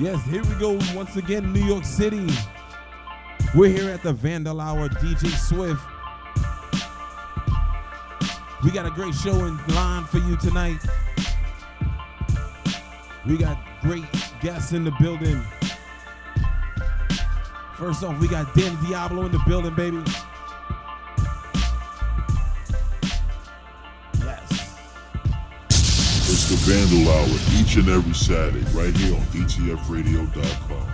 Yes, here we go once again, New York City. We're here at the Vandal Hour, DJ Swift. We got a great show in line for you tonight. We got great guests in the building. First off, we got Dan Diablo in the building, baby. Vandal Hour each and every Saturday right here on DTFradio.com.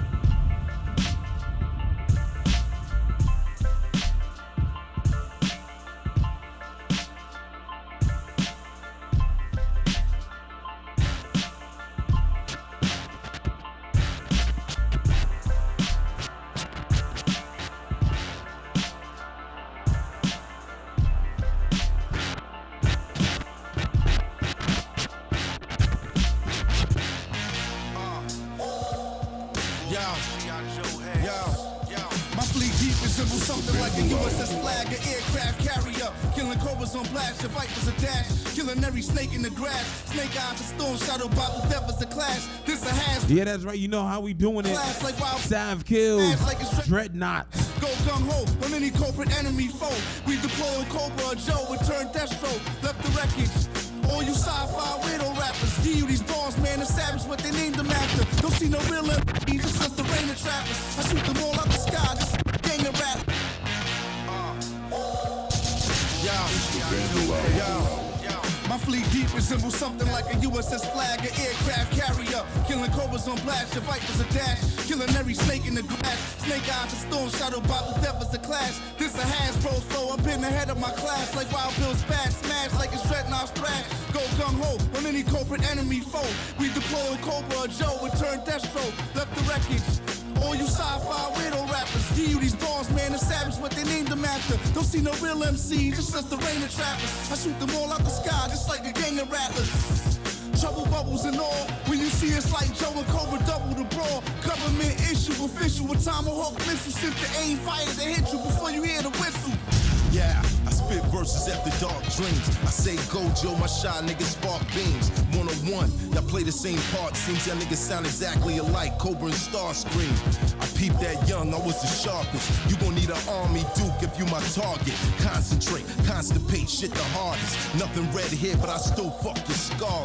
that's right. You know how we doing it. Like Sav kills, like dreadnoughts. Go gung ho on any corporate enemy foe. We deploy Cobra Joe, return Destro, left the wreckage. All you sci-fi weirdo rappers, give you these bars, man, the savage, what they named them after. Don't see no real MCs, just just the rain of trappers. I shoot them all out the sky, just gang of rap. My fleet deep resembles something like a USS flag, an aircraft carrier. Killing cobras on blast, your vipers a dash. Killing every snake in the grass. Snake eyes, a storm shadow, the devils a clash. This a Hasbro flow, I've been ahead of my class. Like Wild Bill Spat, smash like it's dreadnoughts thrash. Go gung ho on any corporate enemy foe. We deploy a Cobra Joe, return Destro, left the wreckage. All you sci-fi weirdo rappers, give you these bars, man, the savage, what they named them after. Don't see no real MC, just just the rain of trappers. I shoot them all out the sky, just like a gang of rattlers. Trouble bubbles and all. When you see us like Joe and Cobra, double the brawl. Government issue, official with tomahawk missile. Sent the aim fire to hit you before you hear the whistle. Yeah, spit verses after dark dreams. I say Gojo, my shy niggas spark beams. One on one, y'all play the same part. Seems y'all niggas sound exactly alike. Cobra and Starscream. I peeped that young, I was the sharpest. You gon' need an army duke if you my target. Concentrate, constipate, shit the hardest. Nothing red here, but I still fuck your skull.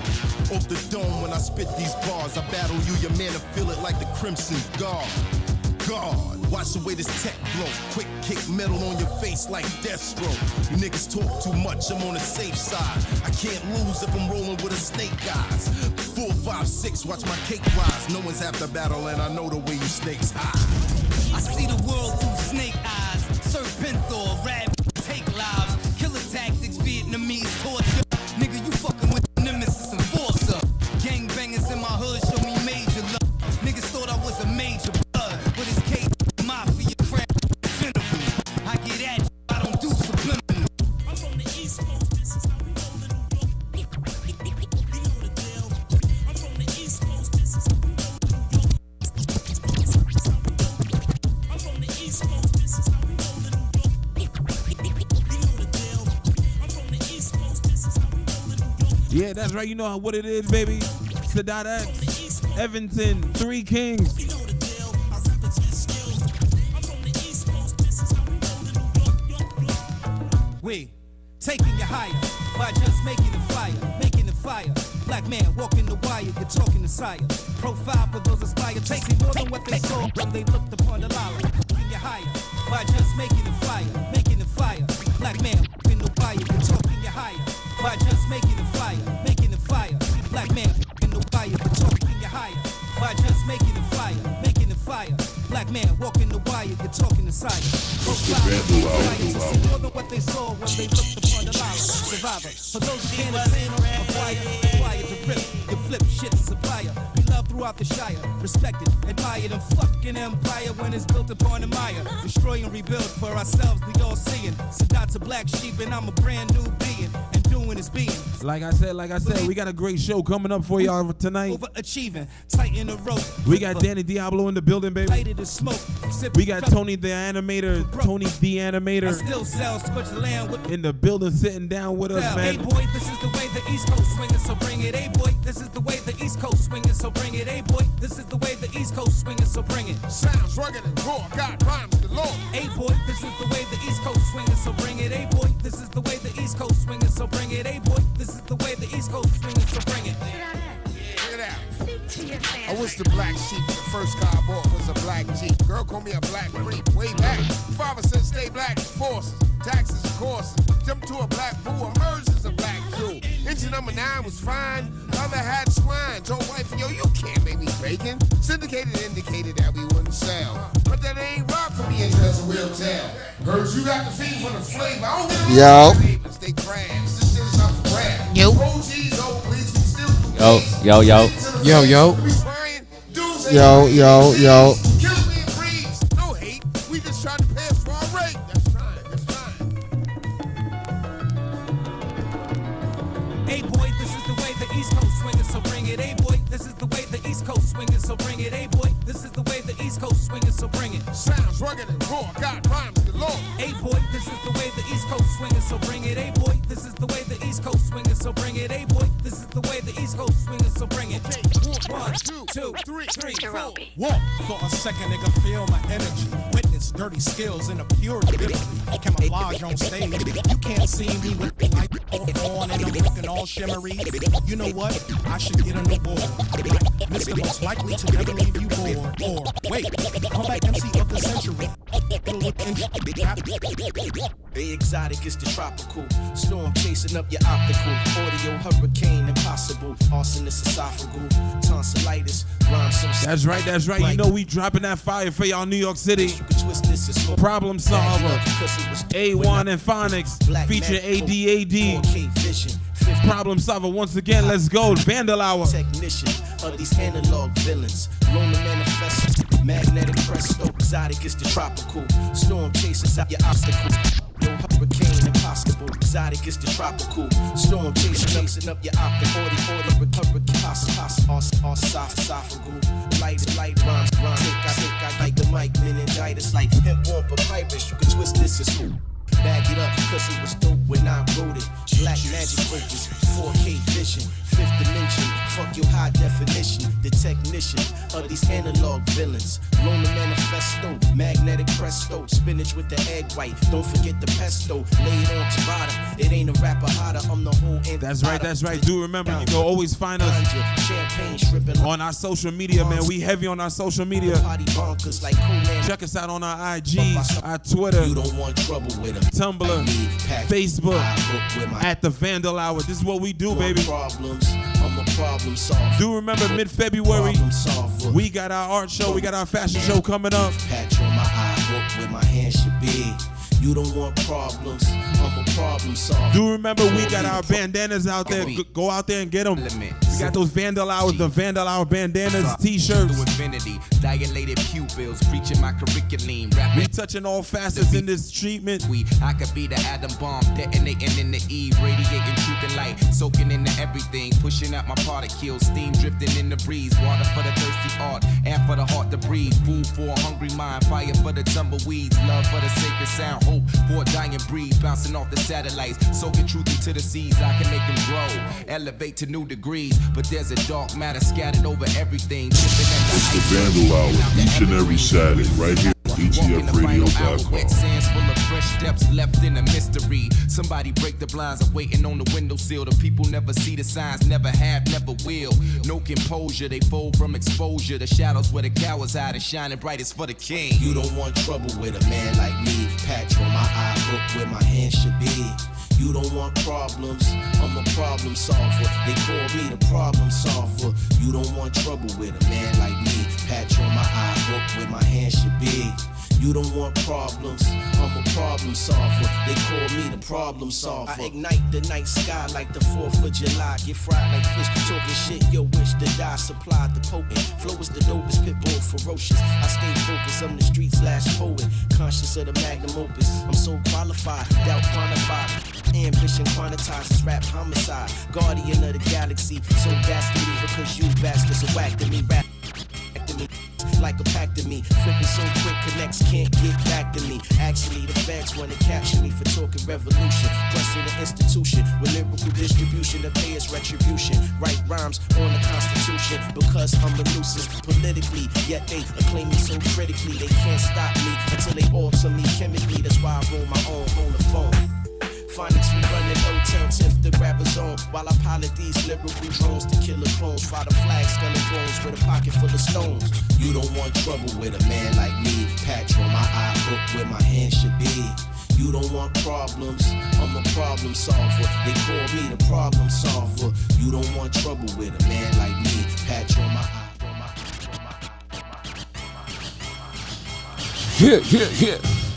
Off the dome when I spit these bars, I battle you, your man to feel it like the Crimson Guard. God. Watch the way this tech blow. Quick kick metal on your face like Deathstroke. You niggas talk too much, I'm on the safe side. I can't lose if I'm rolling with a snake eyes. Four, five, six, watch my cake rise. No one's after battle, and I know the way you snakes hide. I see the world Yeah, that's right. You know what it is, baby. Sadat X, Evanston, Three Kings. We taking you higher by just making it fire, making it fire. Black man walking the wire, you're talking to sire. Profile for those aspire, taking more than what they saw when they looked upon the lava. Taking you higher by just making it fire, making it fire. Black man walking the wire, you're talking you higher by just making it fire, making it fire. Black man walking the wire, you're talking you higher by just making it fire, making it fire. Black man walking the wire, you're talking to sire. Profile for those aspire, to more than what they saw when they looked upon the lava. Survivor. For those who can't attend, acquire, acquire to rip. You flip shit supplier. Throughout the Shire. Respected, admired, and fucking empire when it's built upon the mire. Destroy and rebuild for ourselves, we all seeing. Sadat's a black sheep, and I'm a brand new being. And doing is being. Like I said, like I said, we got a great show coming up for y'all tonight. Overachieving, tighten the rope. We got Danny Diablo in the building, baby. Lighted the smoke. We got Tommy the animator, Tommy the I animator still sell, scorch the land in the building sitting down with us, Hey man. boy, this is the way the East Coast swinging, so bring it. Hey boy, this is the way the East Coast swinging, so bring it. Hey boy, this is the way the East Coast swinging, so bring it. Sounds rugged and raw, got rhymes galore. Hey boy, this is the way the East Coast swinging, so bring it. Hey boy, this is the way the East Coast swinging, so bring it. Hey boy, this is the way the East Coast swinging, so bring it. Check it out. Speak to your I family. wish the black sheep, the first car I bought was a black Jeep. Girl called me a black creep way back. Father said stay black, forces, taxes, of course. Jump to a black bull, emerged as a black Jew. Engine number nine was fine, other had swine. Told wife, yo, you can't make me bacon. Syndicated indicated that we wouldn't sell. But that ain't rock for me, and just a real tell. Heard you got the feed for the flavor. I don't get Yo. Flavors, They crabs. This shit is up for grab. Yo. OGs, old bleeds, we still Yo, yo, yo. Yo, yo. We flying, dudes ain't Yo, yo, yo. East Coast swinging, so bring it. Hey boy, this is the way the East Coast swinging, so bring it. Hey boy, this is the way the East Coast swinging, so bring it. Sounds rugged and raw. Got rhymes galore. Hey boy, this is the way the East Coast swinging, so bring it. Hey boy, this is the way the East Coast swinging, so bring it. Hey boy, this is the way the East Coast swinging, so bring it. One, two, two, three, three, four. Walk for a second, nigga, feel my energy. Witness dirty skills in a pure ability. Camouflage on stage. You can't see me with the light on and I'm looking all shimmery. You know what? I should get on the board. Mr. Most likely to never leave you bored. Or wait, come back MC of the century. The exotic is the tropical. Storm chasing up your optical. Audio hurricane impossible. Arsonist esophageal. Tonsillitis. Rhyme so That's right, that's right. You know we dropping that fire for y'all New York City. You can twist this and smoke. Problem solver. up, 'cause it was A1 and Phonics featuring ADAD. 4K vision. 50 Problem solver once again. Let's go. Vandal Hour. technician of these analog villains. The manifesto, magnetic presto, exotic is the tropical. Storm chases out your obstacles. No impossible. Exotic is the tropical. Storm chasing, chasing up your optical. Order, order, recover, pass, pass, os, os, esophageal. Light, light, rhymes, rhymes. Take, I think I like the mic, meningitis, like hemp on papyrus. You can twist this cool. Bag it up, cause it was dope when I wrote it. Black magic focus, 4K vision, fifth dimension. Fuck your high definition. The technician of these analog villains. Loan manifesto, magnetic presto. Spinach with the egg white. Don't forget the pesto. Laid on ciabatta. It ain't a rapper hotter. I'm the whole That's right, that's right. Do remember, you can always find us on our social media, man. We heavy on our social media. Party bonkers like Conan. Check us out on our IG, our Twitter, You don't want trouble with him. Tumblr, Facebook, at the Vandal Hour. This is what we do, baby. Problems. I'm a problem solver. Do remember mid-February, we got our art show, we got our fashion show coming up. Patch on my eye where my hand should be. You don't want problems. I'm a problem solver. Do remember we got our bandanas out there. G- Go out there and get them. We got those Vandal Hours, the Vandal Hour bandanas, t-shirts. Dilated pupils, preaching my curriculum. We touching all facets in this treatment. we, I could be the atom bomb, detonating in the eve, radiating truth and light, soaking into everything, pushing out my particles, steam drifting in the breeze, water for the thirsty heart, air for the heart to breathe, food for a hungry mind, fire for the tumbleweeds, love for the sacred sound, hope for a dying breed, bouncing off the satellites, soaking truth into the seas, I can make them grow, elevate to new degrees, but there's a dark matter scattered over everything, the It's the iceberg, Vandal Hour out each and every. Saturday right here on Walking the final hour, wet DTFradio.com. sands full of fresh depths left in a mystery. Somebody break the blinds, I'm waiting on the windowsill. The people never see the signs, never have, never will. No composure, they fold from exposure. The shadows where the cowards hide and shining brightest for the king. You don't want trouble with a man like me. Patch on my eye hook where my hand should be. You don't want problems. I'm a problem solver. They call me the problem solver. You don't want trouble with a man like me. Patch on my eye hook where my hand should be. You don't want problems. I'm a problem solver. They call me the problem solver. I ignite the night sky like the 4th of July. Get fried like fish. Talking shit, yo, wish to die. Supplied the potent. Flow is the dopest, pit bull ferocious. I stay focused. I'm the streets last poet. Conscious of the magnum opus. I'm so qualified. Doubt quantified. Ambition quantizes rap homicide. Guardian of the galaxy. So dastardly because you bastards are whacked at me. Rap to me like a pack to me. Flipping so quick, connects can't get back to me. Actually, the facts wanna capture me for talking revolution. Question the institution with lyrical distribution to pay its retribution. Write rhymes on the Constitution. because I'm a nuisance politically. Yet they acclaim me so critically, they can't stop me until they alter me chemically. That's why I roll my own on the phone. Phonics we running hotel tiff the grabbers on while I pilot these lyrical drones to kill the clones. Fly the flag, skull bones with a pocket full of stones. You don't want trouble with a man like me. Patch on my eye, hook where my hand should be. You don't want problems, I'm a problem solver. They call me the problem solver. You don't want trouble with a man like me. Patch on my eye. Yeah, yeah, yeah.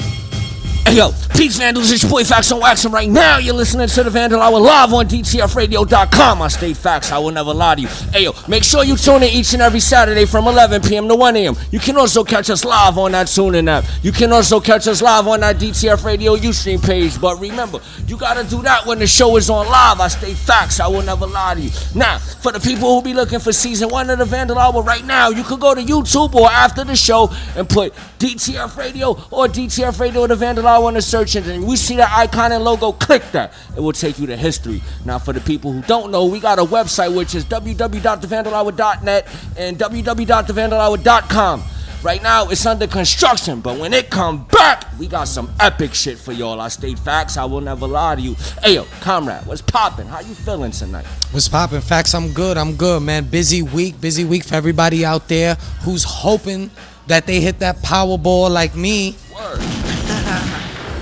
Hey yo, Peace Vandals, it's your boy Facts on Wax, and right now you're listening to the Vandal Hour live on DTFRadio.com. I state facts, I will never lie to you. Hey yo, make sure you tune in each and every Saturday from 11 p.m. to 1 a.m. You can also catch us live on that TuneIn app. You can also catch us live on that DTF Radio Ustream page. But remember, you gotta do that when the show is on live. I state facts, I will never lie to you. Now, for the people who be looking for season one of the Vandal Hour right now, you could go to YouTube or after the show and put DTF Radio or DTF Radio the Vandal Hour on the search engine. We see that icon and logo, click that. It will take you to history. Now, for the people who don't know, we got a website which is www.thevandalhour.net and www.thevandalhour.com. Right now, it's under construction, but when it come back, we got some epic shit for y'all. I state facts, I will never lie to you. Hey yo, comrade, what's poppin'? How you feeling tonight? What's poppin'? Facts, I'm good. I'm good, man. Busy week, busy week for everybody out there who's hoping that they hit that Powerball like me. Word.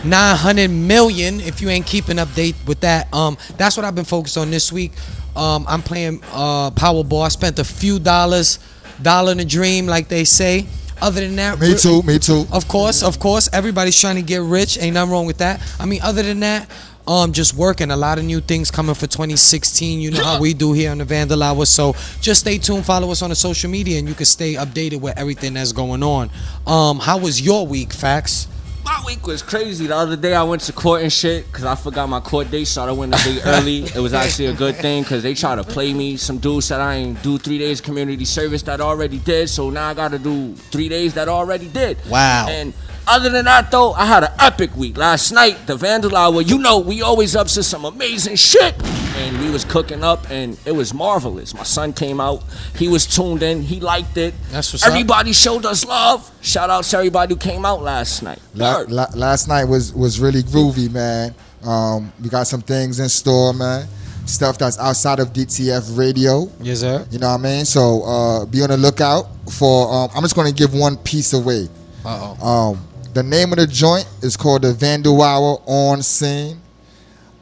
900 million if you ain't keeping up date with that. Um, that's what I've been focused on this week. Um, I'm playing uh Powerball. I spent a few dollars, dollar in a dream, like they say. Other than that, Me too, me too. Of course, of course, everybody's trying to get rich. Ain't nothing wrong with that. I mean, other than that, um, just working. A lot of new things coming for 2016. You know how we do here on the Vandal Hour. So just stay tuned. Follow us on the social media, and you can stay updated with everything that's going on. Um, how was your week, Facts? My week was crazy. The other day I went to court and shit because I forgot my court date, so I went a day early. It was actually a good thing because they tried to play me. Some dude said I ain't do three days community service that I already did, so now I got to do three days that I already did. Wow. And other than that, though, I had an epic week. Last night, the Vandal Hour, you know, we always up to some amazing shit. And we was cooking up, and it was marvelous. My son came out. He was tuned in. He liked it. That's what's up. Everybody showed us love. Shout out to everybody who came out last night. La- la- last night was was really groovy, man. Um, we got some things in store, man. Stuff that's outside of DTF radio. Yes, sir. You know what I mean? So uh, be on the lookout for. Um, I'm just going to give one piece away. Uh oh. Um, the name of the joint is called the Vandal on Scene.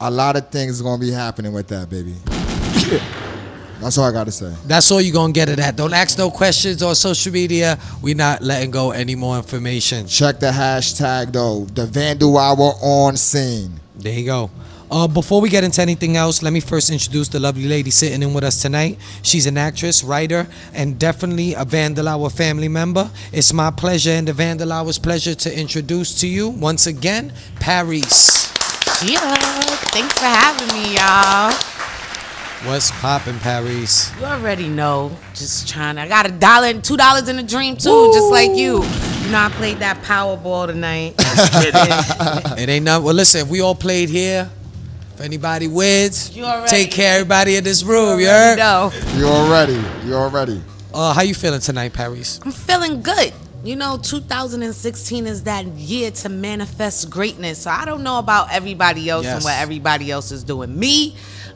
A lot of things is going to be happening with that, baby. That's all I got to say. That's all you're gonna get of that. Don't ask no questions on social media. We not letting go any more information. Check the hashtag though. The Vandal on Scene. There you go. Uh, before we get into anything else, let me first introduce the lovely lady sitting in with us tonight. She's an actress, writer, and definitely a Vandal family member. It's my pleasure and the Vandal pleasure to introduce to you once again, Parisse. Yeah, thanks for having me, y'all. What's poppin', Parisse? You already know. Just trying. I got a dollar and two dollars in a dream too, just like you. You know, I played that Powerball tonight. It ain't nothing. Well, listen, if we all played here, if anybody wins, take care of everybody in this room. You You heard? know, You already. You already. Uh, how you feeling tonight, Parisse? I'm feeling good. You know, 2016 is that year to manifest greatness. So I don't know about everybody else Yes. and what everybody else is doing. Me,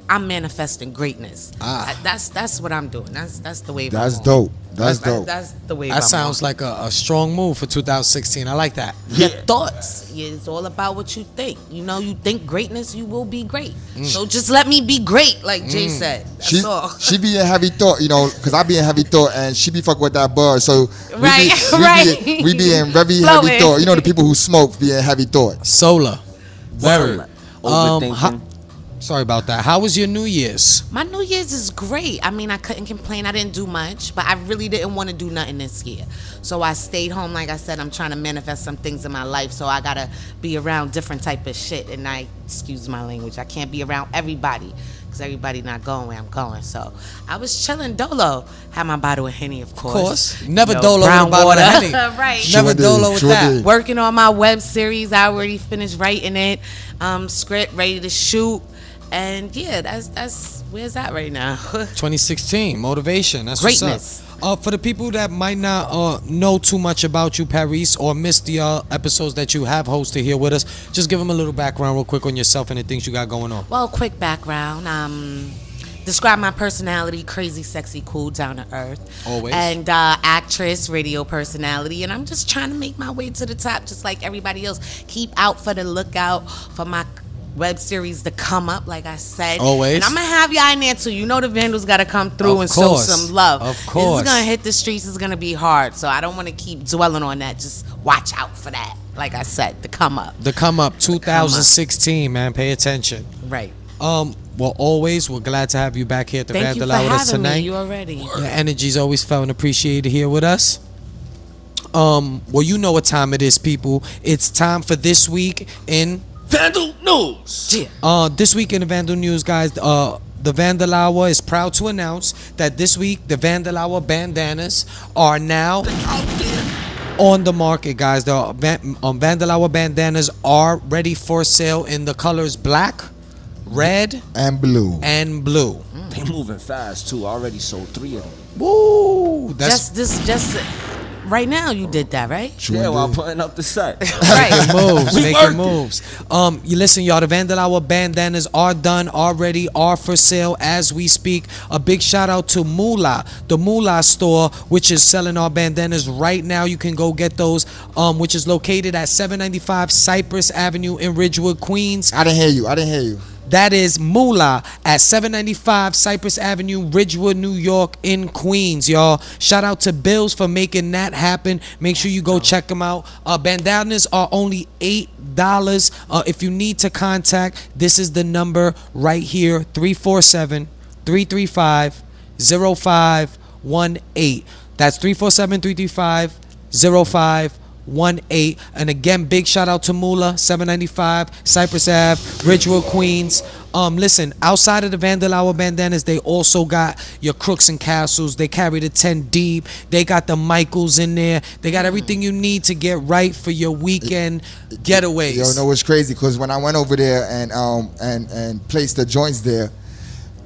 I'm manifesting greatness. Ah. I- that's that's what I'm doing. That's that's the way. That's I'm on. dope. That's That's, dope. that's the way. That sounds like a, a strong move for 2016. I like that. your thoughts. Yeah, It's all about what you think. You know, you think greatness, you will be great. Mm. So just let me be great, like Jay said. That's She all. she be in heavy thought, you know, because I be in heavy thought and she be fuck with that buzz. So we Right, be, we right. Be, we be in very heavy thought. You know, the people who smoke be in heavy thought. Solar. Very. Um, how- sorry about that. How was your New Year's? My New Year's is great. I mean, I couldn't complain. I didn't do much, but I really didn't want to do nothing this year. So I stayed home. Like I said, I'm trying to manifest some things in my life. So I gotta be around different type of shit. And I, excuse my language, I can't be around everybody because everybody not going where I'm going. So I was chilling dolo. Had my bottle of henny, of course. course. Never You know, dolo with a brown bottle of water. Henny. right. Never did, dolo with sure that. did. Working on my web series. I already finished writing it. Um, script ready to shoot. And yeah, that's that's where's that right now? 2016 motivation. That's Greatness. what's up. Uh, for the people that might not uh, know too much about you, Parisse, or missed the uh, episodes that you have hosted here with us, just give them a little background real quick on yourself and the things you got going on. well, quick background. Um, describe my personality: crazy, sexy, cool, down to earth. Always. And uh, actress, radio personality, and I'm just trying to make my way to the top, just like everybody else. Keep out for the lookout for my web series to come up, like I said. Always. And I'm gonna have y'all in there too. You know the Vandals gotta come through Of and course. show some love. Of course. This is gonna hit the streets. It's gonna be hard. So I don't want to keep dwelling on that. Just watch out for that. Like I said, to come up. The come up 2016, man. Pay attention. Right. Um. Well, always, we're glad to have you back here at the Thank you for Vandal with us having me. tonight. You already. Your energy's always felt and appreciated here with us. Um, well, you know what time it is, people. It's time for this week in Vandal News. Yeah. Uh, this week in the Vandal News, guys, uh, the Vandal Hour is proud to announce that this week the Vandal Hour bandanas are now on the market, guys. The Van- um, Vandal Hour bandanas are ready for sale in the colors black, red, and blue. and blue. They moving fast too. I already sold three of them. Woo! That's just this, just right now. You did that, right? yeah, while putting up the set. right. making moves, We making moves. Um, you listen, y'all. The Vandal Hour bandanas are done already, are for sale as we speak. A big shout out to Moolah, the Moolah store, which is selling our bandanas right now. You can go get those, um, which is located at 795 Cypress Avenue in Ridgewood, Queens. I didn't hear you. I didn't hear you. That is Moolah at 795 Cypress Avenue, Ridgewood, New York, in Queens, y'all. Shout out to Bills for making that happen. Make sure you go check them out. Uh, bandanas are only eight dollars. Uh, if you need to contact, this is the number right here: 347 335 0518. That's 347 335 0518. And again, big shout out to Mula, 795 Cypress Ave, Ridgewood, Queens. Um, listen, outside of the Vandal Hour bandanas, they also got your crooks and castles. They carry the 10 deep. They got the Michaels in there. They got everything you need to get right for your weekend getaways. Yo, know what's crazy? Because when I went over there and um and and placed the joints there,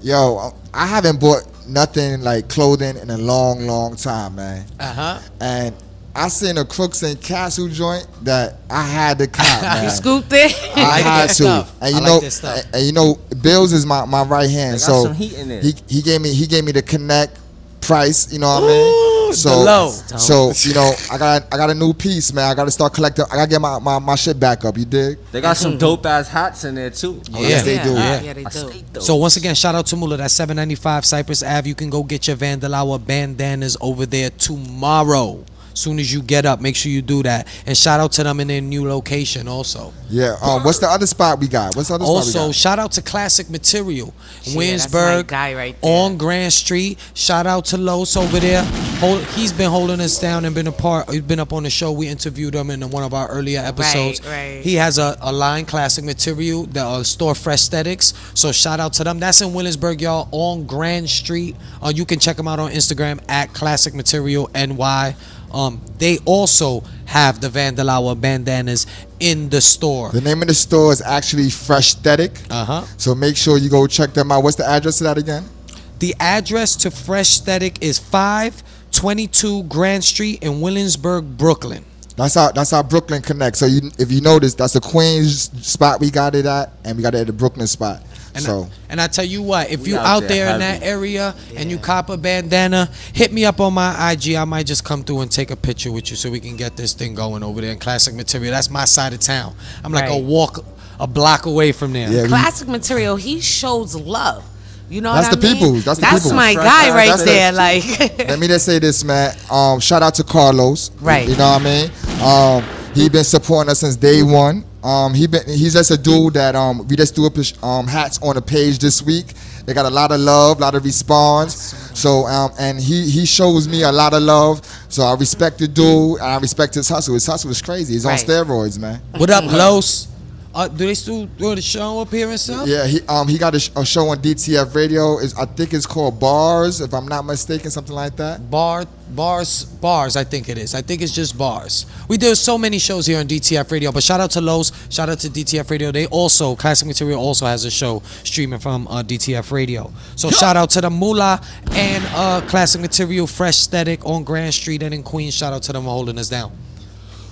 yo, I haven't bought nothing like clothing in a long, long time, man. Uh huh. And I seen a Crooks and Castle joint that I had to cop, man. You scooped it. I, like had to, stuff. and you I know, like this stuff. and, and you know, Bills is my, my right hand, so some heat in there. he he gave me he gave me the connect price. You know what I mean? So low. so you know, I got I got a new piece, man. I got to start collecting. I got to get my, my, my shit back up. You dig? They got some dope ass hats in there too. Oh, yes, they do. Yeah, Yeah. they do. So once again, shout out to Mula. That's 795 Cypress Ave. You can go get your Vandal Hour bandanas over there tomorrow. Soon as you get up, make sure you do that. And shout out to them in their new location also. Yeah. Um. What's the other spot we got? What's the other spot we Also, shout out to Classic Material, Shit, Williamsburg, guy right there. on Grand Street. Shout out to Los over there. Hold, he's been holding us down and been a part. He's been up on the show. We interviewed him in one of our earlier episodes. right. He has a, a line, Classic Material, the uh, store Fresh Aesthetics. So shout out to them. That's in Williamsburg, y'all, on Grand Street. Uh, you can check them out on Instagram at Classic Material NY. Um, they also have the Vandal Hour bandanas in the store. The name of the store is actually Fresh Aesthetic. Uh huh. So make sure you go check them out. What's the address to that again? The address to Fresh Aesthetic is 522 Grand Street in Williamsburg, Brooklyn. That's how that's how Brooklyn connects. So you, if you notice, that's the Queens spot we got it at, and we got it at the Brooklyn spot. And, so I, and I tell you what, if you out out there there in that heavy. area and you cop a bandana, hit me up on my IG. I might just come through and take a picture with you so we can get this thing going over there in classic material. That's my side of town. I'm like a walk a block away from there. yeah, we, Classic material. He shows love. You know That's what the I mean? peoples, that's the peoples. That's my guy right That's the- there. Like, let me just say this, man. Um, shout out to Carlos. Right. You know what I mean? Um, he been supporting us since day one. Um, he been he's just a dude that um we just threw up his um hats on the page this week. They got a lot of love, a lot of response. So um and he he shows me a lot of love. So I respect the dude and I respect his hustle. His hustle is crazy. He's on steroids, man. What up, Los? Uh, do they still do the show up here and stuff? Yeah, he um he got a, sh- a show on DTF Radio. Is I think it's called Bars, if I'm not mistaken, something like that. Bar, bars, bars. I think it is. I think it's just bars. We do so many shows here on DTF Radio. But shout out to Los. Shout out to DTF Radio. They also Classic Material also has a show streaming from uh, DTF Radio. So shout out to the Moolah and uh, Classic Material Fresh Aesthetic on Grand Street and in Queens. Shout out to them for holding us down.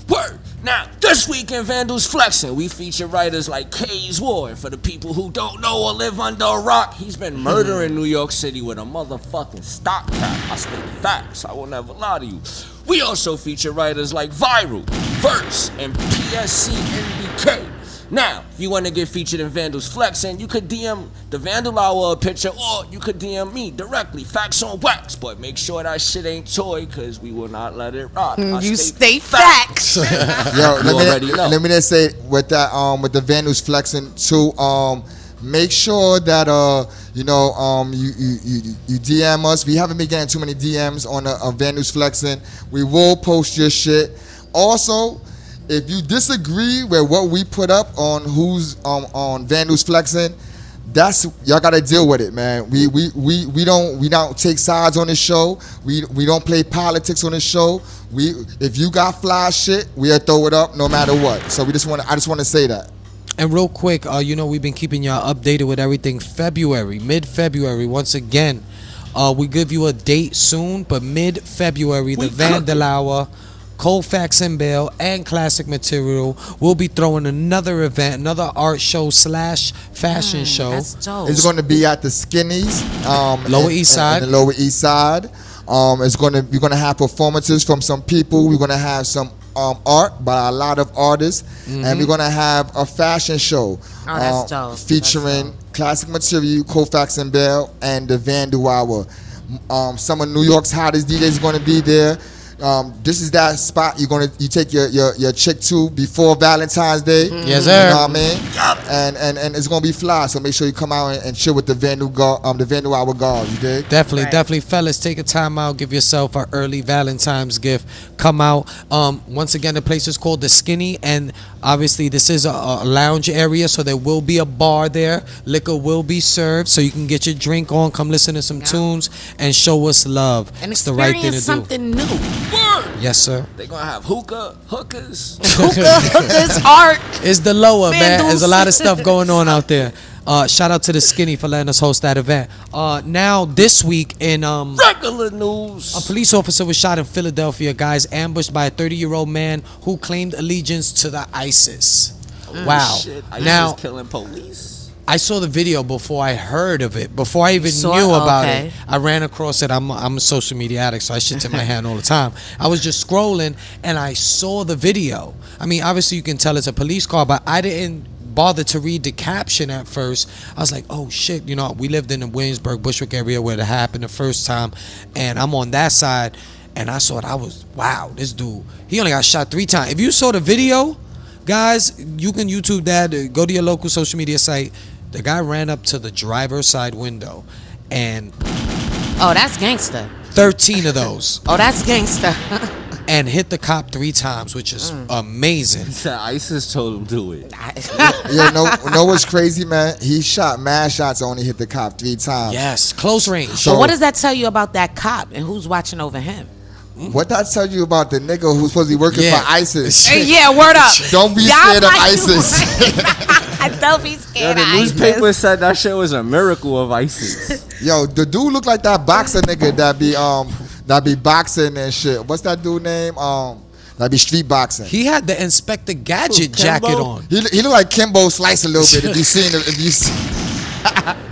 Word. Now, this week in Vandals Flexing, we feature writers like Kay's War. And for the people who don't know or live under a rock, he's been murdering New York City with a motherfucking stock cap. I state facts. I will never lie to you. We also feature writers like Viral, Verse, and PSC NBK. Now, if you want to get featured in Vandals Flexing, you could DM the Vandal Hour a picture, or you could DM me directly, Facts on Wax. But make sure that shit ain't toy, because we will not let it rock. I You stay, state facts. Yo, You already let me, know. let me just say with that um with the Vandals flexing too um make sure that uh you know um you you you, you DM us. We haven't been getting too many DMs on a uh, Vandals flexing. We will post your shit. Also, if you disagree with what we put up on who's um on Vandals flexing. That's y'all gotta deal with it, man. We we we we don't we don't take sides on the show. We we don't play politics on the show. We if you got fly shit, we'll throw it up no matter what. So we just want I just want to say that. And real quick, uh, you know we've been keeping y'all updated with everything. February, mid February, once again, uh, we give you a date soon, but mid February, the Vandal Hour, Colfax and Bell, and Classic Material will be throwing another event, another art show slash fashion show. It's going to be at the Skinnies, um, Lower in- East Side. in the Lower East Side. Um, it's going to we're going to have performances from some people. We're going to have some um, art by a lot of artists, and Mhm. we're going to have a fashion show Oh, that's dope. featuring classic material, Colfax and Bell, and the Van Hour. Um, some of New York's hottest DJs going to be there. Um, this is that spot you're gonna you take your, your, your chick to before Valentine's Day. Yes, sir. You know what I mean? And, and and it's gonna be fly. So make sure you come out and, and chill with the Vandal Gar- um the Vandal Hour guard. You dig? Definitely, definitely, fellas, take a time out, give yourself an early Valentine's gift. Come out. Um, once again, the place is called the Skinny, and obviously this is a, a lounge area, so there will be a bar there. Liquor will be served, so you can get your drink on, come listen to some tunes, and show us love. And it's the right thing to do. something new. Yes, sir. They're gonna have hookah, hookers. Hookah, hookers, art. It's the lower man. There's a lot of stuff going on out there. Uh, shout out to the Skinny for letting us host that event. Uh, now this week in um, regular news, a police officer was shot in Philadelphia. Guys ambushed by a 30 year old man who claimed allegiance to the ISIS. wow. Shit, I now killing police. I saw the video before I heard of it. Before I even Saw knew about Okay. it, I ran across it. I'm I'm a social media addict, so I shit in my hand all the time. I was just scrolling and I saw the video. I mean, obviously you can tell it's a police car, but I didn't bother to read the caption at first. I was like, oh shit, you know, we lived in the Williamsburg, Bushwick area where it happened the first time, and I'm on that side, and I saw it. I was wow, this dude, he only got shot three times. If you saw the video, guys, you can YouTube that. uh, Go to your local social media site. The guy ran up to the driver's side window, and Oh, that's gangster. 13 of those, Oh, that's gangster. and hit the cop three times, which is amazing. ISIS told him to do it. yeah, no, know what's crazy, man? He shot mad shots, only hit the cop three times. Yes, close range. So what does that tell you about that cop and who's watching over him? What that tell you about the nigga who's supposed to be working Yeah. for ISIS? Hey, yeah, word up. Don't be Y'all scared of might be ISIS. Don't be Yo, scared the of newspaper ISIS. said that shit was a miracle of ISIS. Yo, the dude look like that boxer nigga that be um that be boxing and shit. What's that dude name? Um, that be street boxing. He had the Inspector Gadget Who, jacket on. He, he look like Kimbo Slice a little bit. If you seen it, if you see,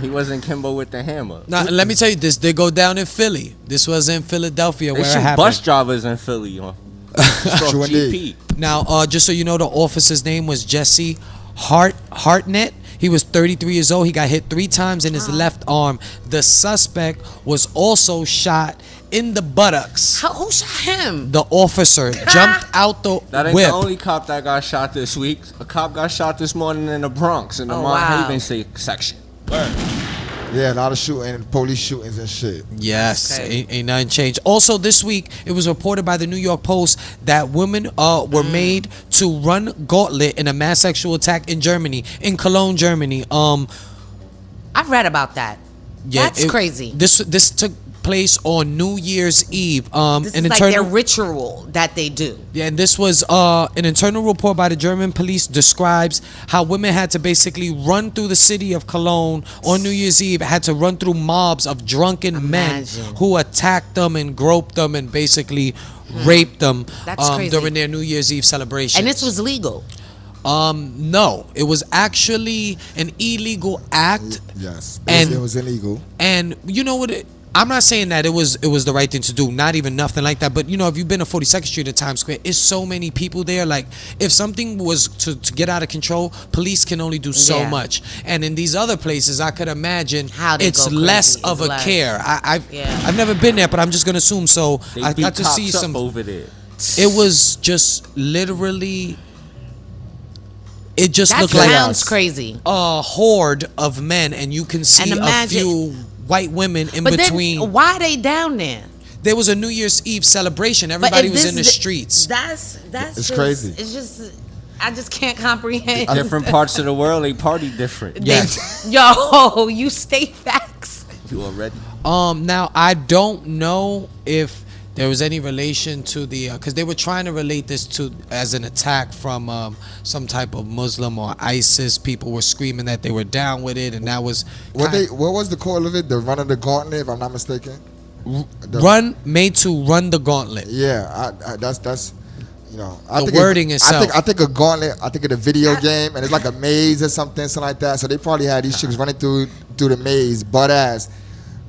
he wasn't Kimbo with the hammer. Now, let me tell you, this did go down in Philly. This was in Philadelphia They where it happened. bus drivers in Philly. Huh? Struck GP. Now, uh, just so you know, the officer's name was Jesse Hart Hartnett. He was 33 years old. He got hit three times in his left arm. The suspect was also shot in the buttocks. How, who shot him? The officer jumped out the That ain't whip. the only cop that got shot this week. A cop got shot this morning in the Bronx in the Oh, Mott wow. Haven se- section. Word. Yeah, a lot of shooting, police shootings and shit. Yes, ain't, ain't nothing changed. Also, this week it was reported by the New York Post that women uh, were made to run gauntlet in a mass sexual attack in Germany, in Cologne, Germany. Um, I've read about that. Yeah, That's it- crazy. This this took place on New Year's Eve. Um, This an is like their ritual that they do. Yeah, and this was uh, an internal report by the German police describes how women had to basically run through the city of Cologne on New Year's Eve, had to run through mobs of drunken men who attacked them and groped them and basically raped them That's um, crazy. during their New Year's Eve celebration. And this was legal. um no, it was actually an illegal act. Yes, And- it was illegal. And you know what? It, I'm not saying that it was it was the right thing to do. Not even nothing like that. But you know, if you've been to 42nd Street at Times Square, it's so many people there. Like, if something was to, to get out of control, police can only do so Yeah. much. And in these other places, I could imagine How it's less crazy. of It's a less. care. I, I've Yeah. I've never been there, but I'm just gonna assume. So They I got to see up some over there. It was just literally. It just That looked like sounds crazy. a horde of men, and you can see And a few white women in but between. then why they down there? there was a New Year's Eve celebration. Everybody was in the is- streets. That's that's It's just- crazy. It's just I just can't comprehend. Different parts of the world, they party different. They- Yo, you state facts. You already. Um, now I don't know if there was any relation to the because they were trying to relate this to as an attack from um, some type of Muslim or ISIS. People were screaming that they were down with it, and that was What they? What was the call of it? The run of the gauntlet, if I'm not mistaken. The- run made to run the gauntlet. Yeah, I, I, that's that's. You know, I The think it- wording I itself. think I think a gauntlet. I think it's a video game, and it's like a maze or something, something like that. So they probably had these chicks running through through the maze, butt ass,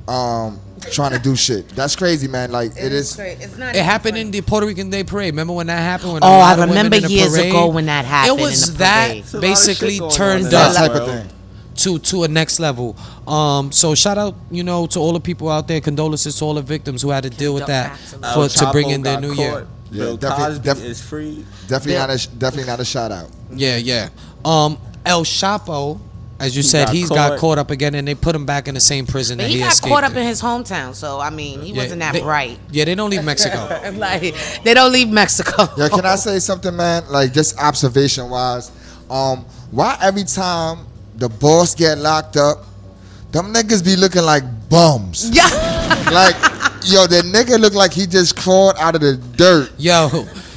um, trying to do shit. That's crazy, man. Like it is. It's not It happened in the Puerto Rican Day Parade. Remember when that happened? When Oh, I lot of women remember years parade- ago when that happened It in was the that parade. There's a lot of basically shit going on turned up that type of thing. to to a next level. Um, so shout out, you know, to all the people out there. Condolences to all the victims who had to deal with that El for to bring in their new caught. year. Yeah, Bill definitely- Cosby def- is free. Definitely Yeah. not a definitely not a shout out. Yeah, yeah. Um, El Chapo, as you He said, got he's got caught. caught up again, and they put him back in the same prison But that he he, got escaped caught up in. in his hometown, so I mean, he Yeah, wasn't that they- bright. Yeah, they don't leave Mexico. like they don't leave Mexico. Yo, can I say something, man? Like just observation wise, um, why every time the boss get locked up, them niggas be looking like bums. Yeah. like, yo, the nigga look like he just crawled out of the dirt. Yo,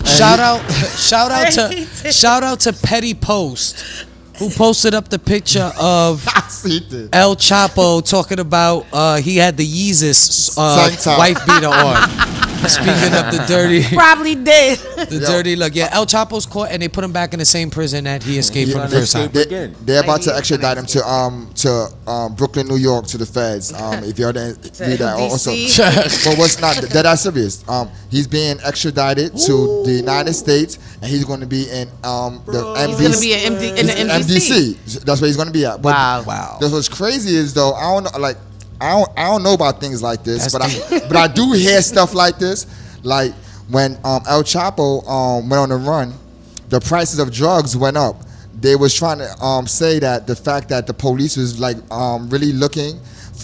shout he- out, shout out to, shout out to Petty Post, who posted up the picture of I see this. El Chapo talking about uh, he had the Yeezus uh, wife beater on. Speaking of the dirty, Probably did. the Yo. dirty look. Yeah, El Chapo's caught, and they put him back in the same prison that he escaped from the first time. They, Again. they're about to Like, he's extradite him to um to um Brooklyn, New York, to the feds. Um, if y'all didn't read that, also, but what's not that that's serious. Um, he's being extradited to the United States, and he's going to be in um the MDC. He's gonna be an MD, in the MDC. MDC. That's where he's going to be at. But Wow. Wow. That's what's crazy is though I don't know like I don't I don't know about things like this, That's but I but I do hear stuff like this. Like when um El Chapo um went on the run, the prices of drugs went up. They was trying to um say that the fact that the police was like um really looking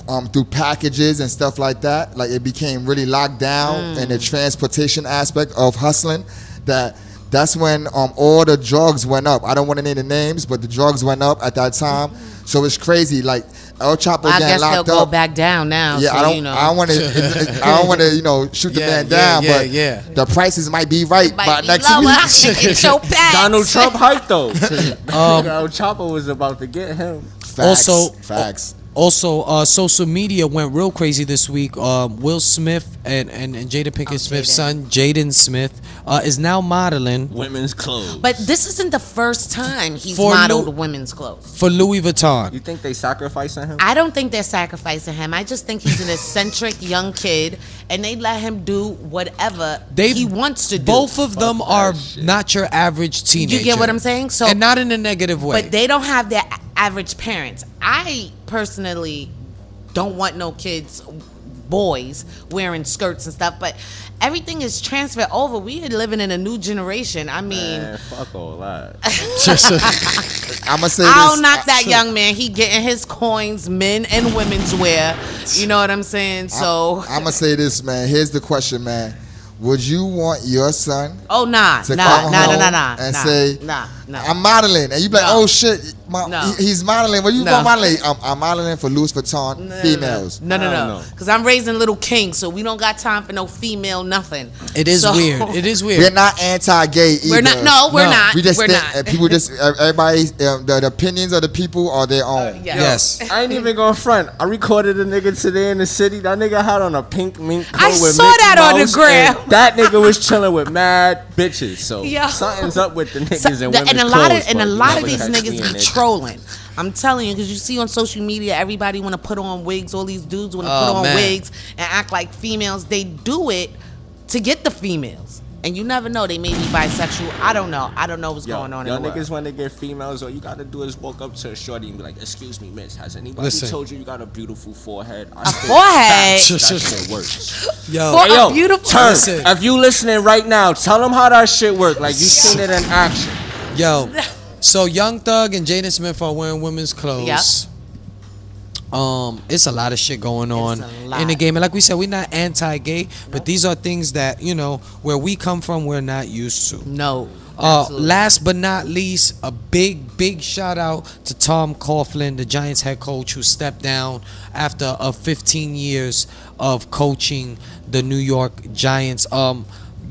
um through packages and stuff like that, like it became really locked down in the transportation aspect of hustling that that's when um all the drugs went up. I don't want to name the names, but the drugs went up at that time. So it's crazy. Like El Chapo I getting guess they'll locked go back down now. Yeah, so, I don't. You know. I don't want to. I don't want to. You know, shoot the Yeah, man yeah, down. yeah, but yeah. the prices might be right Might by be next lower. week. Get. Donald Trump hyped though. Um, El Chapo was about to get him. Facts, Also- facts. Also, uh, social media went real crazy this week. Um, Will Smith and, and, and Jada Pinkett Oh, Smith's Jaden. son, Jaden Smith, uh, is now modeling Women's clothes. But this isn't the first time he's For modeled Lou- women's clothes. for Louis Vuitton. you think they sacrificing him? I don't think they're sacrificing him. I just think he's an eccentric young kid, and they let him do whatever They've- he wants to do. Both of them that are shit. not your average teenager. You get what I'm saying? So, and not in a negative way. but they don't have their average parents. I personally don't want no kids boys wearing skirts and stuff, but everything is transferred over. We are living in a new generation. I mean, Man, fuck all that. I'ma say this. I'll this. knock that young man. He getting his coins, men and women's wear. You know what I'm saying? So, I'm gonna say this, man. Here's the question, man. Would you want your son oh nah, to nah, come nah, home nah, nah, and nah, say, nah, nah. "I'm modeling," and you be like, No. "Oh shit, my, No. he- he's modeling." What you No. modeling? I'm, I'm modeling for Louis Vuitton females. No, no, no. Because I'm raising little kings, so we don't got time for no female nothing. It is So- weird. It is weird. We're not anti-gay either. We're not- no, we're No. not. We just We're think not. uh, people just uh, everybody um, the, the opinions of the people are their own. yes. I ain't even going front. I recorded a nigga today in the city. That nigga had on a pink mink coat I with saw Mickey that on the gram. That nigga was chilling with mad bitches. So Yo. something's up with the niggas So- and women. and a lot clothes, of and a lot of these niggas in be it. Trolling. I'm telling you, because you see on social media, everybody want to put on wigs. All these dudes want to Oh, put on man. wigs and act like females. They do it to get the females, and you never know. They may be bisexual. I don't know. I don't know what's Yo, going on y'all in the world. niggas when they get females, all you gotta do is walk up to a shorty and be like, "Excuse me, miss, has anybody Listen. told you you got a beautiful forehead?" I A spit forehead? facts. That shit works. Yo, For Hey, yo, a beautiful. Turn. Listen. If you listening right now, tell them how that shit work. Like you seen it in action. Yo, so Young Thug and Jaden Smith are wearing women's clothes. Yep. Um, it's a lot of shit going on in the game, and like we said, we're not anti-gay, but these are things that you know where we come from, we're not used to. No. Uh, last but not least, a big, big shout out to Tom Coughlin, the Giants head coach, who stepped down after uh, 15 years of coaching the New York Giants. Um,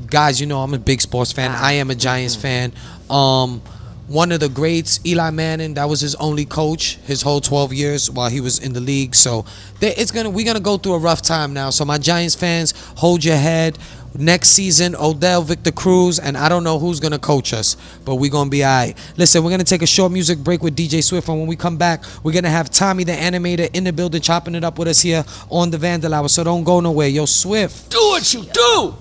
guys, you know I'm a big sports fan. I am a Giants fan. Um, one of the greats, Eli Manning, that was his only coach his whole 12 years while he was in the league. So it's gonna we're gonna go through a rough time now. So my Giants fans, hold your head. Next season, Odell, Victor Cruz, and I don't know who's gonna coach us, but we're gonna be alright. Listen, we're gonna take a short music break with DJ Swift, and when we come back, we're gonna have Tommy the animator in the building chopping it up with us here on the Vandal Hour. So don't go nowhere. Yo, Swift. Do what you do.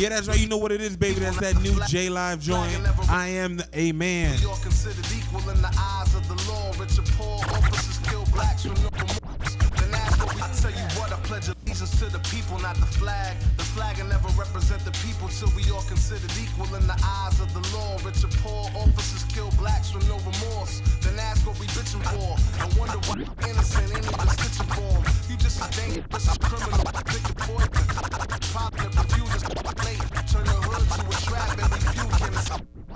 Yeah, that's right. You know what it is, baby. That's that new J Live joint. I am the, a man. To the people, not the flag. The flag will never represent the people till we considered equal in the eyes of the law. Rich and poor officers kill blacks with no remorse. Then ask what we bitching for. Wonder why innocent ain't even stitching for. You just a dangerous criminal. Pick poison. Problem that refuses to relate. Turn the hood to a trap and.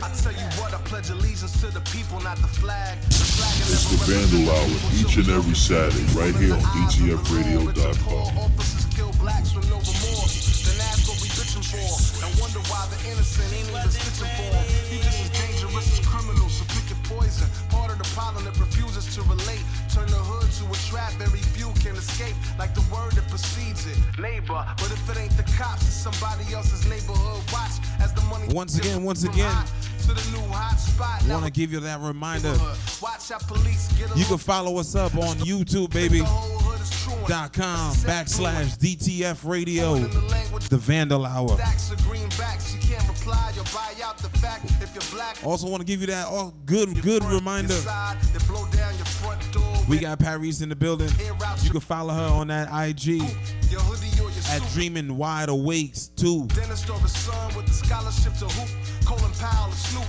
I tell you what, I pledge allegiance to the people, not the flag. The flag It's the Vandal Hour each and every Saturday right here on DTFRadio.com. officers kill blacks with no remorse. Then ask what we bitching for. And wonder why the innocent ain't even stitching for 'em. You just as dangerous as criminals, so pick your poison. Part of the problem that refuses to relate. Turn the hood to a trap, very few can escape. Like the word that precedes it. Neighbor, but if it ain't the cops, it's somebody else's neighborhood watch. As the money Once again, once again, to the new hot spot. want to give you that reminder. Watch how police get You can follow us up on YouTube, baby. Dot com backslash DTF Radio, the Vandal Hour. Stacks of greenbacks, you can't reply, you'll buy out the fact if you're black. Also, want to give you that oh, good, good reminder. We got Parisse in the building. You can follow her on that IG Your hoodie or your at. Dreaming Wide Awakes too. Dentist a son with the scholarship to hoop. Colin Powell and Snoop.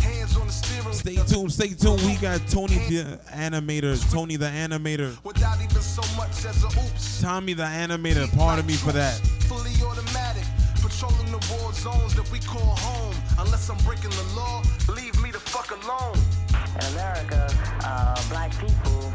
Hands on the steering. Stay tuned, stay tuned. We got Tony the Animator, Tony the Animator, Without even so much as a oops. Tommy the Animator. Pardon me for that. fully automatic. Patrolling the war zones that we call home. Unless I'm breaking the law, leave me the fuck alone. In America, uh, black people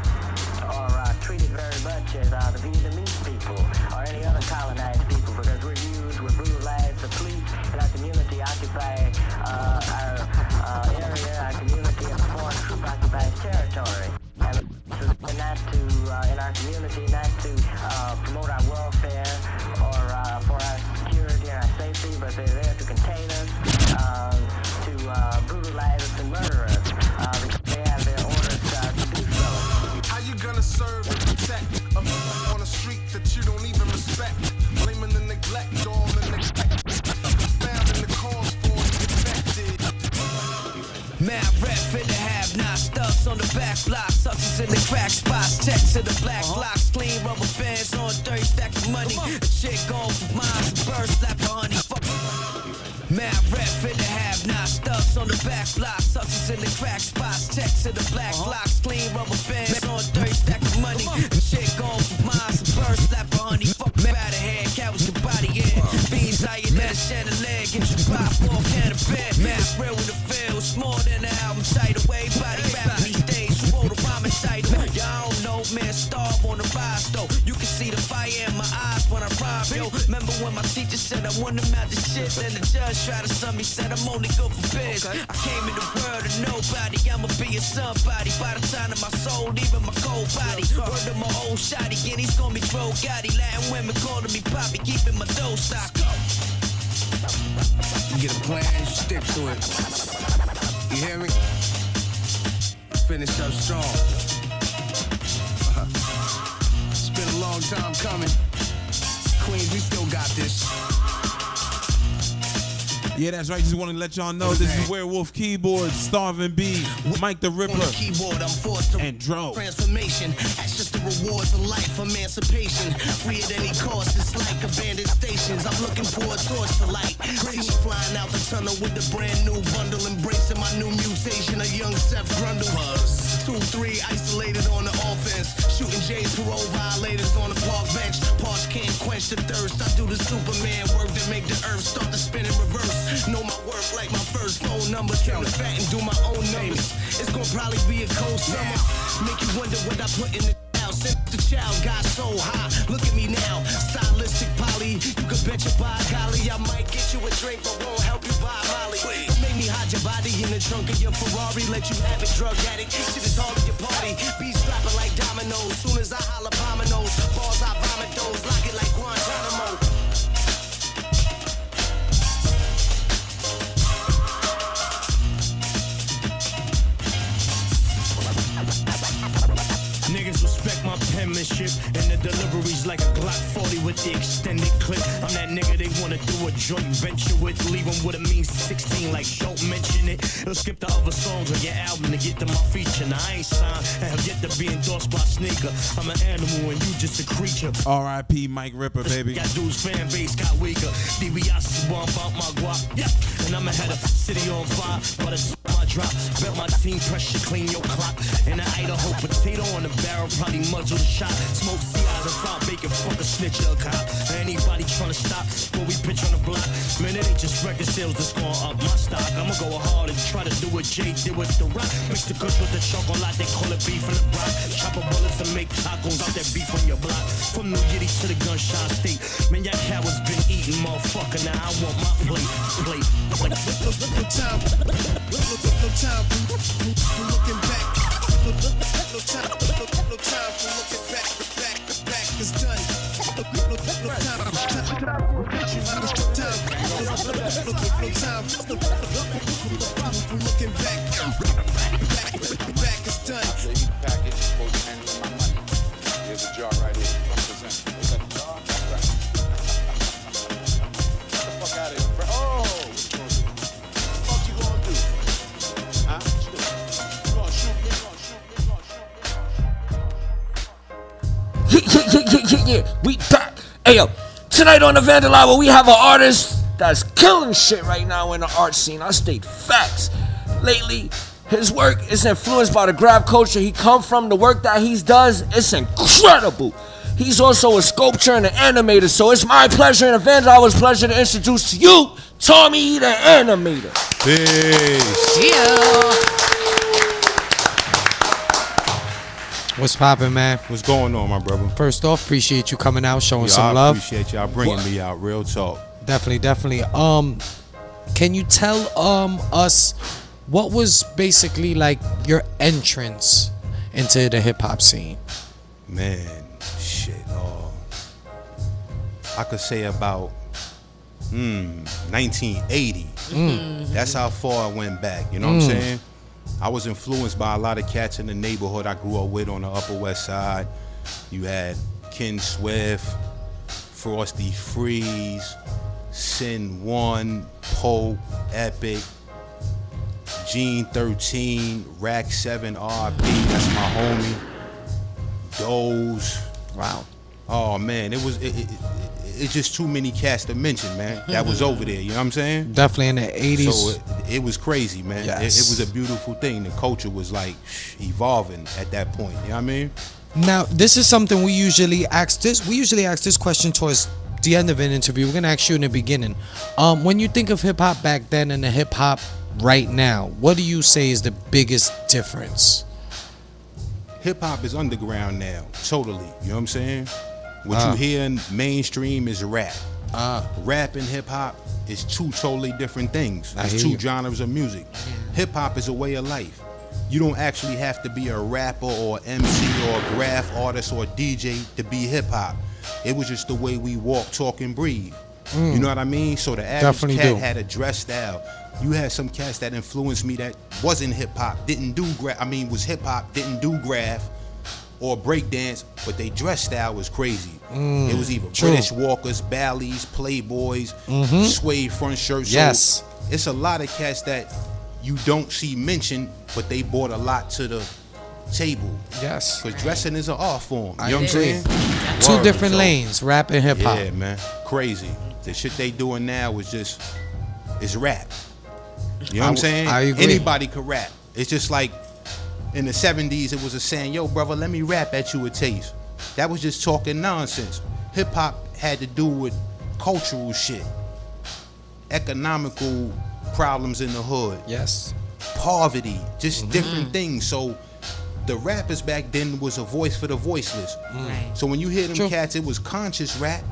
are uh, treated very much as uh, the Vietnamese people or any other colonized people because we're used, we're brutalized, the police in our community occupy uh, our uh, area, our community, and foreign troop occupies territory. And not to, uh, in our community, not to promote our welfare or for our security and our safety, but they're there on the back block, substance in the crack spots, check to the black blocks, clean rubber bands on dirt, stack of money. A chick on for mine, burst slap a honey. Fuck. Mad rep fit to have nine stuffs on the back block, substance in the crack spots, check to the black blocks, clean rubber bands on dirt, stack of money. A chick on for mine, burst slap a honey. Fuck out of hand, cowards can body in. Fiends higher than a chandelier, get you pop four can of bed. Mass real with the feels, more than an album title. Way body rapping man, starve on the rise though. You can see the fire in my eyes when I rhyme, yo. Remember when my teacher said I want them out the shit, then the judge tried to sum me, said I'm only good for biz. I came in the world of nobody, I'ma be a somebody. By the time of my soul, even my cold body. Word of my old shotty, and he's gonna be Dro Gotti. Latin women calling me Poppy, keeping my dough stock. You get a plan, you stick to it. You hear me? Finish up strong. Long time coming. Queens, we still got this. Yeah, that's right. Just want to let y'all know this is Werewolf Keyboard, Starving B, Mike the Ripper, keyboard, I'm forced to and Dro. transformation. That's just the rewards of life, emancipation. Free at any cost, it's like abandoned stations. I'm looking for a torch to light. See me flying out the tunnel with a brand new bundle, embracing my new mutation. A young Seth Brundle. Two, three, isolated on the offense. Shooting J's, parole quench the thirst. I do the Superman work to make the earth start to spin in reverse. Know my worth like my first phone number. Count the fat and do my own numbers. It's gonna probably be a cold summer. Make you wonder what I put in the house. Since the child got so high, look at me now. Stylistic poly. You could bet your by golly, I might get you a drink, but won't help you buy Molly. Make me hide your body in the trunk of your Ferrari. Let you have it, drug addict. Shit is hard at your party. Beats dropping like dominoes. Soon as I holla dominoes, balls I vomit those. Lock it like penmanship and the deliveries like a Glock 40 with the extended clip. I'm that nigga they wanna do a joint venture with. Leave 'em with a mean 16, like don't mention it. It'll skip the other songs on your album to get to my feature. Now I ain't signed and have yet to be endorsed by Sneaker. I'm an animal and you just a creature. R.I.P. Mike Ripper, baby. Got dudes fan base got weaker. DiBiase one about my guap. Yeah. And I'm ahead of city on fire. But it's my drop. My team pressure clean your clock. And an Idaho potato on the barrel probably muzzle the shot. Smoke CIs and fried bacon. Fuck a snitch or a cop. Anybody tryna stop what we pitch on the block. Man, it ain't just record sales that's going up my stock. I'ma go hard and try to do what Jay did with the rock. Mix the kush with the chocolate, they call it beef in the brock. Chop up bullets and make tacos out that beef on your block. From New Yiddy to the gunshot state. Man, y'all cowards been eating, motherfucker. Now I want my plate. Plate. No time, no, no, no time for, looking back. No, no, no time, no, no time for looking back. Back, back is done. No, no, no time, time, time, no, no time for looking back yeah, yeah, yeah, yeah. We back. Hey, yo. Tonight on the Vandal we have an artist that's killing shit right now in the art scene. I state facts. Lately, his work is influenced by the graph culture he come from. The work that he does, it's incredible. He's also a sculptor and an animator. So it's my pleasure and Evander Hour's pleasure to introduce to you Tommy the Animator. Peace. What's poppin', man? What's going on, my brother? First off, appreciate you coming out, showing Yo, some I love. appreciate y'all bringing me out. Real talk. Definitely, definitely. Um, can you tell um us what was basically like your entrance into the hip hop scene? Man, shit. Uh, I could say about hmm, 1980. Mm. That's how far I went back. You know what Mm. I'm saying? I was influenced by a lot of cats in the neighborhood I grew up with on the Upper West Side. You had Ken Swift, Frosty Freeze, Sin One, Pope, Epic, Gene 13, Rack 7 RP, that's my homie. Doze. Wow. Oh man, it was it, it, it, it's just too many cats to mention, man. That was over there, you know what I'm saying? Definitely in the 80s. So it, it was crazy, man. It, it was a beautiful thing. The culture was like evolving at that point. You know what I mean? Now, this is something we usually ask this. We usually ask this question towards the end of an interview. We're gonna ask you in the beginning. Um, when you think of hip hop back then and the hip hop right now, what do you say is the biggest difference? Hip hop is underground now, totally. You know what I'm saying? What Ah. you hear in mainstream is rap. Ah. Rap and hip hop is two totally different things. I It's two you. genres of music. Hip hop is a way of life. You don't actually have to be a rapper or MC or a graph artist or DJ to be hip hop. It was just the way we walk, talk, and breathe. Mm. You know what I mean? So the average Definitely cat do. had a dress style. You had some cats that influenced me that wasn't hip hop, didn't do graph. I mean, was hip hop, didn't do graph or breakdance, but they dress style was crazy. Mm, it was even true. British Walkers, Bally's, Playboys, Mhm. suede front shirts. So Yes. it's a lot of cats that you don't see mentioned, but they brought a lot to the table. Yes. Because dressing is an art form. You I know what I'm saying? Two Word. different So- lanes, rap and hip hop. Yeah, man. Crazy. The shit they doing now is just is rap. You know what I I'm saying? I agree. Anybody could rap. It's just like in the 70s it was a saying, yo, brother, let me rap at you a taste. That was just talking nonsense. Hip hop had to do with cultural shit, economical problems in the hood. Yes. Poverty, just Mm-hmm. different things. So the rappers back then was a voice for the voiceless. Right. So when you hear them True. cats, it was conscious rap.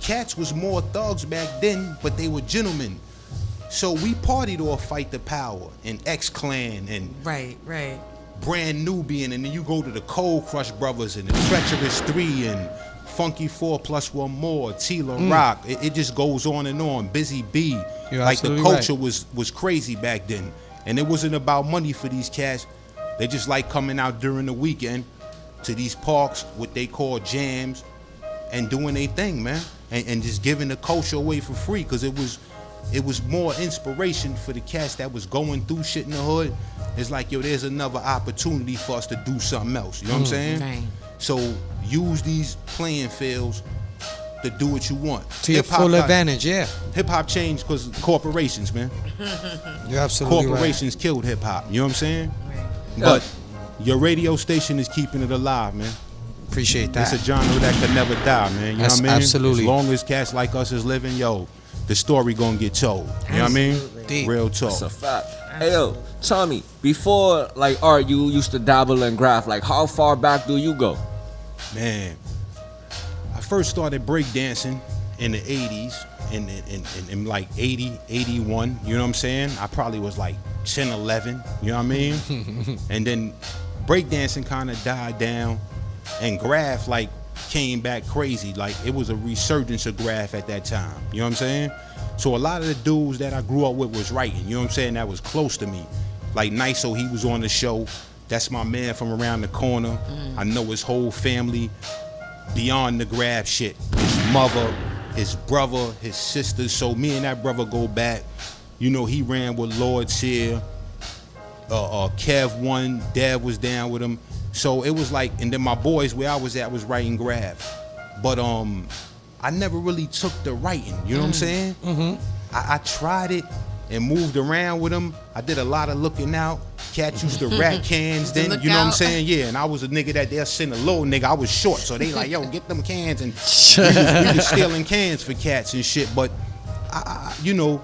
Cats was more thugs back then, but they were gentlemen. So we partied off Fight the Power and X Clan and Right, right. Brand Nubian, and then you go to the Cold Crush Brothers and the Treacherous Three and Funky Four Plus One More, T La Mm. Rock. It, it just goes on and on. Busy Bee. You're like the culture right. was was crazy back then, and it wasn't about money for these cats. They just like coming out during the weekend to these parks, what they call jams, and doing their thing, man, and, and just giving the culture away for free because it was it was more inspiration for the cats that was going through shit in the hood. It's like, yo, there's another opportunity for us to do something else. You know what I'm Mm. saying? Right. So use these playing fields to do what you want. To your Hip-hop full got- advantage, yeah. Hip hop changed because corporations, man. You're absolutely right. corporations killed hip hop. You know what I'm saying? Yeah. But your radio station is keeping it alive, man. Appreciate that. It's a genre that could never die, man. You That's know what I mean? absolutely. As long as cats like us is living, yo, the story gonna get told. You know what I mean? Deep. Real talk. That's a fact. Hey yo, Tommy, before like art, you used to dabble in graph. Like, how far back do you go? Man, I first started breakdancing in the 80s, in, in, in, in like 80, 81. You know what I'm saying? I probably was like 10, 11. You know what I mean? and then breakdancing kind of died down, and graph like came back crazy. Like it was a resurgence of graph at that time. You know what I'm saying? So a lot of the dudes that I grew up with was writing. You know what I'm saying? That was close to me. Like Niso, he was on the show. That's my man from around the corner. I know his whole family beyond the graph shit. His mother, his brother, his sisters. So me and that brother go back. You know, he ran with Lord Sear. Uh, uh, Kev one, Dad was down with him. So it was like, and then my boys, where I was at, was writing graph. But um, I never really took the writing. You know what I'm saying? Mm-hmm. I, I tried it and moved around with them. I did a lot of looking out. Cats used to rat cans then, you know what I'm saying? Yeah, and I was a nigga that they'll send a little nigga. I was short, so they like, yo, get them cans and we was, we was stealing cans for cats and shit. But I, I you know,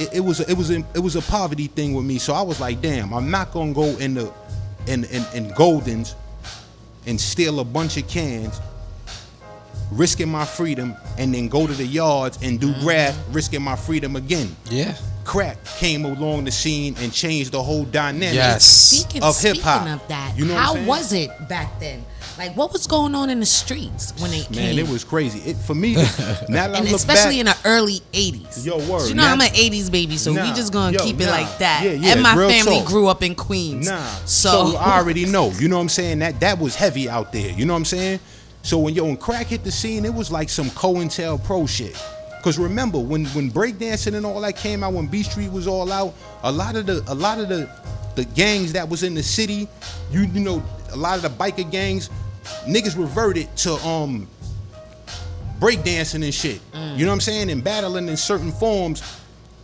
it, it was a, it was a, it was a poverty thing with me. So I was like, damn, I'm not gonna go in the in in, in Goldens and steal a bunch of cans, risking my freedom, and then go to the yards and do mm-hmm. graft, risking my freedom again. Yeah. Crack came along the scene and changed the whole dynamic Yes. Speaking, of hip hop. speaking of that, You know what I'm how saying? was it back then? Like, what was going on in the streets when they Man, came? it was crazy. It for me. now that I and look especially back, in the early 80s. Yo, word. You know, Now- I'm an 80s baby, so we just gonna yo, keep it like that. Yeah, yeah, and my family talk. grew up in Queens. Nah. So, So, I already know. You know what I'm saying? That that was heavy out there. You know what I'm saying? So when yo when crack hit the scene, it was like some COINTELPRO shit. Cause remember when when breakdancing and all that came out, when Beat Street was all out, a lot of the a lot of the the gangs that was in the city, you you know, a lot of the biker gangs, niggas reverted to um breakdancing and shit. Mm. You know what I'm saying? And battling in certain forms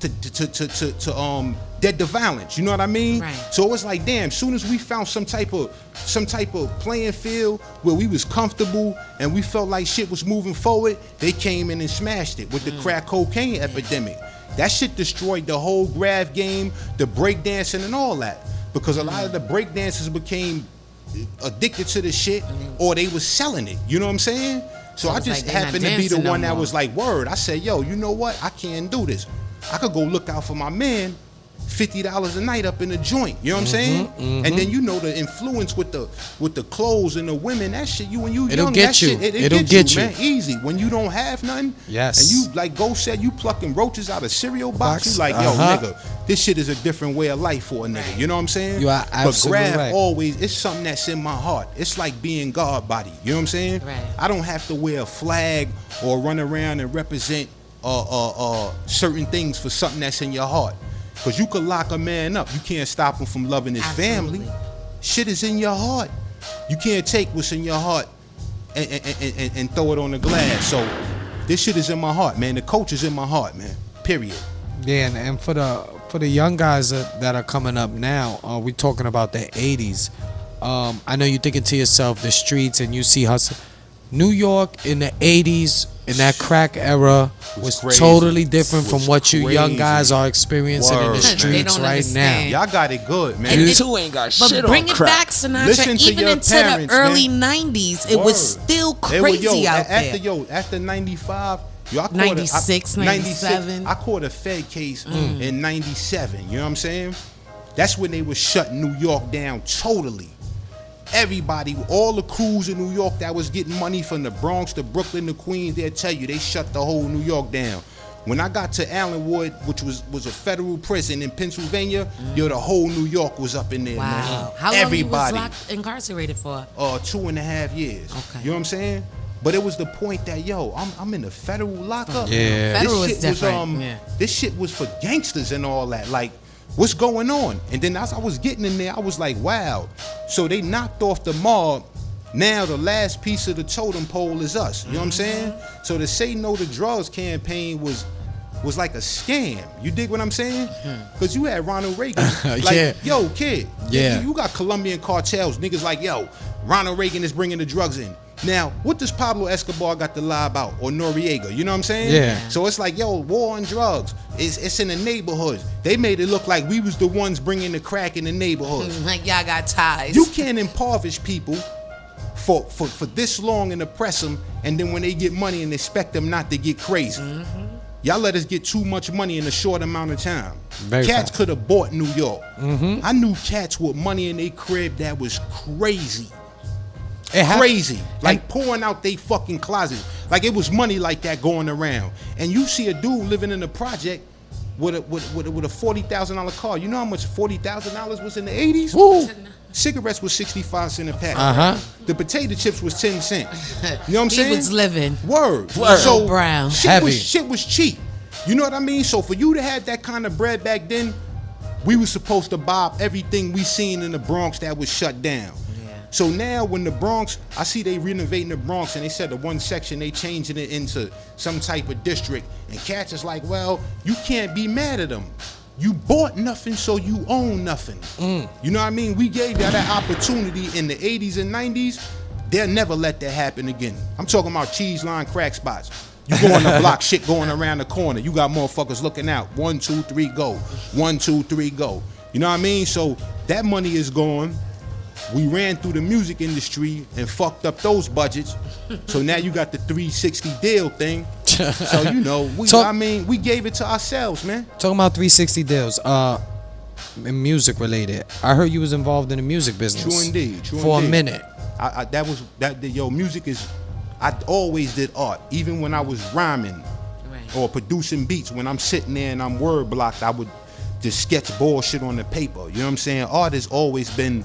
to to to to, to, um dead to violence. You know what I mean? Right. So it was like, damn, soon as we found some type of some type of playing field where we was comfortable and we felt like shit was moving forward, they came in and smashed it with the Mm. crack cocaine epidemic. That shit destroyed the whole graph game, the breakdancing and all that. Because a lot of the breakdancers became addicted to the shit or they was selling it. You know what I'm saying? So, So I just like happened to be the no one that was like, word. I said, yo, you know what? I can't do this. I could go look out for my man. Fifty dollars a night up in the joint, you know what I'm saying? Mhm, And then you know the influence with the with the clothes and the women. That shit, you when you It'll young, get that you. Shit, it, it It'll get, get you, you. man. Easy when you don't have nothing. Yes. And you like Go said, you plucking roaches out of cereal box. Box, You like, yo, uh-huh. nigga, this shit is a different way of life for a nigga. You know what I'm saying? You are but graph right. always it's something that's in my heart. It's like being God body. You know what I'm saying? Right. I don't have to wear a flag or run around and represent uh, uh, uh, certain things for something that's in your heart. Cause you could lock a man up. You can't stop him from loving his family. Shit is in your heart. You can't take what's in your heart and, and, and, and, throw it on the glass. So this shit is in my heart, man. The coach is in my heart, man. Period. Yeah, and, and for the for the young guys that, that are coming up now, uh, we talking about the '80s. Um, I know you're thinking to yourself, the streets, and you see hustle. New York in the '80s, in that crack era, was, crazy. totally different from Was what you young guys are experiencing in the streets right now. Y'all got it good, man. And You two ain't got shit. But shit bring on it crack. back, Sinatra. Listen to Even your into parents, the early man. '90s, it was still They were- crazy yo, out after, there. Yo, after 95, yo, I caught a- I- 96, 97. I caught a Fed case Mm. in 97. You know what I'm saying? That's when they were shutting New York down totally. Everybody, all the crews in New York that was getting money from the Bronx to Brooklyn to Queens, they'll tell you they shut the whole New York down. When I got to Allenwood, which was was a federal prison in Pennsylvania, yo, the whole New York was up in there, man. Mm. Wow. How long Everybody he was locked, incarcerated for? uh, two and a half years. Okay. You know what I'm saying? But it was the point that yo, I'm, I'm in the federal lockup. Yeah. Federal this is shit was different, um, yeah. this shit was for gangsters and all that. Like, what's going on? And then as I was getting in there, I was like, wow. So they knocked off the mob. Now the last piece of the totem pole is us. You know what I'm saying? So the say no to drugs campaign was was like a scam. You dig what I'm saying? Hmm. Because you had Ronald Reagan. Like, Yeah. yo, kid. Yeah. You, you got Colombian cartels. Niggas like, yo, Ronald Reagan is bringing the drugs in. Now, what does Pablo Escobar got to lie about? Or Noriega? You know what I'm saying? Yeah. So it's like, yo, war on drugs. It's, it's in the neighborhood. They made it look like we was the ones bringing the crack in the neighborhood. Like y'all got ties. You can't impoverish people for, for, for this long and oppress them, and then when they get money and expect them not to get crazy. Mm-hmm. Y'all let us get too much money in a short amount of time. Very cats could have bought New York. Mhm. I knew cats with money in their crib that was crazy. It hap- crazy. Like pouring out they fucking closet. Like it was money like that going around. And you see a dude living in a project with a with, with, a- with a forty thousand dollar car. You know how much forty thousand dollars was in the eighties? Woo! Cigarettes was sixty five cent a pack. Uh-huh. The potato chips was ten cent. You know what I'm saying? He saying? was living. Word. Word. So Brown. Shit Heavy. was shit was cheap. You know what I mean? So for you to have that kind of bread back then, we was supposed to bob everything we seen in the Bronx that was shut down. So now when the Bronx, I see they renovating the Bronx and they said the one section they changing it into some type of district. And cats is like, well, you can't be mad at them. you bought nothing, so you own nothing. Mm. You know what I mean? We gave y'all that opportunity in the 80s and 90s. They'll never let that happen again. I'm talking about cheese line crack spots. You go on the block, shit going around the corner. You got motherfuckers looking out. One, two, three, go. One, two, three, go. You know what I mean? So that money is gone. We ran through the music industry and fucked up those budgets. So now you got the 360 deal thing. So you know, we Talk- I mean, we gave it to ourselves, man. Talking about 360 deals, uh, and music related. I heard you was involved in the music business. True indeed. True for indeed. a minute. I, I, that was that. The, yo, music is. I always did art, even when I was rhyming or producing beats. When I'm sitting there and I'm word blocked, I would just sketch bullshit on the paper. You know what I'm saying? Art has always been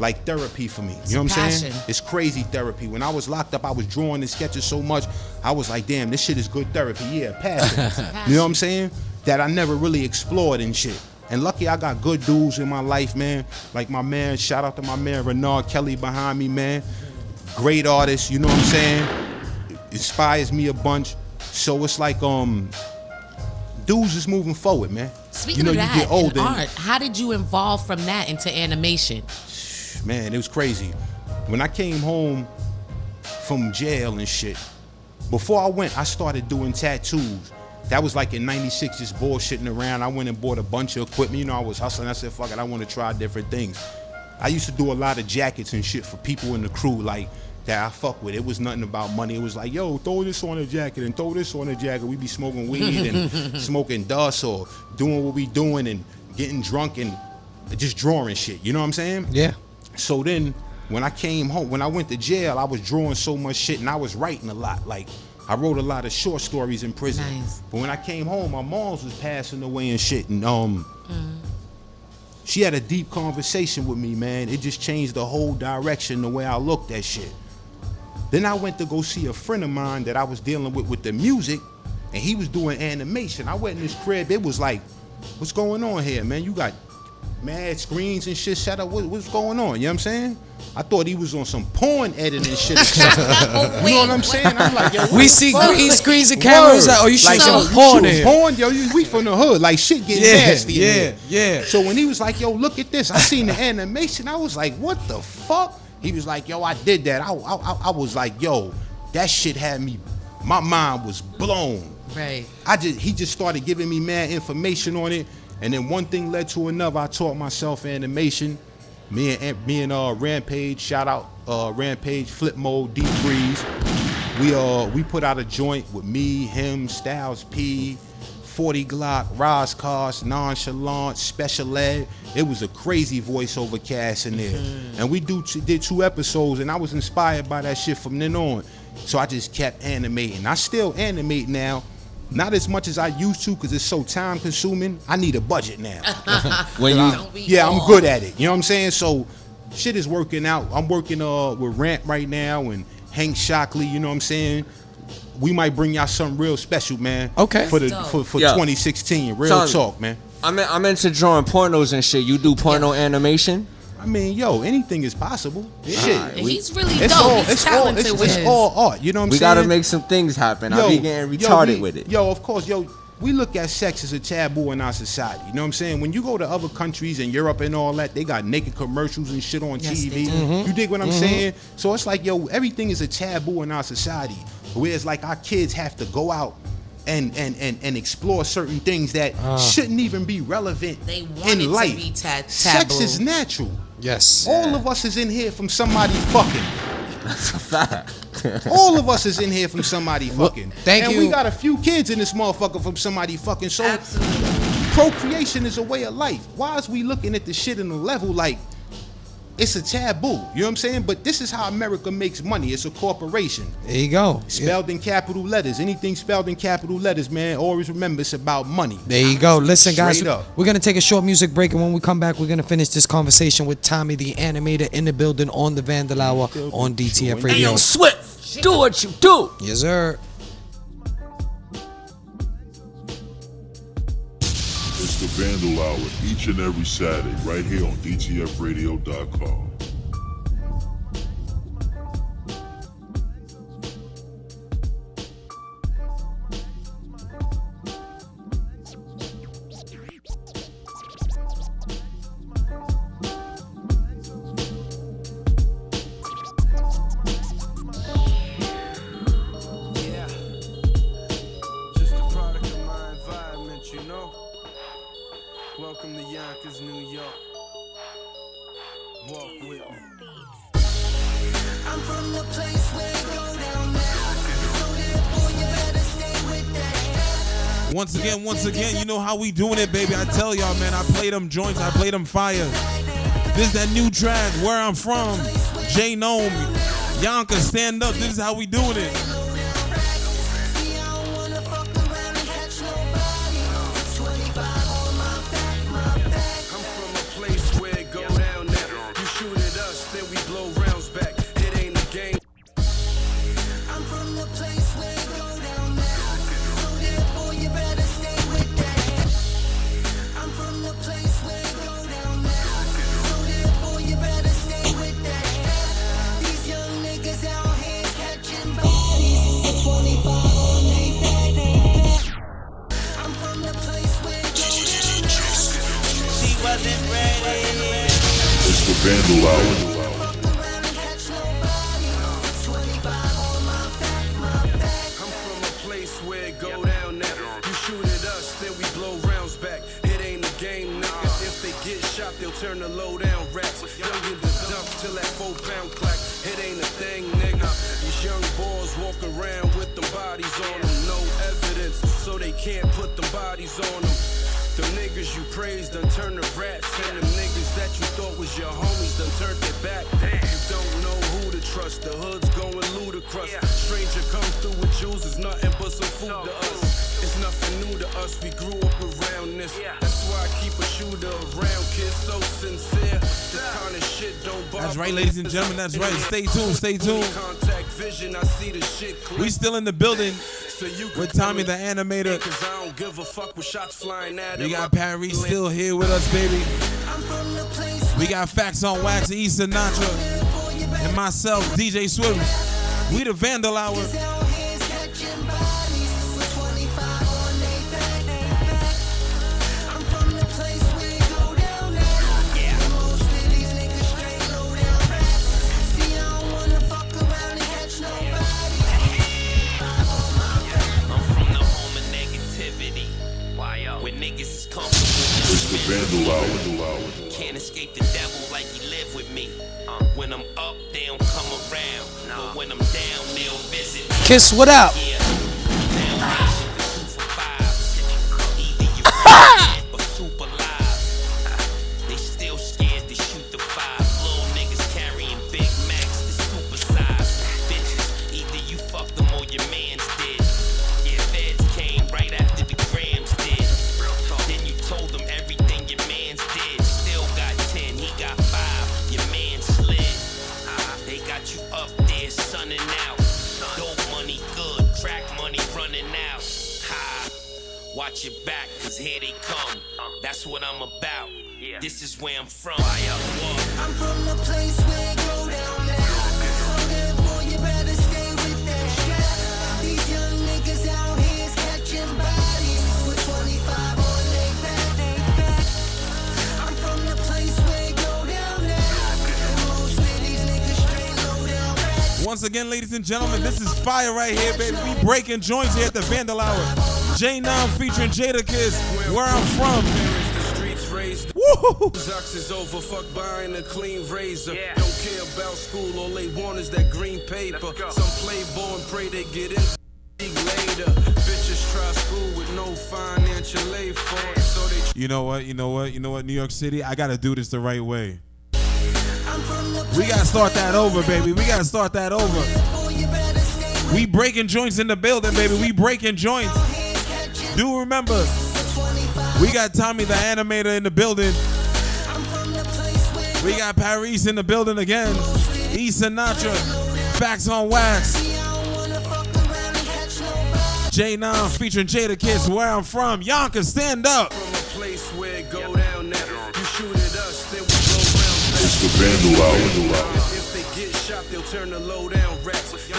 like therapy for me. You know what I'm saying? It's crazy therapy. When I was locked up, I was drawing and sketching so much. I was like, damn, this shit is good therapy. Yeah, passion. you know what I'm saying? That I never really explored and shit. And lucky I got good dudes in my life, man. Like my man, shout out to my man Renard Kelly behind me, man. Great artist, you know what I'm saying? Inspires me a bunch. So it's like um dudes is moving forward, man. Speaking you know, of that, you get older. art, how did you evolve from that into animation? Man, it was crazy. When I came home from jail and shit, before I went, I started doing tattoos. That was like in 96, just bullshitting around. I went and bought a bunch of equipment. You know, I was hustling. I said, fuck it, I want to try different things. I used to do a lot of jackets and shit for people in the crew, like that I fuck with. It was nothing about money. It was like, yo, throw this on a jacket and throw this on a jacket. We'd be smoking weed and smoking dust or doing what we doing and getting drunk and just drawing shit. You know what I'm saying? Yeah. So then when I came home, when I went to jail, I was drawing so much shit and I was writing a lot. Like I wrote a lot of short stories in prison. But when I came home, my mom's was passing away and shit. And um she had a deep conversation with me, man. It just changed the whole direction, the way I looked at shit. Then I went to go see a friend of mine that I was dealing with with the music, and he was doing animation. I went in his crib. It was like, what's going on here, man? You got mad screens and shit set up. What, what's going on? You know what I'm saying? I thought he was on some porn editing shit. or you know what I'm saying? I'm like, yo, We see fuck? green screens and cameras, like, oh, you shooting yo, some porn you in shooting here. porn, yo, you- we from the hood, like shit getting Yeah, nasty. in yeah, yeah. So when he was like, yo, look at this, I seen the animation. I was like, what the fuck? He was like, yo, I did that. I, I, I- I was like, yo, that shit had me. My mind was blown. Right. I just he just started giving me mad information on it, and then one thing led to another. I taught myself animation. Me and me and uh Rampage, shout out uh Rampage, Flip Mode, Deep Freeze. We uh we put out a joint with me, him, Styles P, 40 Glock, Roz Cars, Nonchalant, Special Ed. It was a crazy voiceover cast in there. And we do did two episodes, and I was inspired by that shit from then on. So I just kept animating. I still animate now. Not as much as I used to because it's so time consuming. I need a budget now. When you- I'm- yeah, I'm good at it. You know what I'm saying? So shit is working out. I'm working uh with Ramp right now and Hank Shocklee, you know what I'm saying? We might bring y'all something real special, man. Okay. For the for, for Yeah. 2016. Real Son, talk, man. I'm I'm into drawing pornos and shit. You do porno animation? I mean, yo, anything is possible. Shit. Alright, we- He's really It's dope. all, He's it's all, talented it's, with it's his. all art. You know what I'm we saying? gotta make some things happen. I be getting yo, retarded we- with it. Yo, of course, yo, we look at sex as a taboo in our society. You know what I'm saying? When you go to other countries in Europe and all that, they got naked commercials and shit on Yes, they TV. do. Mm-hmm. Mhm. You dig what I'm Mhm. saying? So it's like, yo, everything is a taboo in our society. Whereas like our kids have to go out and and and, and explore certain things that Ah. shouldn't even be relevant They want it in life. to be ta- Sex is natural. Yes. All of us is in here from somebody fucking. That's a fact. All of us is in here from somebody fucking. thank and you. And we got a few kids in this motherfucker from somebody fucking. So procreation is a way of life. Why is we looking at the shit in a level like it's a taboo? You know what I'm saying? But this is how America makes money. It's a corporation. There you go. Spelled in capital letters. Anything spelled in capital letters, man, always remember it's about money. There you go. Listen, guys, up. we're gonna take a short music break, and when we come back, we're gonna finish this conversation with Tommy, the animator, in the building on the Vandal Hour on DTF Hey, Radio. yo, Swift, do what you do. Yes, sir. Vandal Hour each and every Saturday right here on DTFRadio.com. Yonkers, New York. Walk with me. I'm from the place where go down. Once again, once again, you know how we doing it, baby. I tell y'all, man, I play them joints, I play them fire. This is that new track, where I'm from, J Nome, Yonka, stand up. This is how we doing it. Shot, they'll turn the low down raps. Youngin' the dump till that four pound clack. It ain't a thing, nigga. These young boys walk around with bodies on them. No evidence, so they can't put them bodies on them. Them niggas you praised done turn to rats. And them niggas that you thought was your homies done turned their back. You don't know who to trust. The hood's going ludicrous. Stranger comes through with jewels is nothing but some food to us. It's nothing new to us. We grew up around this. That's why I keep a shooter around. Kids so sincere. This kind of shit don't bother. That's right, ladies and gentlemen. That's right. Stay tuned. Stay tuned. Contact vision. I see the shit clear. We still in the building So you with Tommy the animator. Cause I don't give a fuck with shots flying at We got Parisse still here with us, baby. We got Facts on Wax, E Sinatra, and myself, DJ Swift. We the Vandal Hour. Vandal Hour. Can't escape the devil like he live with me. When I'm up, they don't come around. But when I'm down, they'll visit. Kiss, what up? Yeah. I'm about. This is where I'm from. I'm from the place where go down now. So therefore you better stay with that. These young niggas out here is catching bodies with 25 on they back. I'm from the place where it go down now. Most of these niggas straight low down rats. Once again, ladies and gentlemen, this is fire right here, baby. We breaking joints here at the Vandal Hour. J9 featuring Jadakiss, where I'm from. Woo! Zucks is over, fuck buying a clean razor. Don't care about school, all they want is that green paper. Some playboy and pray they get in league later. Bitches try school with no financial aid for it, so they You know what? You know what? You know what? New York City, I gotta do this the right way. We gotta start that over, baby. We gotta start that over. We breaking joints in the building, baby. We breaking joints. Do remember, we got Tommy the animator in the building. We got Parisse in the building again. E Sinatra, Facts on Wax. J9 featuring Jadakiss, where I'm from. Yonka, stand up. place where it go down now. You shoot at us, then we go round back. It's the Vandal Hour. If they get shot, they'll turn the low down raps.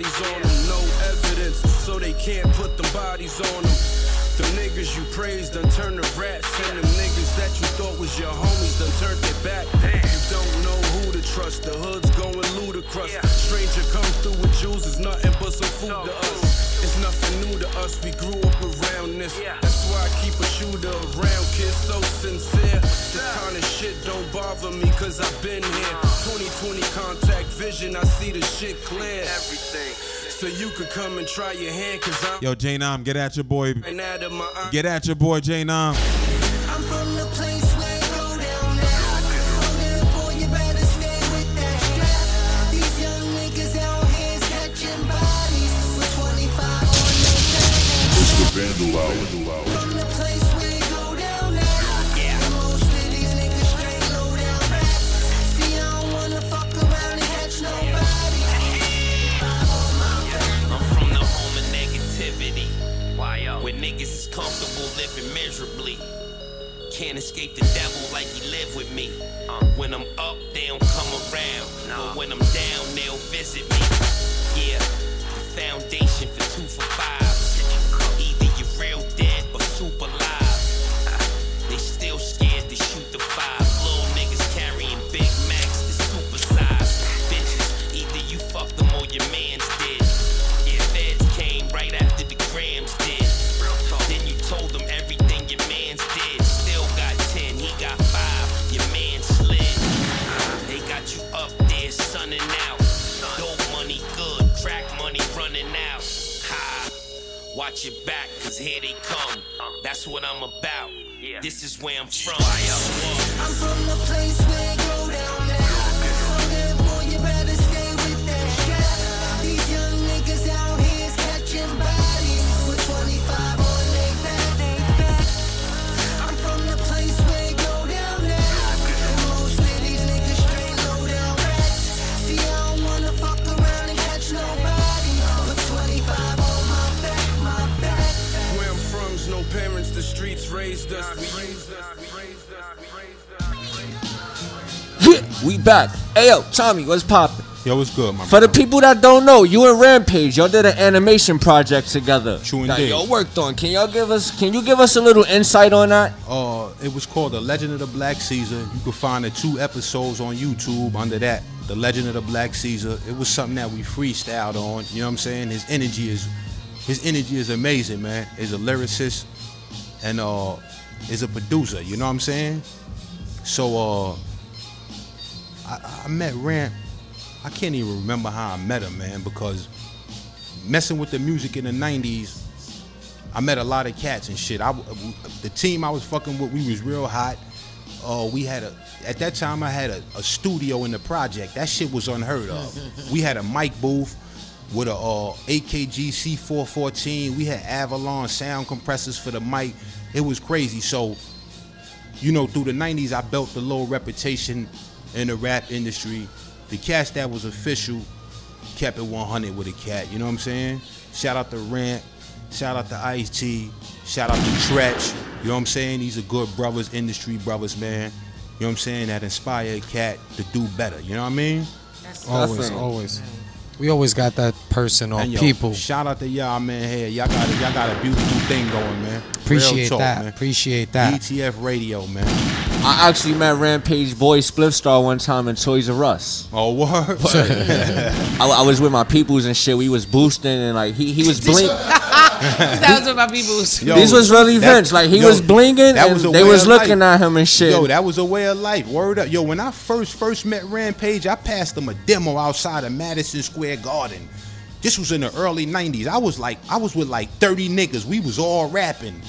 Bodies on them. No evidence, so they can't put them bodies on them. The niggas you praised done turned to rats. And the niggas that you thought was your homies done turned their back. Damn. You don't know who to trust. The hood's going ludicrous. Yeah. Stranger comes through with jewels is nothing but some food no. to us. It's nothing new to us. We grew up around this. Yeah. That's why I keep a shooter around, Kid's So sincere. This kind of shit don't bother me, cause I've been here. 2020 contact vision, I see the shit clear. Everything. So you could come and try your hand, cause I'm Yo, J Nam, get at your boy. right out of my Get at your boy, J Nam. I'm from Can't escape the devil like he live with me. Uh. When I'm up, they don't come around. But when I'm down, they'll visit me. Yeah, the foundation for two for five. Back. Hey yo, Tommy, what's poppin'? Yo, what's good, my man? For the people that don't know, you and Rampage, y'all did an animation project together. True that indeed. y'all worked on. Can y'all give us? Can you give us a little insight on that? Uh, it was called The Legend of the Black Caesar. You can find the two episodes on YouTube under that. The Legend of the Black Caesar. It was something that we freestyled on. You know what I'm saying? His energy is his energy is amazing, man. He's a lyricist and uh is a producer, you know what I'm saying? So uh I, I met Ramp. I can't even remember how I met him, man, because messing with the music in the 90s, I met a lot of cats and shit. I, the team I was fucking with, we was real hot. Uh, we had a at that time I had a, a studio in the project. That shit was unheard of. we had a mic booth with a uh, AKG C414. We had Avalon sound compressors for the mic. It was crazy. So, you know, through the 90s, I built a little reputation in the rap industry. The cats that was official kept it 100 with a cat. You know what I'm saying? Shout out to Rant. Shout out to Ice T. Shout out to Treach. You know what I'm saying? These are good brothers, industry brothers, man. You know what I'm saying? That inspire a cat to do better. You know what I mean? Always, Definitely. always. We always got that person or And yo, people. Shout out to y'all, man. Hey, y'all got a, y'all got a beautiful thing going, man. Appreciate talk, that. man. Appreciate that. DTF Radio, man. I actually met Rampage Boy Spliff Star one time in Toys R Us. Oh, what? I, I was with my peoples and shit. We was boosting and like he he was blink. that was what my people was. Yo, These was really that- Like he yo, was blinging that and was a they was looking life. at him and shit. Yo, that was a way of life. Word up. Yo, when I first first met Rampage, I passed him a demo outside of Madison Square Garden. This was in the early 90s. I was like, I was with like 30 niggas. We was all rapping.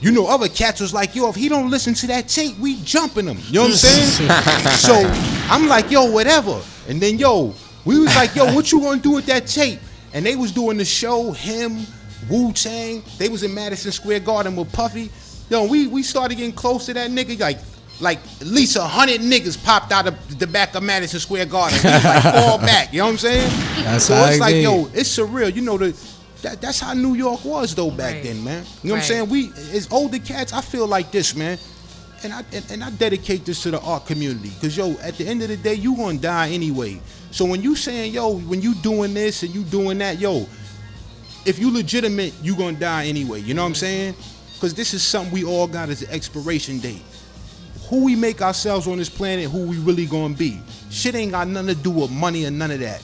You know, other cats was like, yo, if he don't listen to that tape, we jumping him. You know what I'm saying? so I'm like, yo, whatever. And then, yo, we was like, yo, what you gonna do with that tape? And they was doing the show, him, Wu Tang. They was in Madison Square Garden with Puffy. Yo, we we started getting close to that nigga. Like, like at least a hundred niggas popped out of the back of Madison Square Garden. We was like fall back. You know what I'm saying? That's so it's it like, be. yo, it's surreal. You know the. That, that's how New York was though back Right. then, man. You know what I'm saying? We as older cats, I feel like this, man. And I and, and I dedicate this to the art community. Cause yo, at the end of the day, you gonna die anyway. So when you saying, yo, when you doing this and you doing that, yo, if you legitimate, you gonna die anyway. You know what I'm saying? Cause this is something we all got as an expiration date. Who we make ourselves on this planet, who we really gonna be. Shit ain't got nothing to do with money or none of that.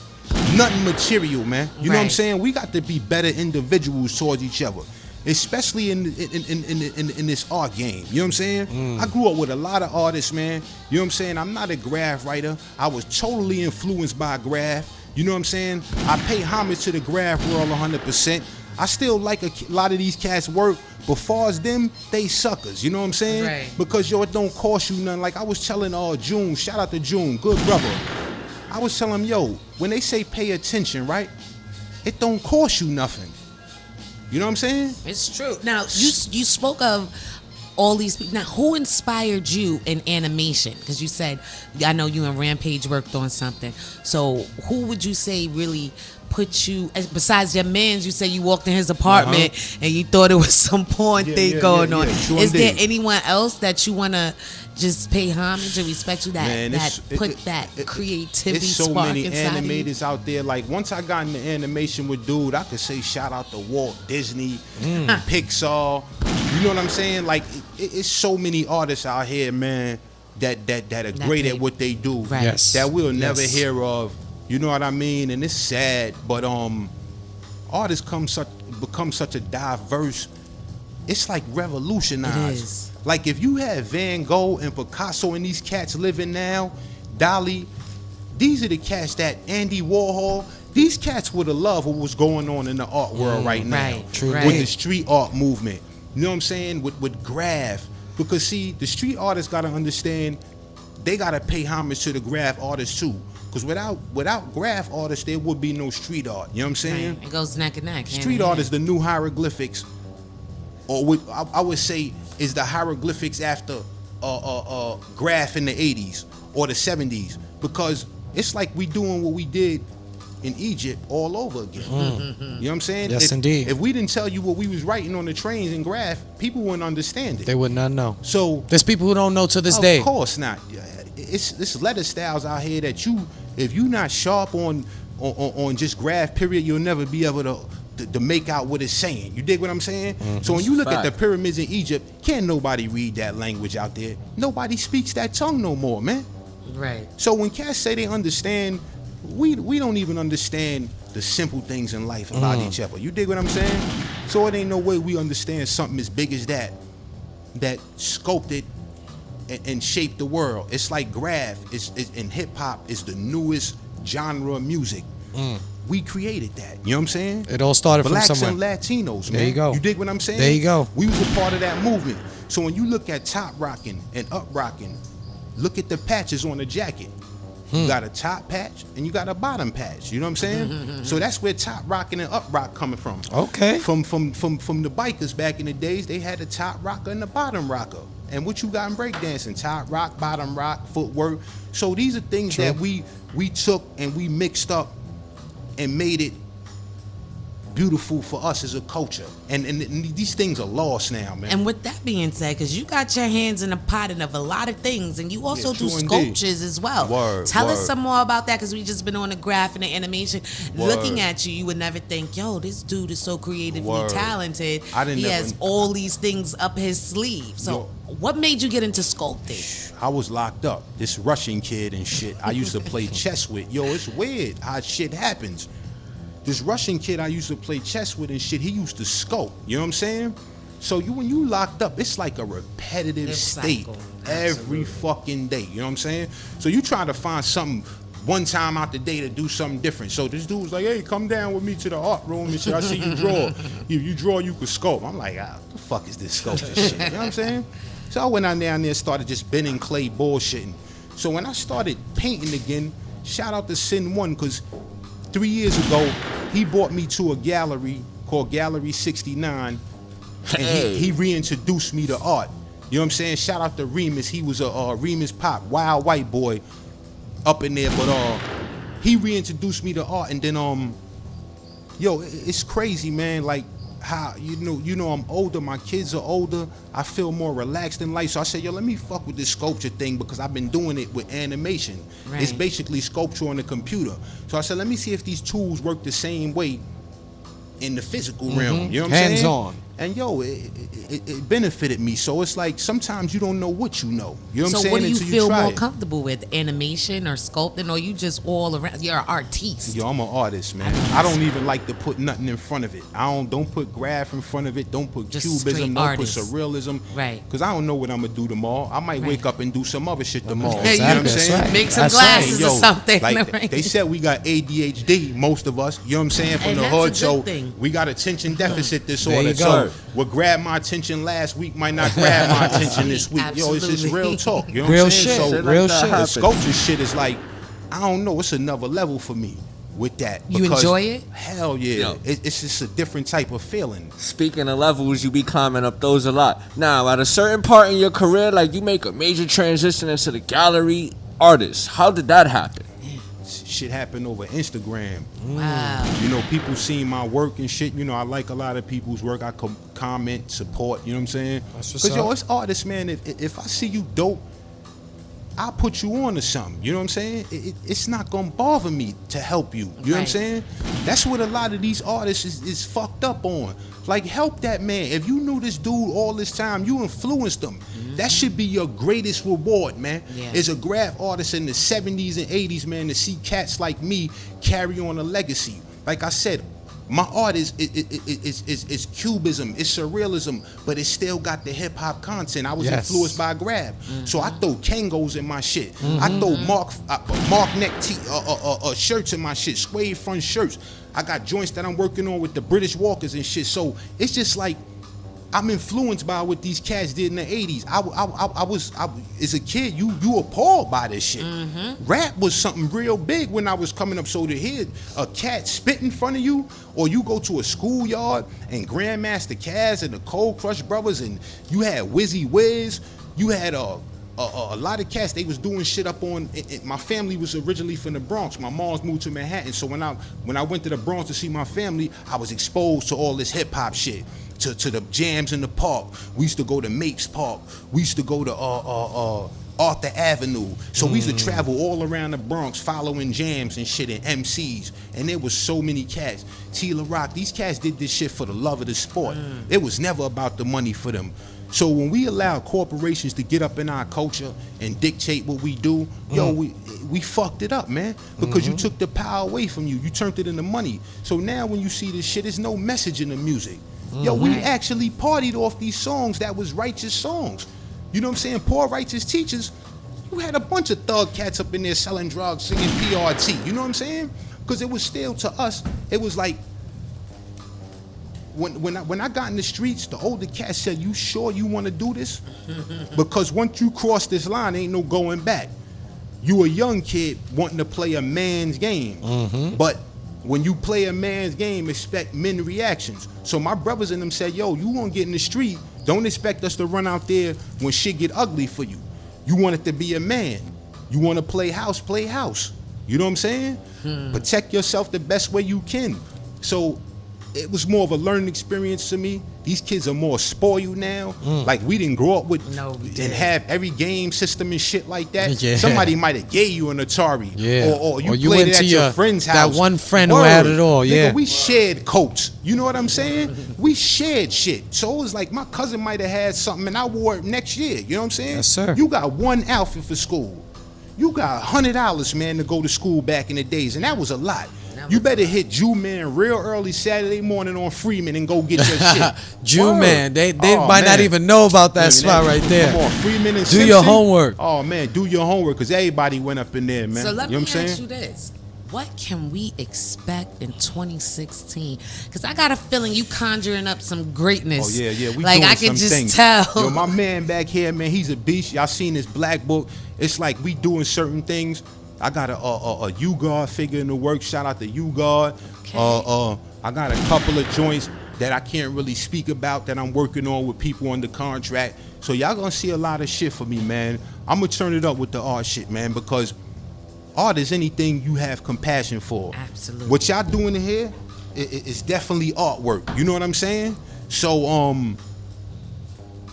Nothing material, man. You know what I'm saying? We got to be better individuals towards each other. Especially in in in in, in, in this art game. You know what I'm saying? I grew up with a lot of artists, man. You know what I'm saying? I'm not a graph writer. I was totally influenced by graph. You know what I'm saying? I pay homage to the graph world 100%. I still like a lot of these cats' work, but far as them, they suckers. You know what I'm saying? Right. Because yo, it don't cost you nothing. Like I was telling uh June, shout out to June, good brother. I was telling him, yo, when they say pay attention, right? It don't cost you nothing. You know what I'm saying? It's true. Now you you spoke of all these people. Now, who inspired you in animation? Because you said I know you and Rampage worked on something. So who would you say really put you? Besides your man's, you say you walked in his apartment and you thought it was some porn Yeah, thing yeah, going yeah, on. sure Is there indeed. anyone else that you wanna? Just pay homage and respect you that Man, that put it- that it- creativity It's so spark many inside of you. animators out there. Like once I got into animation with dude, I could say shout out to Walt Disney, Mm. Pixar. You know what I'm saying? Like it, it's so many artists out here, man, that that that are That great they- at what they do. Right. Yes. That we'll never Yes. hear of. You know what I mean? And it's sad, but um, artists come such become such a diverse. It's like revolutionized. It is. Like if you had Van Gogh and Picasso and these cats living now, Dali, these are the cats that Andy Warhol. These cats would have loved what was going on in the art world right now right, True with right. the street art movement. You know what I'm saying? With with graph, because see, the street artists gotta understand they gotta pay homage to the graph artists too. Because without without graph artists, there would be no street art. You know what I'm saying? Right. It goes neck and neck. Street in art hand. is the new hieroglyphics, or would, I, I would say is the hieroglyphics after uh, uh, uh, graph in the 80s or the 70s because it's like we doing what we did in Egypt all over again. Mm. You know what I'm saying? Yes, if, indeed. If we didn't tell you what we was writing on the trains and graph, people wouldn't understand it. They would not know. So There's people who don't know to this of day. Of course not. It's it's letter styles out here that you, if you're not sharp on on, on on just graph period, you'll never be able to, to to make out what it's saying. You dig what I'm saying? So when you look at the pyramids in Egypt, can't nobody read that language out there. Nobody speaks that tongue no more, man. Right. So when cats say they understand, we we don't even understand the simple things in life about Mm. each other. You dig what I'm saying? So it ain't no way we understand something as big as that, that sculpted and, and shaped the world. It's like graph. It's, it's and hip hop is the newest genre of music. Mm. We created that. You know what I'm saying? It all started from somewhere. Blacks and Latinos, man. There you go. You dig what I'm saying? There you go. We was a part of that movement. So when you look at top rocking and up rocking, look at the patches on the jacket. Hmm. You got a top patch and you got a bottom patch. You know what I'm saying? so that's where top rocking and up rock coming from. Okay. From from from from the bikers back in the days, they had the top rocker and the bottom rocker. And what you got in breakdancing, top rock, bottom rock, footwork. So these are things True. that we we took and we mixed up and made it beautiful for us as a culture. And and, and these things are lost now, man. And with that being said, because you got your hands in the pot of a lot of things, and you also Yeah, do true indeed. sculptures as well. Word, Tell us some more about that, because we just been on the graph and the animation. Word. Looking at you, you would never think, yo, this dude is so creatively Word. talented. I didn't he never- has all these things up his sleeve. So, what made you get into sculpting? I was locked up. This Russian kid and shit. I used to play chess with. Yo, it's weird how shit happens. This Russian kid I used to play chess with and shit. He used to sculpt. You know what I'm saying? So you when you locked up, it's like a repetitive It's state cycle. every fucking day. You know what I'm saying? So you trying to find something one time out the day to do something different. So this dude was like, "Hey, come down with me to the art room and shit. I see you draw. If you draw, you can sculpt." I'm like, "Ah, the fuck is this sculpture shit?" You know what I'm saying? So I went on down there and started just bending clay bullshitting. So when I started painting again, shout out to Sin One because three years ago he brought me to a gallery called Gallery 69, and Hey. he, he reintroduced me to art. You know what I'm saying? Shout out to Remus. He was a uh, Remus Pop, wild white boy, up in there. But uh, he reintroduced me to art, and then um, yo, it's crazy, man. Like how you know, you know, I'm older. My kids are older. I feel more relaxed in life. So I said, yo, let me fuck with this sculpture thing because I've been doing it with animation. It's basically sculpture on the computer. So I said, let me see if these tools work the same way in the physical realm. Mhm. You know what I'm saying? Hands-on. And yo, it, it, it benefited me. So it's like sometimes you don't know what you know. You know what so I'm saying? what do you Until feel try more it. comfortable with, animation or sculpting, or you just all around? You're an artiste. Yo, I'm an artist, man. I don't even like to put nothing in front of it. I don't don't put graph in front of it. Don't put Just cubism. straight Don't artist. put surrealism. Right. Because I don't know what I'm gonna do tomorrow. I might Right. wake up and do some other shit tomorrow. Yeah, you know what I'm saying? right. Make some That's glasses Yo, or something, Like right? they said, we got ADHD. Most of us. You know what I'm saying? From And the that's a hood, good so thing. we got attention deficit There disorder. you So go. what grabbed my attention last week might not grab my attention this week. Yo, it's just real talk. You know Real what I'm saying? shit. So Shit like Real that the sculpture shit is like, I don't know. It's another level for me with that. You enjoy it? Hell yeah. Yo. It, it's just a different type of feeling. Speaking of levels, you be climbing up those a lot. Now, at a certain part in your career, like you make a major transition into the gallery artist. How did that happen? Shit happened over Instagram. Mm. Wow. You know, people seeing my work and shit. You know, I like a lot of people's work. I com- comment, support. You know what I'm saying? Because yo, up. it's artists, man. If if I see you dope, I'll put you on to something. You know what I'm saying? It, it- it's not gonna bother me to help you. You know what I'm saying? That's what a lot of these artists is, is fucked up on. Like, help that man. If you knew this dude all this time, you influenced him. Mm-hmm. That should be your greatest reward, man. Yeah. As a graph artist in the 70s and 80s, man, to see cats like me carry on a legacy. Like I said, my art is is, is, is, is cubism, it's surrealism, but it still got the hip hop content. I was Yes. influenced by Grab, so I throw Kangos in my shit. I Mhm. throw Mark uh, Mark neck t- uh, uh, uh, uh, shirts in my shit, suede front shirts. I got joints that I'm working on with the British Walkers and shit. So it's just like I'm influenced by what these cats did in the 80s. I, I, I, I was, I, as a kid, you you appalled by this shit. Mm-hmm. Rap was something real big when I was coming up. So to hear a cat spit in front of you, or you go to a schoolyard and Grandmaster Caz and the Cold Crush Brothers, and you had Wizzy Wiz, you had a. A, a, lot of cats they was doing shit up on it, it- my family was originally from the Bronx my mom's moved to Manhattan so when I when I went to the Bronx to see my family I was exposed to all this hip hop shit to, to the jams in the park we used to go to Mapes Park we used to go to uh uh uh Arthur Avenue. So we used to travel all around the Bronx following jams and shit and MCs. And there was so many cats. T La Rock, these cats did this shit for the love of the sport. It was never about the money for them. So when we allow corporations to get up in our culture and dictate what we do, yo, we we fucked it up, man. Because you took the power away from you. You turned it into money. So now when you see this shit, there's no message in the music. Yo, we Mhm. actually partied off these songs that was righteous songs. You know what I'm saying? Poor righteous teachers. You had a bunch of thug cats up in there selling drugs, singing PRT. You know what I'm saying? Because it was still to us, it was like when when I, when I got in the streets, the older cats said, "You sure you want to do this?" because once you cross this line, ain't no going back. You a young kid wanting to play a man's game, but when you play a man's game, expect men reactions. So my brothers and them said, "Yo, you won't get in the street? Don't expect us to run out there when shit get ugly for you. You want it to be a man. You want to play house, play house. You know what I'm saying? Hmm. Protect yourself the best way you can. So it was more of a learning experience to me. These kids are more spoiled now. Mm. Like we didn't grow up with No, we and didn't. have every game system and shit like that. Yeah. Somebody might have gave you an Atari. Yeah. Or, or you Or you played it at your, your- friend's that house. one friend who had it all, Nigga, yeah. we shared coats. You know what I'm saying? we shared shit. So it was like my cousin might have had something and I wore it next year. You know what I'm saying? Yes, sir. You got one outfit for school. You got hundred dollars, man, to go to school back in the days, and that was a lot. You better hit Jew Man real early Saturday morning on Freeman and go get your shit. Jew Word. man, they they Oh, might not even know about that Man, spot that- right there. Come on, Freeman and Do your homework. Oh man, do your homework because everybody went up in there, man. So let you know me what ask saying? you this. What can we expect in 2016? Because I got a feeling you conjuring up some greatness. Oh yeah, yeah. We like doing I can some just things. tell. Yo, my man back here, man, he's a beast. Y'all seen his black book? It's like we doing certain things. I got a a, a, a U-Guard figure in the work. Shout out to U-Guard. Uh, uh, I got a couple of joints that I can't really speak about that I'm working on with people under contract. So y'all gonna see a lot of shit for me, man. I'm gonna turn it up with the art shit, man, because art is anything you have compassion for. Absolutely. What y'all doing in here i- i- definitely artwork. You know what I'm saying? So um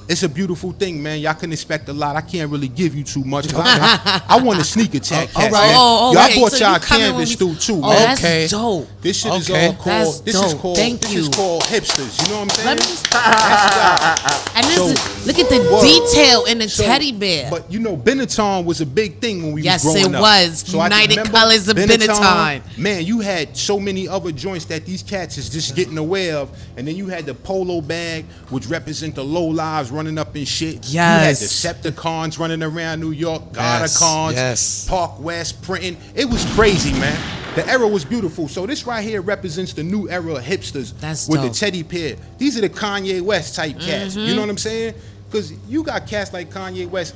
it's a beautiful thing, man. Y'all can expect a lot. I can't really give you too much. I, I want a sneak attack. Cats, right. man. Oh, oh, I wait, bought so y'all you coming when canvas through too, Oh, man. that's dope. This shit is Okay. all called. That's this is called. Thank this you. is called hipsters. You know what I'm saying? Let me- That's And this So- is, look at the Word. detail in the So- teddy bear. But you know, Benetton was a big thing when we Yes, was growing up it up. was. I United remember Colors of Benetton. Man, you had so many other joints that these cats is just getting aware of, and then you had the polo bag, which represent the low lives running up in shit. Yes. You had the Decepticons running around New York, Yes, Godacons, yes. Park West printing. It was crazy, man. The era was beautiful. So this right here represents the new era of hipsters That's with dope. the teddy bear. These are the Kanye West type cats. Mhm. You know what I'm saying? Because you got cats like Kanye West.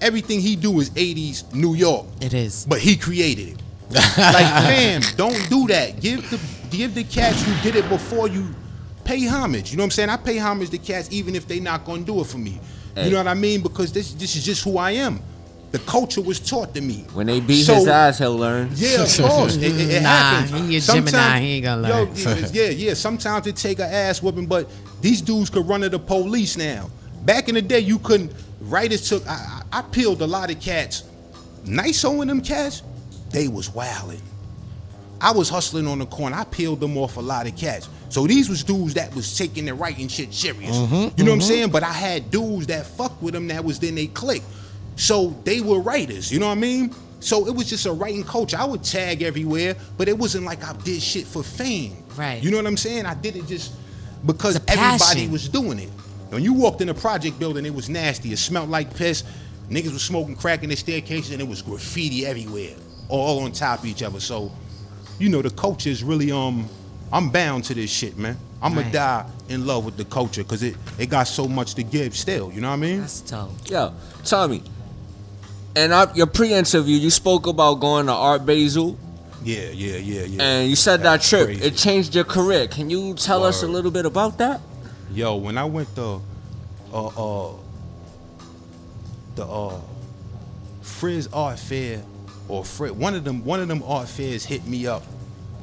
Everything he do is 80s New York. It is. But he created it. like, fam, don't do that. Give the give the cats who did it before you pay homage. You know what I'm saying? I pay homage to cats even if they not gonna do it for me. Hey. You know what I mean? Because this this is just who I am. The culture was taught to me. When they beat So- his ass, he'll learn. Yeah, of course. It, it, it Nah, happens. he a Sometime- Gemini, he ain't gonna Yo, learn. yeah, yeah. Sometimes it take a ass whooping, but these dudes could run to the police now. Back in the day, you couldn't. Writers took. I, I, I peeled a lot of cats. Nice owing them cats, they was wilding. I was hustling on the corner. I peeled them off a lot of cats. So these was dudes that was taking their writing shit serious. Mhm, you know what I'm mhm. saying? But I had dudes that fucked with them that was then they clicked. So they were writers. You know what I mean? So it was just a writing culture. I would tag everywhere, but it wasn't like I did shit for fame. Right. You know what I'm saying? I did it just because everybody was doing it. When you walked in a project building, it was nasty. It smelled like piss. Niggas was smoking crack in the staircases, and it was graffiti everywhere, all on top of each other. So, you know, the culture is really um. I'm bound to this shit, man. I'ma die in love with the culture because it it got so much to give still. You know what I mean? That's dope. Yo, Tommy. And I, your pre-interview, you spoke about going to Art Basel, Yeah, yeah, yeah, yeah. and you said that trip crazy. it changed your career. Can you tell us a little bit about that? Yo, when I went to uh uh the uh Frieze Art Fair or Fred. one of them one of them art fairs hit me up.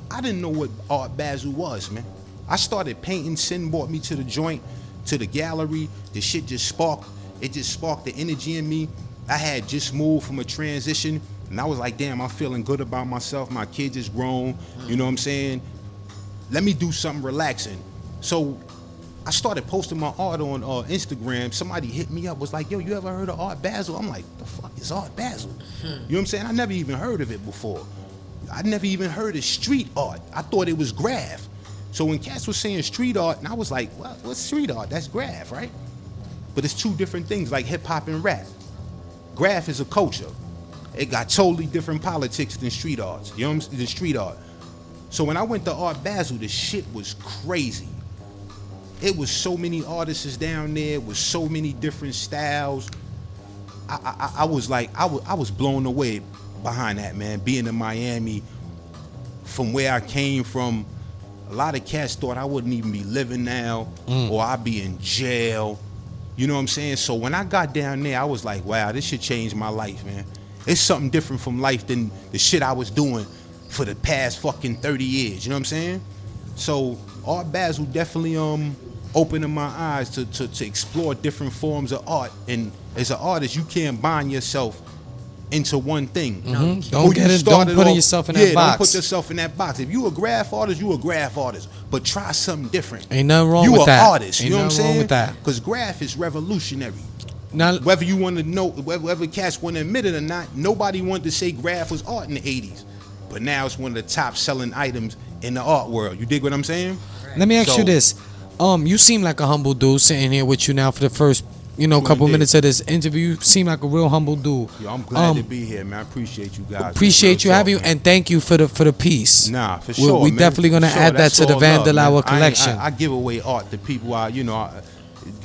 I didn't know what Art Basel was, man. I started painting. Sin brought me to the joint, to the gallery. The shit just sparked. It just sparked the energy in me. I had just moved from a transition, and I was like, damn, I'm feeling good about myself. My kids is grown. You know what I'm saying? let me do something relaxing. So I started posting my art on uh, Instagram. Somebody hit me up, was like, yo, you ever heard of Art Basel? I'm like, the fuck is Art Basel? You know what I'm saying? I never even heard of it before. I never even heard of street art. I thought it was graph. So when cats was saying street art, and I was like, what, what's street art? That's graph, right? But it's two different things, like hip hop and rap. Graph is a culture. It got totally different politics than street arts. You know what I'm saying? The street art. So when I went to Art Basel, the shit was crazy. It was so many artists down there with so many different styles. I, I, I was like, I was, I was blown away behind that, man. Being in Miami, from where I came from, a lot of cats thought I wouldn't even be living now, or I'd be in jail. You know what I'm saying? So when I got down there, I was like, wow, this should change my life, man. It's something different from life than the shit I was doing for the past fucking 30 years. You know what I'm saying? So Art Basel definitely um opening my eyes to, to, to explore different forms of art. And as an artist, you can't bind yourself into one thing. Mhm. Don't you get it- started don't put off- yourself in that yeah, Don't box. put yourself in that box. If you a graph artist, you a graph artist. But try something different. Ain't nothing wrong you with a that. artist. Ain't you know what I'm saying? with that. Because graph is revolutionary. Now, whether you want to know, whether, whether cats want to admit it or not, nobody wanted to say graph was art in the 80s. But now it's one of the top selling items in the art world. You dig what I'm saying? Let me ask So- you this. Um, you seem like a humble dude sitting here with you now for the first, you know, couple indeed. minutes of this interview. You seem like a real humble dude. Yo, I'm glad Um, to be here, man. I appreciate you guys. Appreciate you having you and thank you for the for the piece. Nah, for We- sure. We man. definitely gonna sure. add that to the all love, Vandal man. Hour I collection. I, I give away art to people. I, you know, I,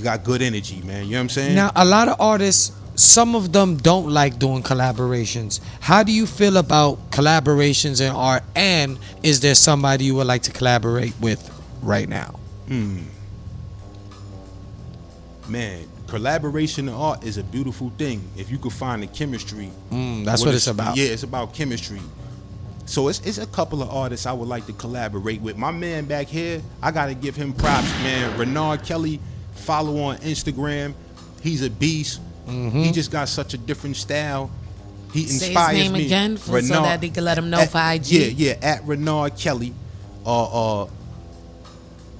got good energy, man. You know what I'm saying? Now, a lot of artists, some of them don't like doing collaborations. How do you feel about collaborations in art? And is there somebody you would like to collaborate with right now? Hmm. Man, collaboration in art is a beautiful thing. If you could find the chemistry. Mm, that's what it's about. Yeah, it's about chemistry. So it's, it's a couple of artists I would like to collaborate with. My man back here, I gotta give him props, man. Renard Kelly, follow on Instagram. He's a beast. He just got such a different style. He Say his inspires name me. again for- so that they can let him know at- for IG. Yeah, yeah, at Renard Kelly, uh, uh,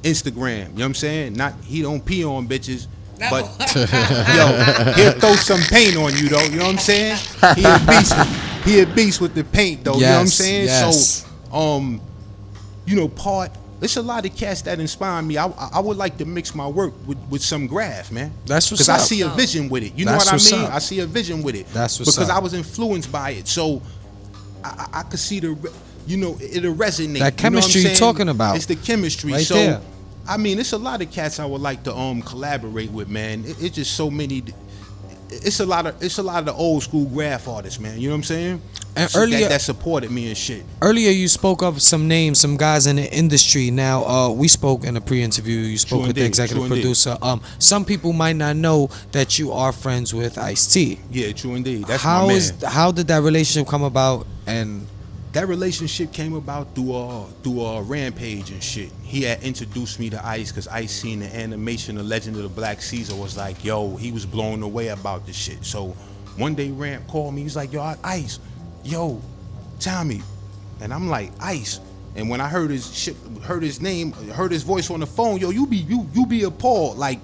Instagram. You know what I'm saying? Not he don't pee on bitches, but yo, he'll throw some paint on you though. You know what I'm saying? He a beast. He a beast with the paint though. you know what I'm saying? yes. So, um, you know, part. It's a lot of cats that inspire me. I, I would like to mix my work with, with some graph, man. That's what's Because I see a vision with it. You know what I mean? up. I see a vision with it. That's what's because up. I was influenced by it. So I, I, I could see the, you know, it'll resonate. That You know what I'm chemistry you're talking about. It's the chemistry. Right so there. I mean, it's a lot of cats I would like to um collaborate with, man. It, it's just so many. It's a lot of it's a lot of the old school graph artists, man. You know what I'm saying? And So earlier- that, supported me and shit. Earlier, you spoke of some names, some guys in the industry. Now, uh, we spoke in a pre-interview. You spoke True with the indeed, executive true producer. Um, some people might not know that you are friends with Ice T. Yeah, true indeed. That's how my man. is how did that relationship come about? And that relationship came about through uh through uh Rampage and shit. He had introduced me to Ice because Ice seen the animation, The Legend of the Black Caesar was like, yo, he was blown away about this shit. So one day Ramp called me, he's like, yo, Ice, yo, Tommy, and I'm like, Ice. And when I heard his shit, heard his name, heard his voice on the phone, yo, you be you you be appalled, like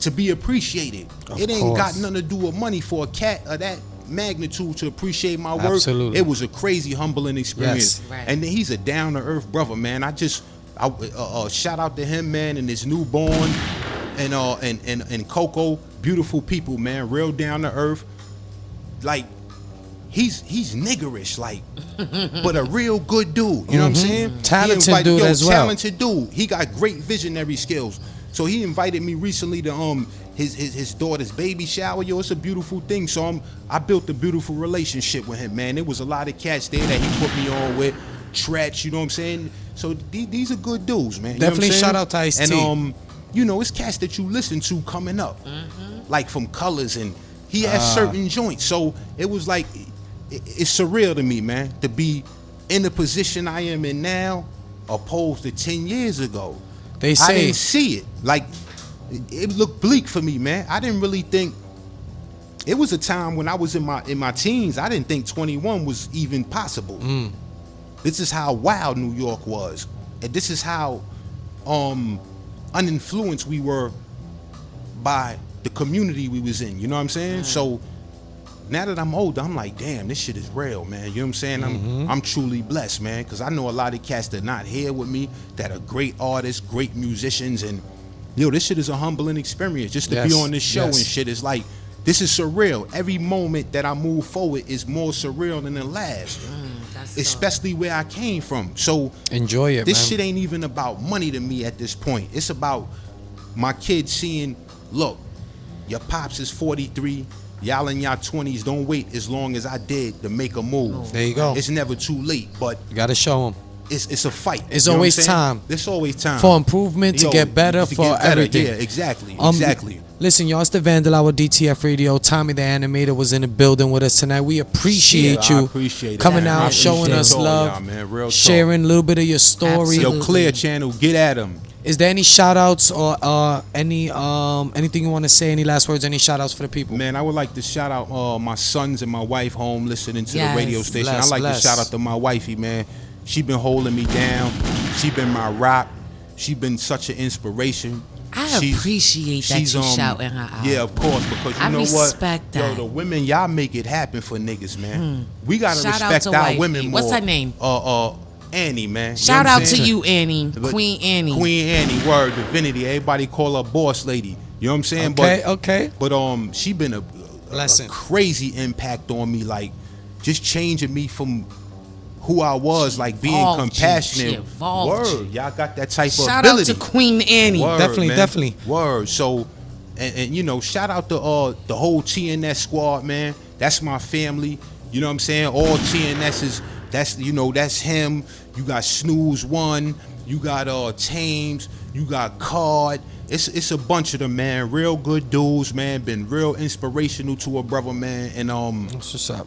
to be appreciated. Of it ain't got nothing to do with money for a cat or that magnitude to appreciate my work. Absolutely. It was a crazy, humbling experience. Yes. Right. And then he's a down to earth brother, man. I just, I, uh, uh, shout out to him, man, and his newborn, and uh, and and and Coco, beautiful people, man, real down to earth. Like, he's he's niggerish, like, but a real good dude. You know what I'm Mhm. saying? Talented invite- dude yo, as well. Talented dude. He got great visionary skills. So he invited me recently to um his his, his daughter's baby shower. Yo, it's a beautiful thing. So I'm I built a beautiful relationship with him, man. There was a lot of cats there that he put me on with. Treach, you know what I'm saying? So the- these are good dudes, man. You know what I'm Definitely shout out to Ice-T. And um, you know, it's cats that you listen to coming up, like from Colors, and he has Ah. certain joints. So it was like it- it's surreal to me, man, to be in the position I am in now, opposed to ten years ago. They say I didn't see it. Like it, looked bleak for me, man. I didn't really think. It was a time when I was in my in my teens. I didn't think 21 was even possible. Mm. This is how wild New York was, and this is how um uninfluenced we were by the community we was in. You know what I'm saying? So now that I'm older, I'm like, damn, this shit is real, man. You know what I'm saying? I'm Mm-hmm. I'm truly blessed, man, because I know a lot of cats that not here with me that are great artists, great musicians, and yo, this shit is a humbling experience. Just to be on this show yes. and shit is like, this is surreal. Every moment that I move forward is more surreal than the last. Mm, especially where I came from. So Enjoy it, this man. shit ain't even about money to me at this point. It's about my kids seeing, look, your pops is 43. Y'all in y'all 20s, don't wait as long as I did to make a move. There you go. It's never too late, but you gotta show them. It's it's a fight. It's You know always time. There's always time For improvement, to get better, to for get better. everything. Yeah, exactly, Um, exactly. Listen, y'all, it's the Vandal Hour DTF Radio. Tommy the Animator was in the building with us tonight. We appreciate Shit, you appreciate it, coming man. I out, showing us love, y'all, man. Real sharing a little bit of your story. Yo, Clear Channel, get at them. Is there any shout outs or uh, any um anything you want to say? Any last words? Any shout outs for the people? Man, I would like to shout out uh, my sons and my wife home listening to Yes. the radio station. Bless, I like bless. to shout out to my wifey, man. She been holding me down. She been my rock. She been such an inspiration. I She's- appreciate that she's, you um, shouting her out. Yeah, of course, because you I know respect what? Yo, that. the women, y'all make it happen for niggas, man. Hmm. We gotta Shout out respect to our wifey. women more. What's her name? Uh, uh, Annie, man. You know Shout out to you, Annie, But- Queen Annie. Queen Annie, word, divinity. Everybody call her boss lady. You know what I'm saying? Okay, but, okay. But um, she been a, a Blessing. crazy impact on me, like just changing me from who I was, like being evolved you. She compassionate. evolved Word, y'all got that type of Shout out ability. to Queen Annie. Word, Definitely, man. definitely. Word. So, and, and you know, shout out to uh the whole TNS squad, man. That's my family. You know what I'm saying? All TNSs. That's you know that's him. You got Snooze One. You got uh Tames. You got Card. It's it's a bunch of them, man. Real good dudes, man. Been real inspirational to a brother, man. And um, What's what's up?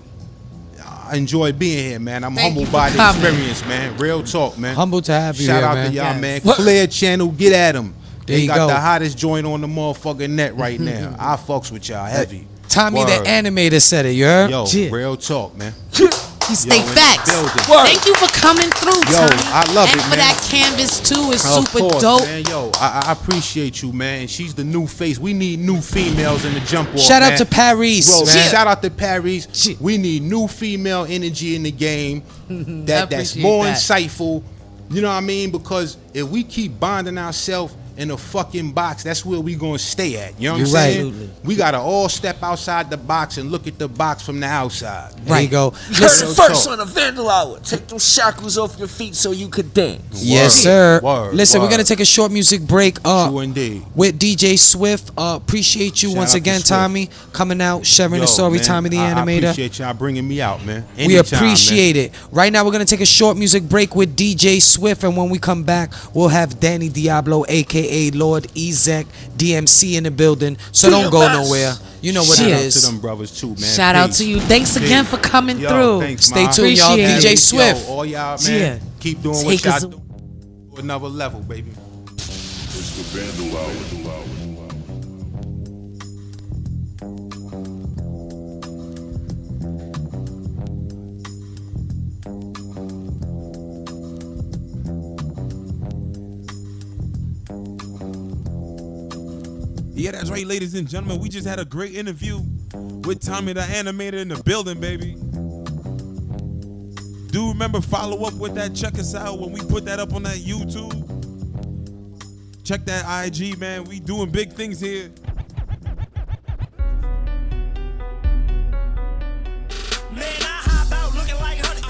I enjoy being here, man. I'm Thank humbled by the coming. experience, man. Real talk, man. Humble to have you Shout here, out man. to y'all, Yes. man. Clear Channel, get at them. There they you got go. the hottest joint on the motherfucking net right now. I fucks with y'all heavy. Tommy Word. the animator said it. You heard? Yo, Yeah. real talk, man. He stay Yo, facts. Thank you for coming through, Yo, Tommy. I love and it, for man. that canvas too. It's Of super course, dope. man. Yo, I, I appreciate you, man. She's the new face. We need new females in the jump off. Shout out to Parisse, Bro, man. Shout out to Parisse. We need new female energy in the game. That that's more that. insightful. You know what I mean? Because if we keep bonding ourselves in a fucking box, that's where we gonna stay at. You know what You're I'm right. saying? We gotta all step outside the box and look at the box from the outside. There you go. Heard Listen, it first on the Vandal Hour. Take those shackles off your feet so you could dance. Yes, sir. Word, Listen, we're gonna take a short music break. Uh, True indeed. With DJ Swift. Uh, appreciate you Shout once out to again, Tommy, coming out, sharing the Yo, story. man, Tommy the I- I animator. appreciate y'all bringing me out, man. we appreciate man. it. Right now, we're gonna take a short music break with DJ Swift, and when we come back, we'll have Danny Diablo, aka Lord Ezec, DMS in the building. So To don't go best. nowhere. You know what Shout it out is. to them brothers too, man. Shout out to you. Thanks again for coming Yo, through. Thanks, Stay Ma. tuned, y'all. DJ it. Swift. Yo, all y'all, man. Yeah. Keep doing Take what us- y'all do. Another level, baby. It's the Vandal Hour. Yeah, that's right, ladies and gentlemen. We just had a great interview with Tommy the animator in the building, baby. Do remember follow up with that. Check us out when we put that up on that YouTube. Check that IG, man. We doing big things here.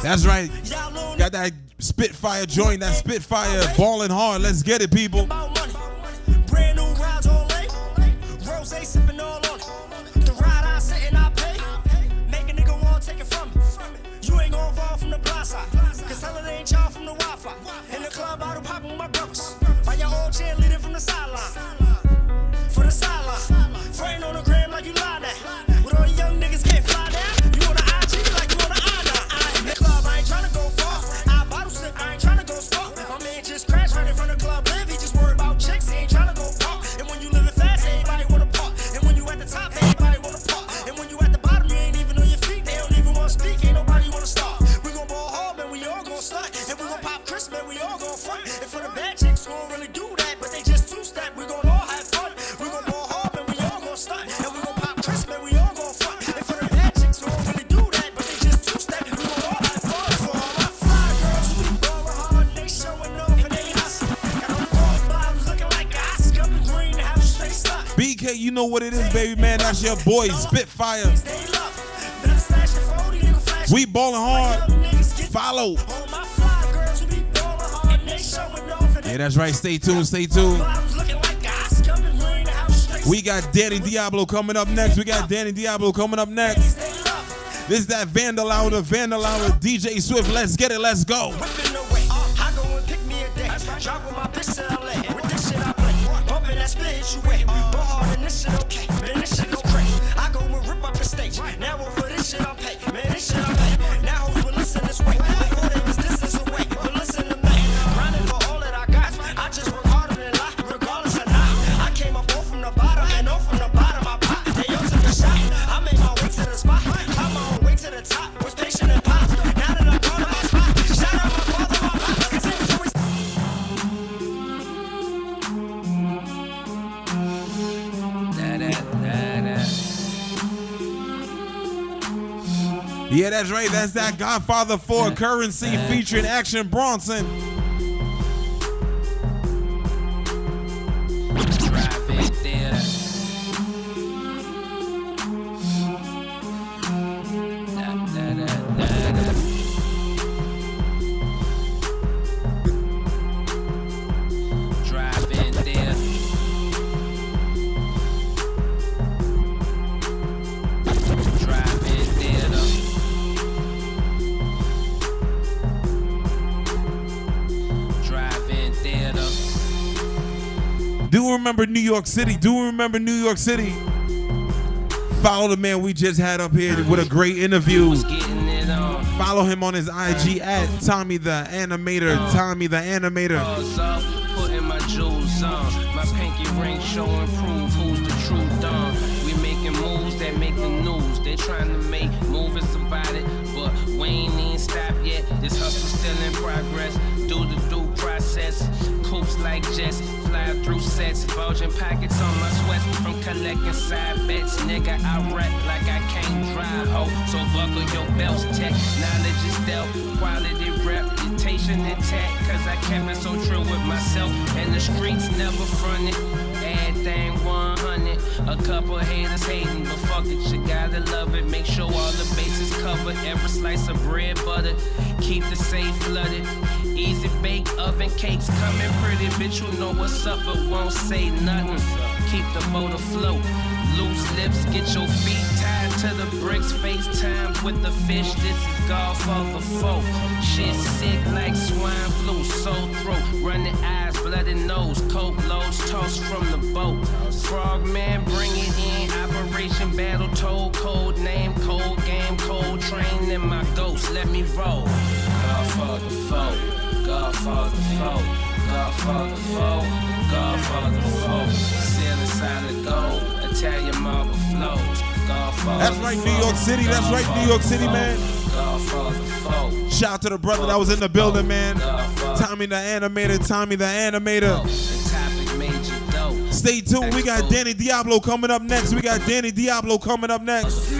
That's right. Got that Spitfire joint, that Spitfire balling hard. Let's get it, people. Y'all from the Wi Fi. In the club, I do poppin' with my brothers. By your old cheerleader from the sideline. Know what it is, baby man. That's your boy, Spitfire. We ballin' hard. Follow. Yeah, that's right. Stay tuned. Stay tuned. We got Danny Diablo coming up next. We got Danny Diablo coming up next. This is that Vandal Hour, the Vandal Hour, DJ Swift. Let's get it. Let's go. That's right. That's that Godfather 4 Curren$y featuring Action Bronson. York City? Do we remember New York City? Follow the man we just had up here with a great interview. Follow him on his IG at Tommy the Animator. Tommy the Animator. Trying to make but ain't yet. This hustle still in progress. Do the due process. Coops like jets, fly through sets, bulging pockets on my sweats from collecting side bets. Nigga, I rap like I can't drive, ho. So buckle your belts, tech. Knowledge is dealt, quality reputation intact. Cause I kept it so true with myself, and the streets never fronted. Everything 100. A couple haters hating, but fuck it, you gotta love it. Make sure all the bases covered. Every slice of bread butter. Keep the safe flooded. Easy bake oven cakes coming pretty. Bitch, you know what's up, but won't say nothing. Keep the motor float. Loose lips, get your feet tied to the bricks. FaceTime with the fish. This is golf a foe. Shit sick like swine flu, sore throat. Running eyes, bloody nose. Coke loads tossed from the boat. Frogman, bring it in. Operation Battle Toad. Code name, cold game, cold train. And my ghost, let me roll. Godfather foe. Godfather foe. Godfather foe. Godfather foe. Ceiling solid gold. Italian marble flows. Godfather That's right, New York City. That's right, New York City, man. Shout out to the brother that was in the building, man. Tommy the animator, Tommy the animator. Topic major dough. Stay tuned. We got Danny Diablo coming up next. We got Danny Diablo coming up next.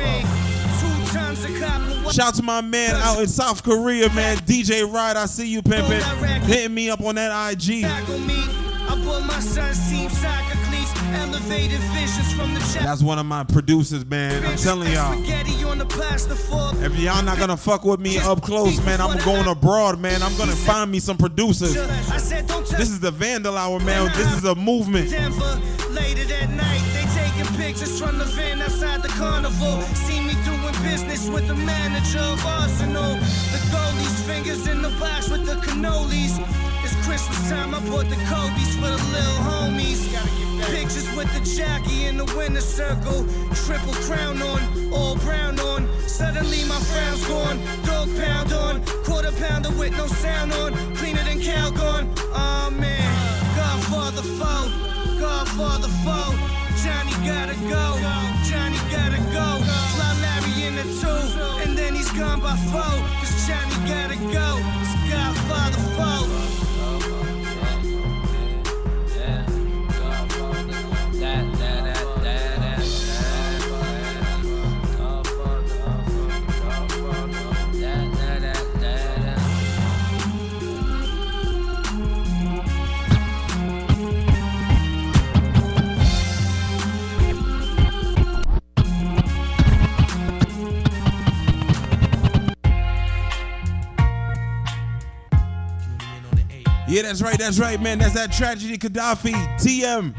Shout to my man out in South Korea, man. DJ Ride, I see you pimping. Hitting me up on that IG. That's one of my producers, man. I'm telling y'all. If y'all not gonna fuck with me up close, man, I'm going abroad, man. I'm gonna find me some producers. This is the Vandal Hour, man. This is a movement. Later that night, they taking pictures from the van outside the carnival. Business with the manager of Arsenal. The goalie's fingers in the box with the cannolis. It's Christmas time, I bought the Kobe's for the little homies. Pictures with the jockey in the winner circle. Triple crown on, all brown on. Suddenly my frown's gone. Dog pound on, quarter pounder with no sound on. Cleaner than Calgon. Oh ah, man, Godfather foe. Godfather foe. Johnny gotta go. Johnny gotta go. The two. And then he's gone by foe. Cause Johnny gotta go. It's Godfather foe. Yeah, that's right, that's right, man. That's that tragedy Khadafi. TM.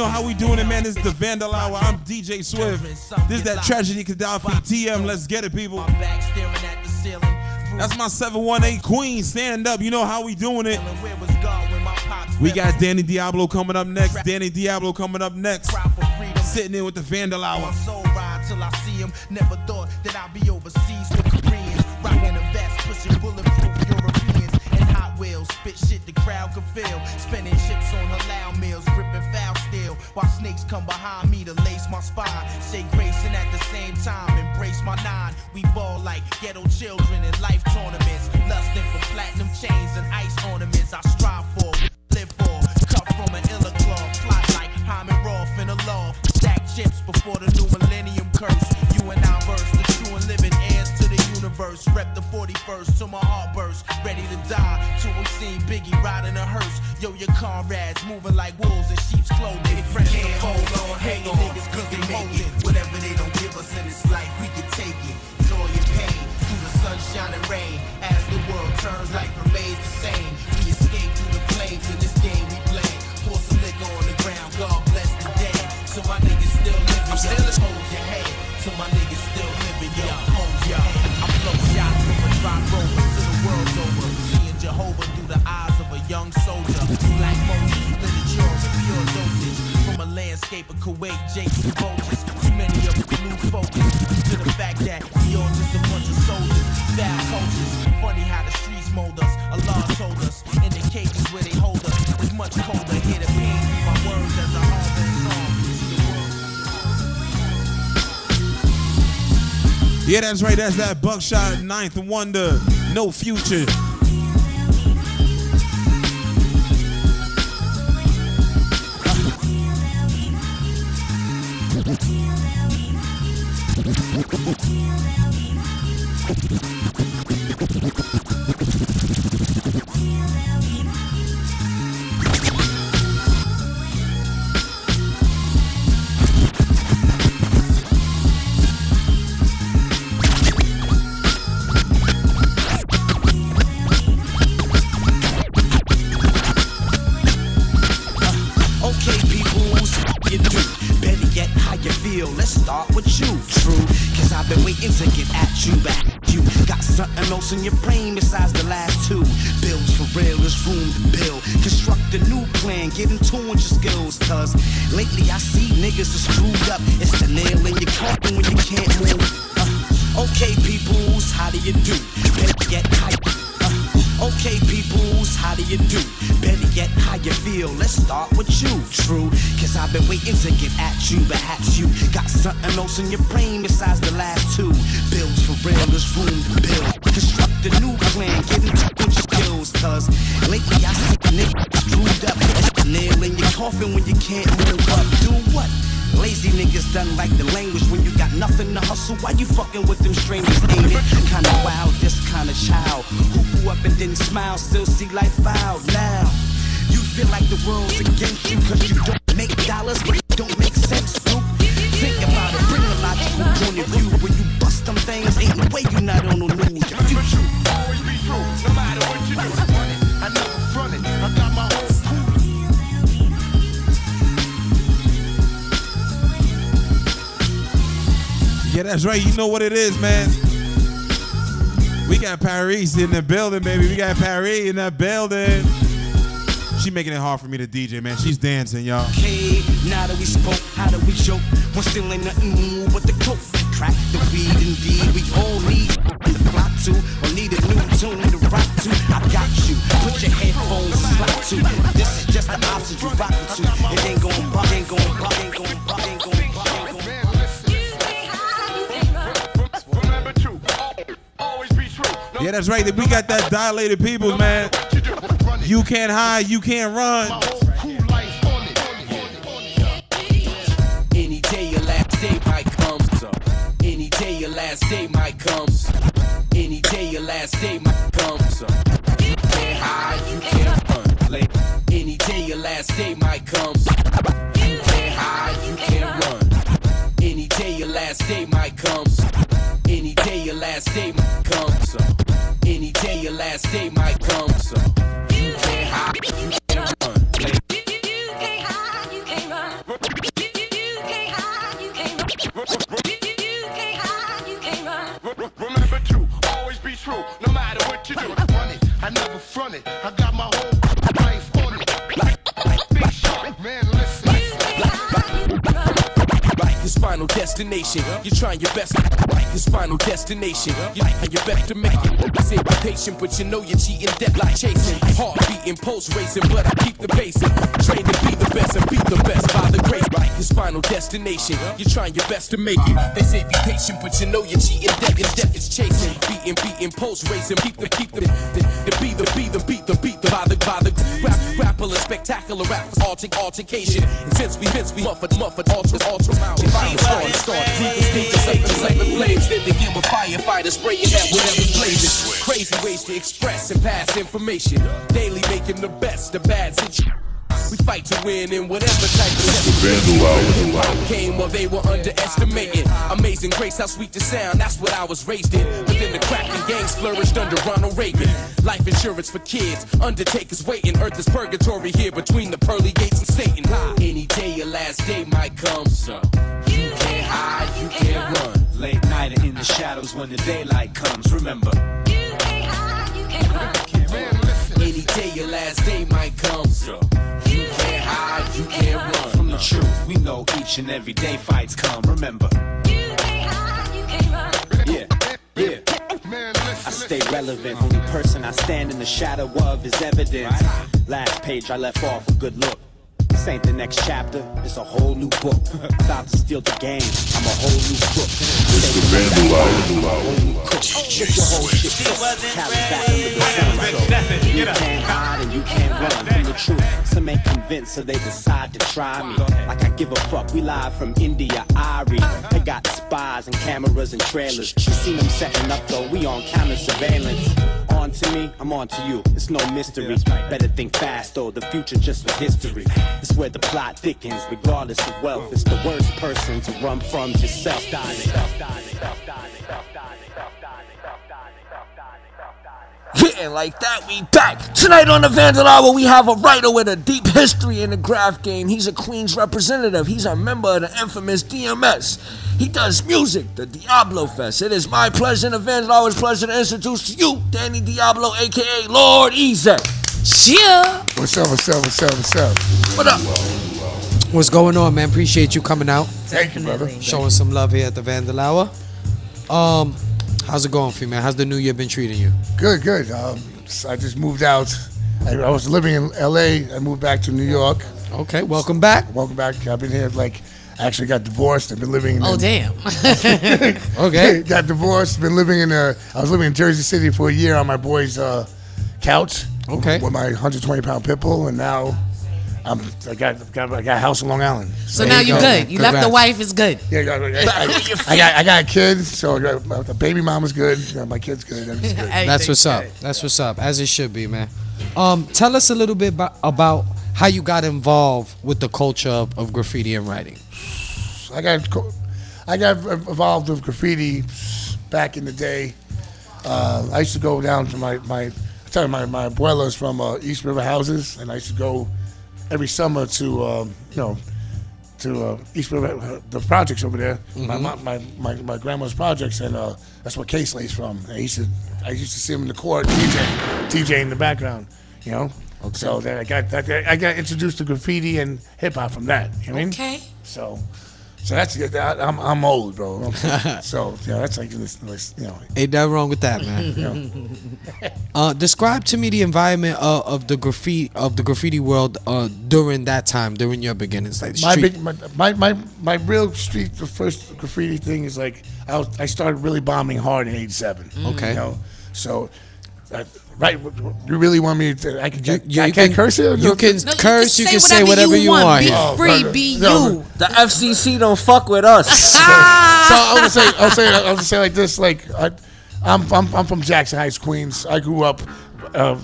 Know how we doing it, man. This is the Vandal Hour. I'm DJ Swift. This is that tragedy Khadafi. TM. Let's get it, people. That's my 718 Queen. Stand up. You know how we doing it. We got Danny Diablo coming up next. Danny Diablo coming up next. Sitting in with the Vandal Hour. Never thought that I'd be overseas with Koreans. Rocking a vest, pushing bulletproof Europeans. And Hot Wheels, spit shit the crowd can feel. Spinning chips on halal meals, come behind me to lace my spine. Say grace and at the same time embrace my nine. We ball like ghetto children in life tournaments. Lusting for platinum chains and ice ornaments. I strive for, live for. Cut from an iller cloth, plot like Hyman Roth in a loft. Stack chips before the new millennium curse. To the universe. Rep the 41st till my heart bursts. Ready to die till we seen Biggie riding a hearse. Yo, your comrades moving like wolves in sheep's clothing. Friends Can't of hold on, hang hating on, niggas cause they make it. Whatever they don't give us in this life, we can take it. Joy and pain, through the sunshine and rain. As the world turns, life remains the same. We escape through the flames in this game we play. Pour some liquor on the ground, God bless the day. So my niggas still living, I'm still hold your head. So my niggas drop rover to the world's over. Seeing Jehovah through the eyes of a young soldier. Black Moses, literature and pure dosage. From a landscape of Kuwait, Jakes and vultures. Many of us lose focus to the fact that Yeah, that's right. That's that Buckshot Ninth Wonder. No future. That's right. You know what it is, man. We got Parisse in the building, baby. We got Parisse in the building. She making it hard for me to DJ, man. She's dancing, y'all. Okay, now that we spoke, how do we joke? When still ain't nothing new but the coke. Crack the weed, indeed. We all need the plot to, or need a new tune to rock to. I got you. Put your headphones slap to. This is just the option you rockin' to. It ain't gon' buck, ain't gon' buck, ain't gon' buck, ain't gon' Yeah, that's right. We got that dilated peoples, man. You can't hide, you can't run. Any day your last day might come. Any day your last day might come. Any day your last day might come. You can't hide, you can't run. Any day your last day might come. You can't hide, you can't run. Any day your last day might come. Any day your last day might come. Last day might come. So. You can't hide, you can't run. Like, Remember true, always be true, no matter what you do. Run it, I never front it. I got my destination. You're trying your best, like his final destination. You're trying your best to make it. Say be patient, but you know you're cheating, dead like chasing. Heart beating, pulse racing, but I keep the pacing. Train to be the best and beat the best by the great. Like his final destination. You're trying your best to make it. They say be patient, but you know you're cheating, dead and death is chasing. Beating, beating, pulse racing, keep the keep the the, the be the be the beat the beat the by the by the rap rapper spectacular rap alter altercation. And since we since we muffled muffled alter alter out. Fire start start deepest deepest up like the flames. Then begin with firefighters spraying at whatever's blazing. Crazy ways to express and pass information. Daily making the best of bad situations. We fight to win in whatever type of Vandal Hour. came while they were underestimating. Amazing grace, how sweet the sound, that's what I was raised in. But then the cracking gangs flourished under Ronald Reagan. Life insurance for kids, undertakers waiting. Earth is purgatory here between the pearly gates and Satan. Any day your last day might come, so you can't hide, you can't run. Late night and in the shadows when the daylight comes. Remember, You can't hide, you can't run. Any day your last day might come, so can't run. from the truth, we know each and every day fights come. Remember, yeah, yeah. I stay relevant. Only person I stand in the shadow of is evidence. Last page I left off a good look. This ain't the next chapter, it's a whole new book. About to steal the game, I'm a whole new crook. It's the Vandal Hour. Get your whole shit cooked. Carry back under the sun. So you can't hide and you can't run from the truth. Some ain't convinced, so they decide to try me. Like I give a fuck. We live from India, Ari. They got spies and cameras and trailers. You seen them setting up though. We on camera surveillance. On to me, I'm on to you. It's no mystery. Better think fast though. The future just was history. It's where the plot thickens, regardless of wealth. It's the worst person to run from yourself. Yeah, like that, we back. Tonight on the Vandal Hour, we have a writer with a deep history in the graph game. He's a Queens representative. He's a member of the infamous DMS. He does music, the Diablo Fest. It is my pleasure and the Vandal Hour's pleasure to introduce to you Danny Diablo, aka Lord Ezec. Yeah. What's up, what's up, what's up, what's up? What up? What's going on, man? Appreciate you coming out. Thank you, brother. Showing some love here at the Vandal Hour. Um, how's it going for you, man? How's the new year been treating you? Good, good. Um, I just moved out. I, I was living in LA. I moved back to New York. Okay, welcome back. Welcome back. I've been here like I actually got divorced. I've been living in Oh, damn. Okay. got divorced. Been living in a. I was living in Jersey City for a year on my boy's uh, couch. Okay. With my 120 pound pit bull, and now I'm. I got, got I got a house in Long Island. So now you are good. You left the wife is good. Yeah, I, I, I, I got I got a kid, so I got, the baby mama's good. yeah, My kid's good. everything's good. That's what's up. That's what's up. As it should be, man. Um, tell us a little bit about, about how you got involved with the culture of, of graffiti and writing. I got co- I got involved with graffiti back in the day. Uh, I used to go down to my my I tell you my my abuela's from uh, East River Houses, and I used to go every summer to um, you know to uh, East River the projects over there. My, Mhm. mom- my my my grandma's projects, and uh, that's where Kay Slay's from. And I used to I used to see him in the court, DJ DJ in the background, you know. So then I got that I got introduced to graffiti and hip hop from that. You know I mean? Okay. So, so that's that, I'm I'm old, bro. so yeah, that's like this, this you know. Ain't nothing wrong with that, man. you know. Uh, describe to me the environment of, of the graffiti of the graffiti world uh, during that time, during your beginnings, like my, big, my, my my my real street, the first graffiti thing is like I, was, I started really bombing hard in '87. Okay. you know, so. Uh, right, you really want me to? I can. You- you I can't can- curse here. you can No, you curse, can you can say say whatever whatever you you want. want. Be Oh, free, but- be no, you. The FCC don't fuck with us. so I was gonna say, I was saying, I was gonna say like this, like I, I'm, I'm, I'm from Jackson Heights, Queens. I grew up, uh,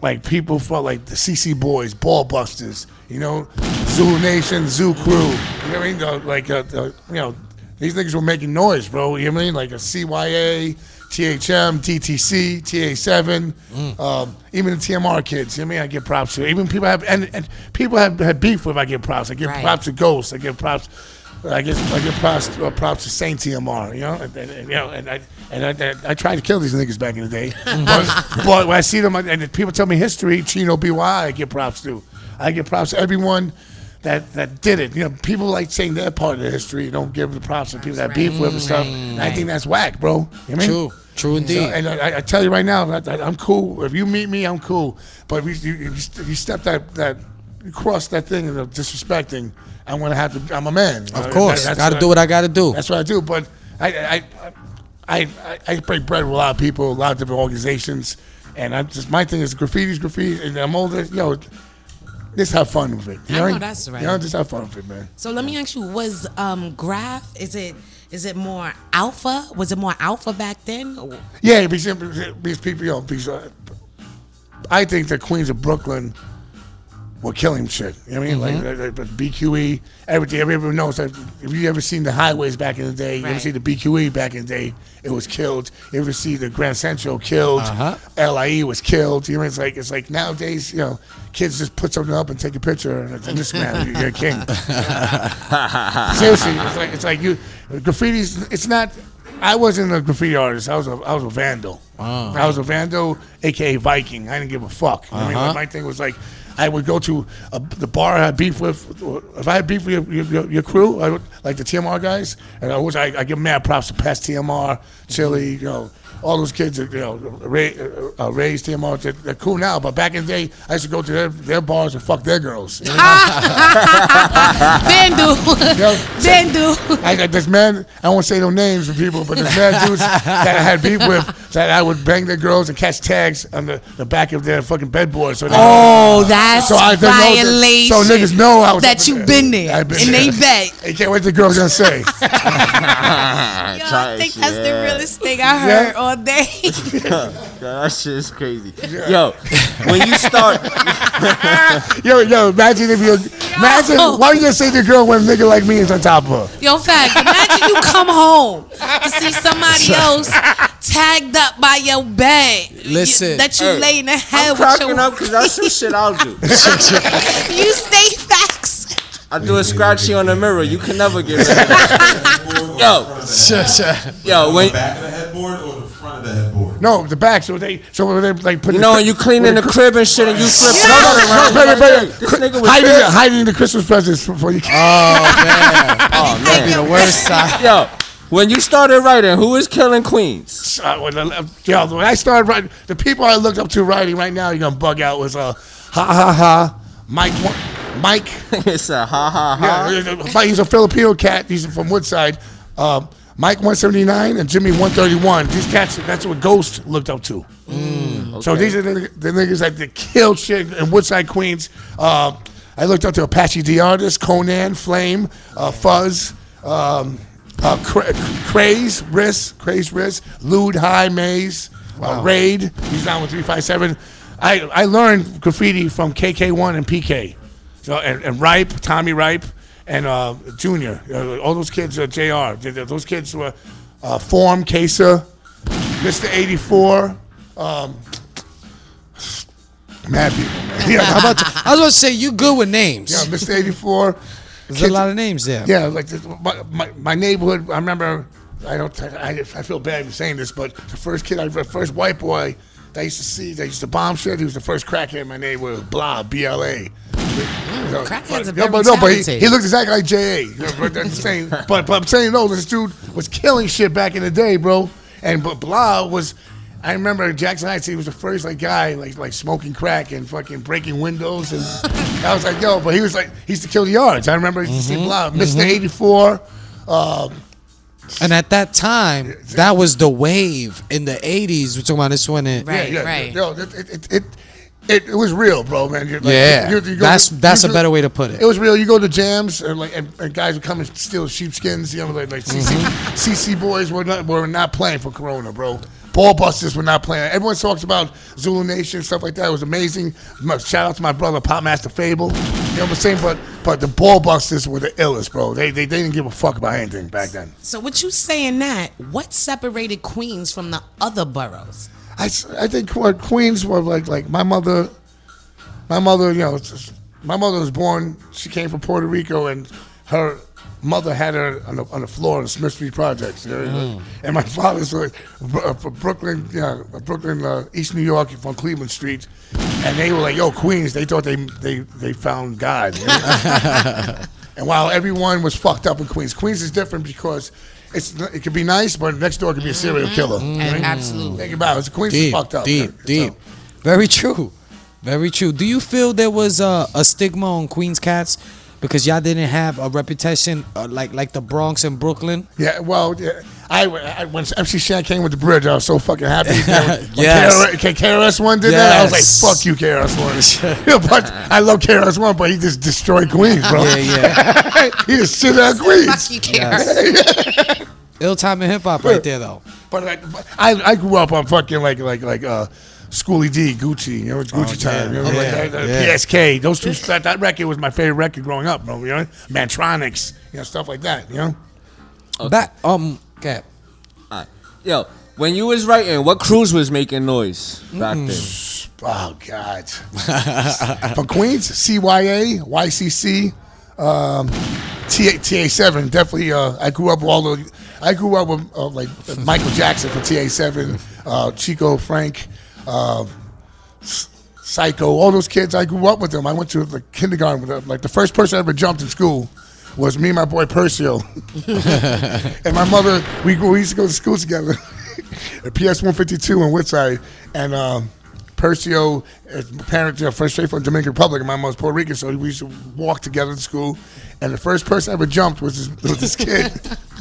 like people from like the CC Boys, Ball Busters, you know, Zoo Nation, Zoo Crew. You know what I mean? The, like, uh, the, you know, these niggas were making noise, bro. You know what I mean? Like a CYA, THM, TTC, TA7, um, even the TMR kids. You know what I mean? I get props to. Even people have and, and people have had beef with. I get props. I give Right. props to Ghost. I give props. I guess I give props uh, props to Saint TMR, you know, and, and, you know, and I and I, I, I tried to kill these niggas back in the day, but, but when I see them, and people tell me history, Chino BY, I give props to. I give props to everyone that that did it. You know, people like saying their part of the history. Don't give the props to people that beef with and stuff. And I think that's whack, bro. You know I mean? True. True indeed. So, and I, I tell you right now, I, I, I'm cool. If you meet me, I'm cool. But if you, you, you step that that you cross that thing of disrespecting, I'm gonna have to. I'm a man. Of course, that- gotta do what I gotta do. That's what I do. But I I I, I, I break bread with a lot of people, a lot of different organizations, and I'm just my thing is graffiti's graffiti, and I'm older. You know, just have fun with it. You I know that's right. You know, just have fun with it, man. So let me ask you: Was um graph? Is it is it more alpha? Was it more alpha back then? Or- Yeah, because, because people, you know, because I think the Queens of Brooklyn were killing shit. You know what I mean? Mm-hmm. Like, like, like BQE, everything. Everyone knows that if you ever seen the highways back in the day, you ever see the BQE back in the day, it was killed. You ever see the Grand Central killed? Uh-huh. LIE was killed. You know, it's like it's like nowadays, you know, kids just put something up and take a picture and it's Instagram. You're a king. Seriously, it's like it's like you graffiti's. It's not. I wasn't a graffiti artist. I was a I was a vandal. Oh. I was a vandal, aka Viking. I didn't give a fuck. I mean, Uh-huh. my thing was like. I would go to a, the bar I had beef with. If I had beef with your, your, your crew, I would, like the TMR guys, and I wish I, I give mad props to Pest TMR, Chili, you know, all those kids, that, you know, Ray, uh, uh, Ray's TMR, they're, they're cool now. But back in the day, I used to go to their, their bars and fuck their girls. You know? Bandu. Bandu. I got this man, I won't say no names of people, but this man dudes that I had beef with, that I would bang their girls and catch tags on the, the back of their fucking bedboard. So they, Oh, that's I didn't know that- So niggas know I was that you in been there, I've been and there. they bet. They can't wait the girls gonna say. Yo, I think that's the realest thing I heard all day. that shit is crazy. Yo, when you start, yo, yo, imagine if you imagine why you gonna say the girl when a nigga like me is on top of her. Yo, fact, imagine you come home to see somebody else tagged up by your bed. Listen. You- that you Hey, lay in the head I'm with cracking your up because that's some shit I'll do. You stay facts. I do a scratchy on the mirror. You can never get rid of it. Yo, Sure, sure. yo, when back of the headboard No, the back. So they, so they like put. you the know cri- you cleaning the crib and shit and you flip No, it no, around, no, you're baby, like, baby. This nigga was hiding, the, hiding the Christmas presents before you. Oh man, Oh that'd be man, the worst time. yo, when you started writing, who is killing queens? Uh, when, I- yo, when I started writing, the people I looked up to writing right now, you're gonna bug out was uh, ha ha ha, Mike, Mike. it's a ha ha ha. Yeah, he's a- he's a Filipino cat. He's from Woodside. Um, Mike 179 and Jimmy 131. These cats, that's what Ghost looked up to. So okay. these are the, the niggas that killed shit in Woodside, Queens. Uh, I looked up to Apache the Artist, Conan, Flame, uh, Fuzz, um, uh, Cra- Craze, Riss, Craze, Riss, Lude, High, Maze, uh, Raid. He's down with 357. I, I learned graffiti from KK1 and PK. So, and, and Ripe, Tommy Ripe, and uh, Junior. Uh, all those kids, uh, JR. Th- th- Those kids were uh, Form, Kesa, Mr. 84. Um, mad people, man. Yeah, How about I was about to say you good with names. yeah, Mr. 84. There's a lot of names there. Yeah, like this, my, my, my neighborhood. I remember. I don't. I, I feel bad for saying this, but the first kid, I the first white boy that I used to see, that used to bomb shit. He was the first crackhead in my neighborhood. Blah, B L A. Crackheads Yeah, very but no, but he, he looked exactly like J.A. You know, but, that's but, but I'm saying, no, this dude was killing shit back in the day, bro. And but Blah was, I remember Jackson Heights, he was the first like guy, like like smoking crack and fucking breaking windows. And I was like, yo, but he was like, he used to kill the yards. I remember he used to see Blah, Mr. 84. Um, And at that time, that was the wave in the '80s. We're talking about this one. Right, yeah, right. Yo, it, it, it, it, it, it was real, bro, man. You're like- Yeah, you- you go that's to- that's you a better way to put it. It was real. You go to jams and like and, and guys would come and steal sheepskins. You know, like, like CC, Mm-hmm. CC boys were not were not playing for Corona, bro. Ball busters were not playing. Everyone talks about Zulu Nation stuff like that. It was amazing. Shout out to my brother Popmaster Fabel. You know what I'm saying? But but the ball busters were the illest, bro. They, they they didn't give a fuck about anything back then. So what you saying that? What separated Queens from the other boroughs? I, I think what Queens were like like my mother, my mother you know just- my mother was born she came from Puerto Rico and her mother had her on the, on the floor of the Smith Street Projects. you know? Mm. And my father's uh, uh, from Brooklyn, yeah, Brooklyn, uh, East New York, from Cleveland Street. And they were like, yo, Queens, they thought they they, they found God. you know? and while everyone was fucked up in Queens, Queens is different because it's it could be nice, but next door could be a serial killer. Mm, right? absolutely. Think about it. Queens deep, is fucked up. deep, So- deep. Very true. Very true. Do you feel there was a, a stigma on Queens cats because y'all didn't have a reputation uh, like like the Bronx and Brooklyn? Yeah, well, yeah, I, I when MC Shan came with the bridge, I was so fucking happy. when Yes. KRS, KRS One did that. I was like, "Fuck you, KRS One." yeah, but I love KRS One, but he just destroyed Queens, bro. Yeah, yeah. he just shit out Queens. Fuck you, KRS. Ill time in hip hop right there though. But I, but I, I grew up on fucking like like like uh, Schoolly D, Gucci. You know, it's Gucci Oh, time. yeah. You know, Oh, like yeah. that, uh, Yeah. PSK. Those two. That, that record was my favorite record growing up, bro. You know, Mantronix. You know, stuff like that. You know. Back um okay. Alright. Yo, when you was writing, what crews was making noise back then? Oh God. From Queens, CYA, YCC, um, TA, TA7. Definitely. Uh, I grew up with all the. I grew up with uh, like Michael Jackson from TA7, uh, Chico Frank, uh, Psycho. All those kids. I grew up with them. I went to the kindergarten with them. Like the first person I ever jumped in school was me and my boy Percio. and my mother, we, we used to go to school together. at PS 152 in Woodside. And um, Percio, his parents, know, first straight from Dominican Republic, and my mom's Puerto Rican, so we used to walk together to school. And the first person I ever jumped was this, was this kid.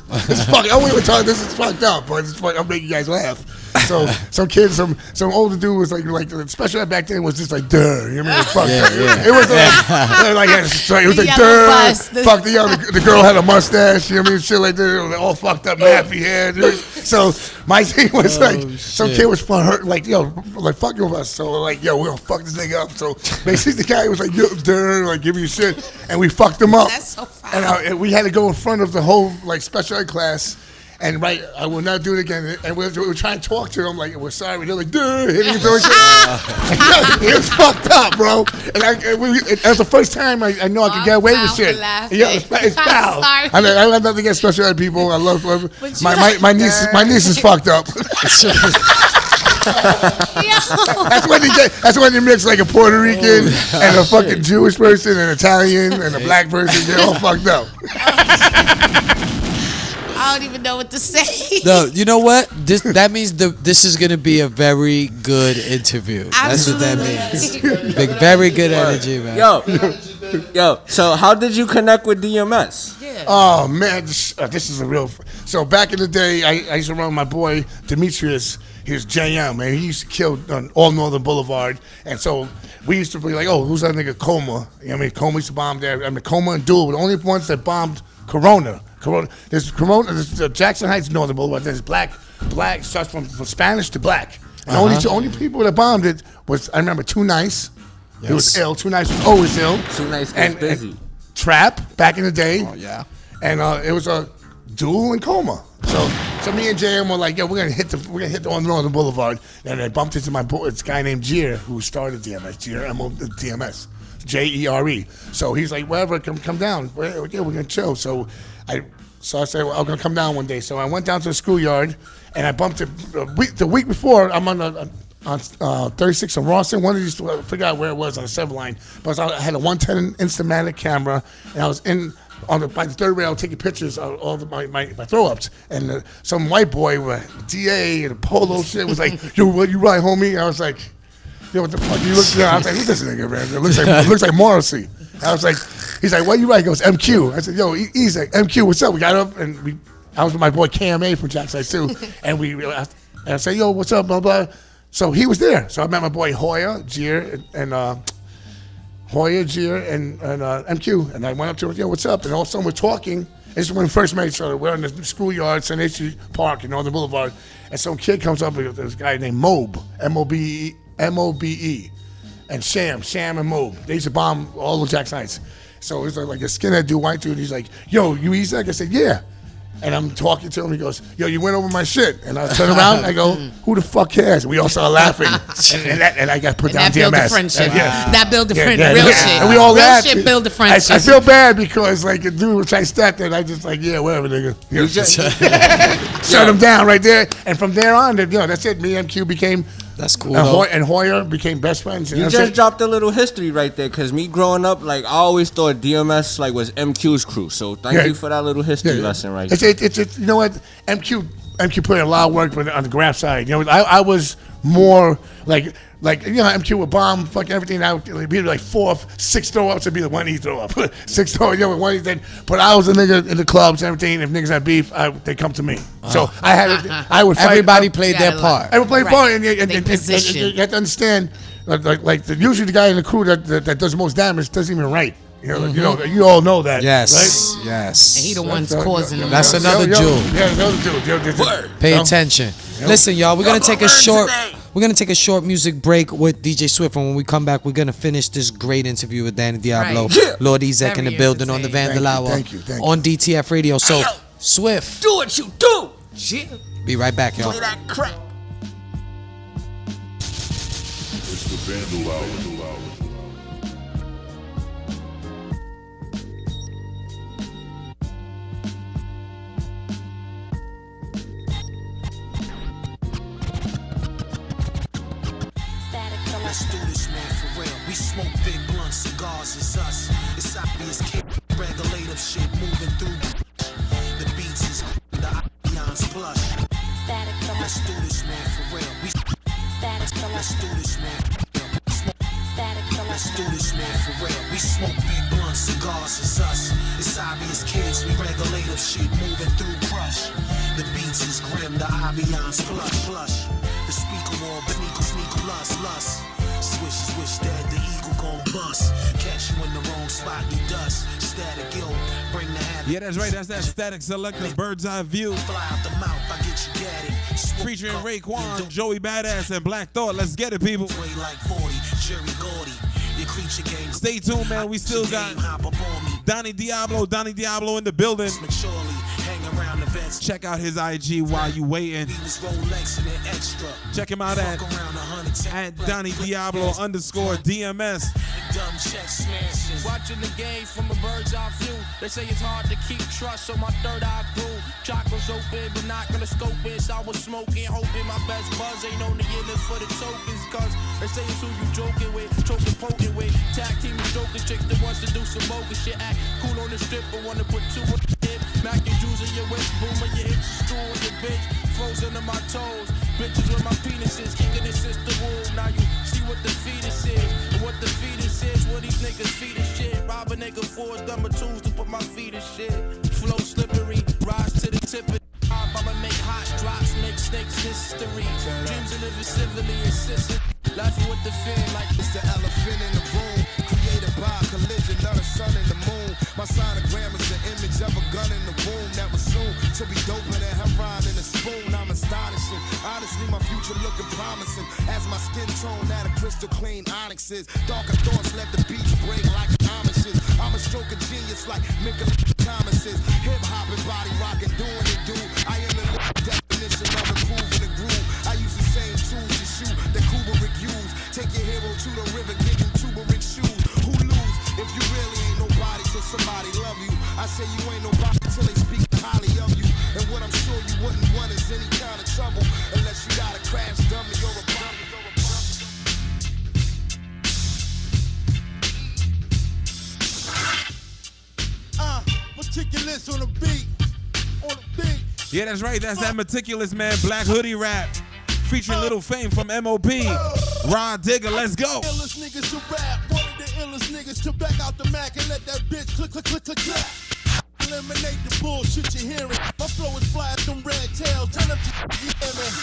it's fucking, I won't even talk, this is fucked up, but it's fuck, I'm making you guys laugh. So some kid, some some older dude was like like especially back then was just like duh. You know what I mean? Like, fuck. Yeah, yeah. It was like, like it was The like yellow duh. bus, the- Fuck the young the girl had a mustache. You know what I mean? Shit like that. It was all fucked up, oh. nappy hair. dude. So my thing was oh, like some kid was fun hurt like yo like fuck with us. So like yo we're gonna fuck this nigga up. So basically the guy was like yo duh like give me shit and we fucked him up. That's so And, I, and we had to go in front of the whole like special ed class. And right, I will not do it again. And we're, we were trying to talk to him, like we're sorry. They're like, dude, hitting him. it was fucked up, bro. And, I, we, it, that was the first time I, I know I could get away with shit. laughing. Yeah, it's, it's foul. sorry. I, I love nothing against special ed people. I love, love my, my my niece. My niece is fucked up. that's when you get. That's when you mix like a Puerto Rican and a fucking Jewish person, an Italian and a black person. They're all fucked up. I don't even know what to say. No, you know what? This that means the this is gonna be a very good interview. That's what that means. Big, very good energy, man. Yo, yo. So how did you connect with DMS? Oh man, this, uh, this is a real. So back in the day, I, I used to run with my boy Demetrius. He was JM, man. He used to kill on all Northern Boulevard, and so we used to be like, "Oh, who's that nigga Coma?" You know what I mean, Coma used to bomb there. I mean, Coma and Duel were the only ones that bombed Corona. Corona. There's Corona. There's uh, Jackson Heights, Northern Boulevard. There's black. Black starts from, from Spanish to black. And the only Uh-huh. two only people that bombed it was I remember Too Nice. It was Yes. ill. Too Nice was always ill. Too Nice gets and, busy. and Trap back in the day. Oh yeah. And uh, it was a duel and coma. So so me and JM were like, yo, we're gonna hit the we're gonna hit the on Northern Boulevard. And I bumped into my boy, this guy named Jeer who started DMS. Jeer M O DMS. J E R E. So he's like, whatever, come come down. We're, yeah, we're gonna chill. So I so I said, well, I'm gonna come down one day. So I went down to the schoolyard and I bumped it a week, the week before. I'm on a, on uh, 36 in Rawson. One of these, I forgot where it was on the seven line, but I had a 110 Instamatic camera, and I was in on the by the third rail taking pictures of all the, my, my, my throw ups, and uh, some white boy with DA and a polo shit was like, "Yo, what you ride, homie?" I was like, "Yo, what the fuck you look?" I was like, "Who's this nigga, man? It looks like it looks like Morrissey." I was like, "He's like, what you ride?" He goes, "MQ." I said, "Yo, he's like MQ. What's up?" We got up and we. I was with my boy KMA from Jackson too, and we. And I said, "Yo, what's up?" Blah blah. So he was there. So I met my boy Hoya, Jeer, and, and uh, Hoya, Jeer, and, and uh, MQ. And I went up to him, yo, what's up? And all of a sudden we're talking. This is when we first met each other. We're in the schoolyard, St. H. Park, you know, on the boulevard. And some kid comes up with this guy named Mobe, M-O-B-E, M-O-B-E. And Sham, Sham and Mobe. They used to bomb all the Jackson Heights. So it was like a skinhead dude, white dude. He's like, yo, you Ezec? I said, yeah. And I'm talking to him. He goes, "Yo, you went over my shit." And I turn around. I go, "Who the fuck cares?" And we all start laughing. and, and, that, and I got put And down that build a friendship. And yeah. That build a Yeah, friend- yeah, real yeah. shit. And we all Real laughed. shit build a I, I friendship. I feel bad because like a dude was trying to step there. And I just like, yeah, whatever, nigga. You just- shut him down right there. And from there on, you know, that's it. Me and Q became. That's cool. And, though. Hoy- and Hoyer became best friends. and You that's just it. dropped a little history right there, cause me growing up, like I always thought DMS like was MQ's crew. So thank Yeah. you for that little history Yeah. lesson right It's, there. it, it's, it's, you know what? MQ, MQ put in a lot of work with, on the graph side. You know, I, I was more like, like you know, MQ would bomb fucking everything out. It'd be like four, six throw ups. It'd be the one he throw up. six throw, you know, one he then. But I was a nigga in the clubs and everything. If niggas had beef, I, they come to me. Uh-huh. So I had, I would. Fight, Everybody I- played their part. I would play Right. part, and, and, and, They and- and- and you have to understand, like, like, like the, usually the guy in the crew that, that, that does most damage doesn't even write. You know, you know, mm-hmm. you all know that. Yes, right? yes. And he the That's- one's that's- causing them. That's another yo, jewel. Yeah, another jewel. Yo, yo, yo, Pay attention. Listen, y'all, we're gonna take a short we're gonna take a short music break with DJ Swift, and when we come back, we're gonna finish this great interview with Danny Diablo, Right. Yeah. Lord Ezec in the building on the entertaining. Vandal Thank Hour thank you, thank you. on DTF Radio. So Swift, Do what you do. Yeah. be right back, y'all. Play that crack. It's the Vandal Hour. Let's do this, man, for real. We smoke big blunt cigars, it's us. It's obvious, kid. Regulate up shit, moving through. The beats is the ions plush. Let's do this, man, for real. We let's do this, man. Let's do this, man, for real. We smoke big blunt cigars, it's us. It's obvious, kids. We regulate up shit, moving through crush. The beats is grim, the ambiance flush, flush. The speaker wall, sneaker, sneaker, lust, lust. Swish, swish, that the eagle gon' bust. Catch you in the wrong spot, you dust. Static guilt, bring the habit. Yeah, that's right. That's that Statik Selektah bird's eye view. Fly out the mouth, I get you. Smoke Featuring Raekwon, Joey Bada$$, and Black Thought. Let's get it, people. Way like 40, Jerry Gordy. Your creature game. Stay tuned, man. We still got hop up on me. Danny Diablo, Danny Diablo in the building. Maturely, hang around events. Check out his IG while you waiting. This Rolex and an extra. Check him out at, Fuck around a hundred times. at Danny Diablo underscore DMS. Dumb check smashing. Watching the game from a bird's eye view. They say it's hard to keep trust, so my third eye grew. Chakras open, but not gonna scope it. So I was smoking, hoping my best buzz ain't on the illness for the tokens. Cause they say it's who you joking with, choking potent with. Tag team and joking chicks that wants to do some bogus shit. Act cool on the strip, but wanna put two on the hip. Mac and Jews in your waist, boomer, your hips, screw on your bitch. Frozen to my toes. Bitches with my penises, kicking it since the womb. Now you see what the fetus is, and what the fetus is. What these niggas feed is shit. Rob a nigga for his number twos to put my feet in shit. Flow slippery, rise to the tip of. I'ma make hot drops, make snakes history. Dreams of living civilly and sister. Laughing with the fin like It's the elephant in the room, sun and the moon. My sonogram is the image of a gun in the womb that was soon to be doper than heroin in a spoon. I'm astonishing. Honestly, my future looking promising as my skin tone at a crystal clean onyx is. Darker thoughts let the beats break like Amishes. I'm a stroke of genius like Mika Thomas is. Hip hop and body rocking, doing it, dude. I am the definition of improving the groove. I use the same tools to shoot that Kubrick used. Take your hero to the river, somebody love you? I say you ain't nobody till they speak highly of you. And what I'm sure you wouldn't want is any kind of trouble unless you got a crash dummy or a bomb. Uh, meticulous on the beat. On the beat. Yeah, that's right. That's that uh. meticulous man, Black Hoodie Rap. Featuring uh. Little Fame from MOP. Uh. Rod Digger, let's go. Illest niggas to the back out the Mac and let that bitch click, click, click, click, clap. Eliminate the bullshit you're hearing. My flow is fly as them red tails. Turn up your hearing.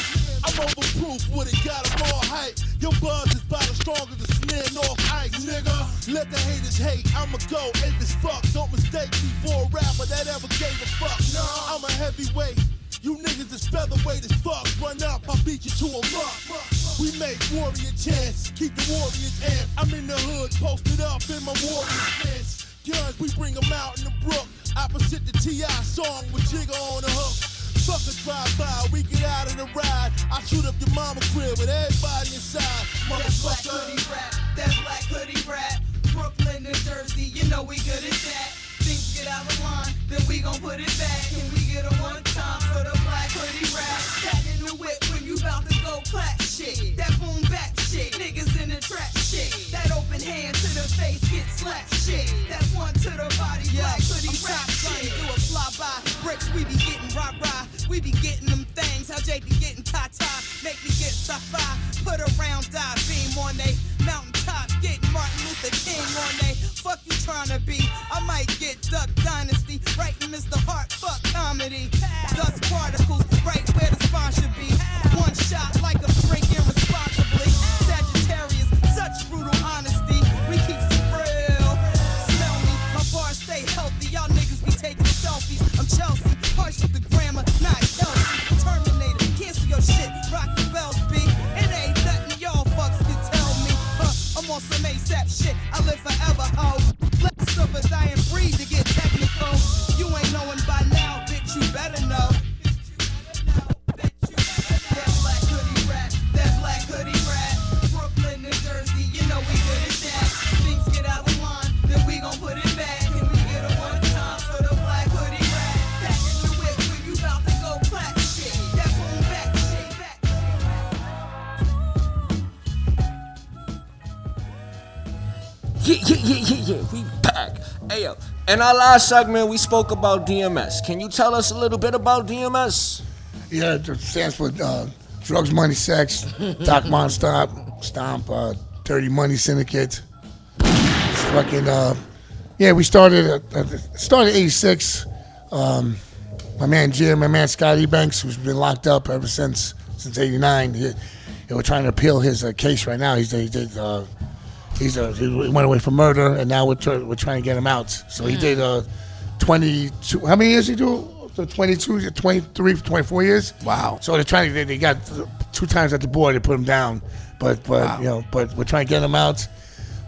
I'm overproof with it, got got 'em all hype. Your buzz is about as strong as a snare off ice, nigga. Let the haters hate. I'ma go ape as fuck. Don't mistake me for a rapper that ever gave a fuck. No, I'm a heavyweight. You niggas is featherweight as fuck. Run up, I'll beat you to a muck. We make warrior chants, keep the warriors amped. I'm in the hood, posted up in my warrior pants. Guns, we bring 'em out in the brook. Opposite the T.I. song with Jigga on the hook. Sucker drive by, we get out of the ride. I shoot up your mama crib with everybody inside. That black hoodie rap, that's black hoodie rap. Brooklyn, New Jersey, you know we good at that. Things get out of line, then we gon' put it back. And we get a one time for the black hoodie rap. That in the whip when you bout to go clap shit. That boom back shit, niggas in the trap shit. That open hand to the face get slapped shit. That one to the body, black hoodie rap shit. do a flyby. Bricks, we be getting rah rah. We be getting them things. How Jay be getting ta ta. Make me get sci-fi. Put a round die beam on they mountaintop. Get Martin Luther King on they. Fuck you trying to be. I might get Duck Dynasty. Writing Mr. Hart. Fuck comedy. Dust particles. Right where the spawn should be. One shot like a irresponsibly. Sagittarius. Such brutal honesty. We keep it real. Smell me. My stay healthy. Y'all niggas be taking selfies. I'm Chelsea. Harsh with the grammar. Terminator. Your shit. Rock the bells. It ain't nothing y'all fucks can tell me. Huh, I'm on some ASAP shit. I live forever, ho. Let's of a dying to get technical. Yeah, yeah, yeah, yeah, yeah. We back. Hey, yo. In our last segment, we spoke about DMS. Can you tell us a little bit about DMS? Yeah, it stands for uh, Drugs, Money, Sex, Doc Mon Stomp, uh, Dirty Money Syndicate. It's fucking, uh, yeah, we started at, started '86. Um, my man Jim, my man Scotty Banks, who's been locked up ever since since '89. He, he, we're trying to appeal his uh, case right now. He's did uh, he's uh, he went away for murder, and now we're try, we're trying to get him out. So he Mm. did uh, 22. How many years did he do? So 22, 23, 24 years. Wow. So they're trying to. They, they got two times at the board. They put him down, but but you know, but we're trying to get him out.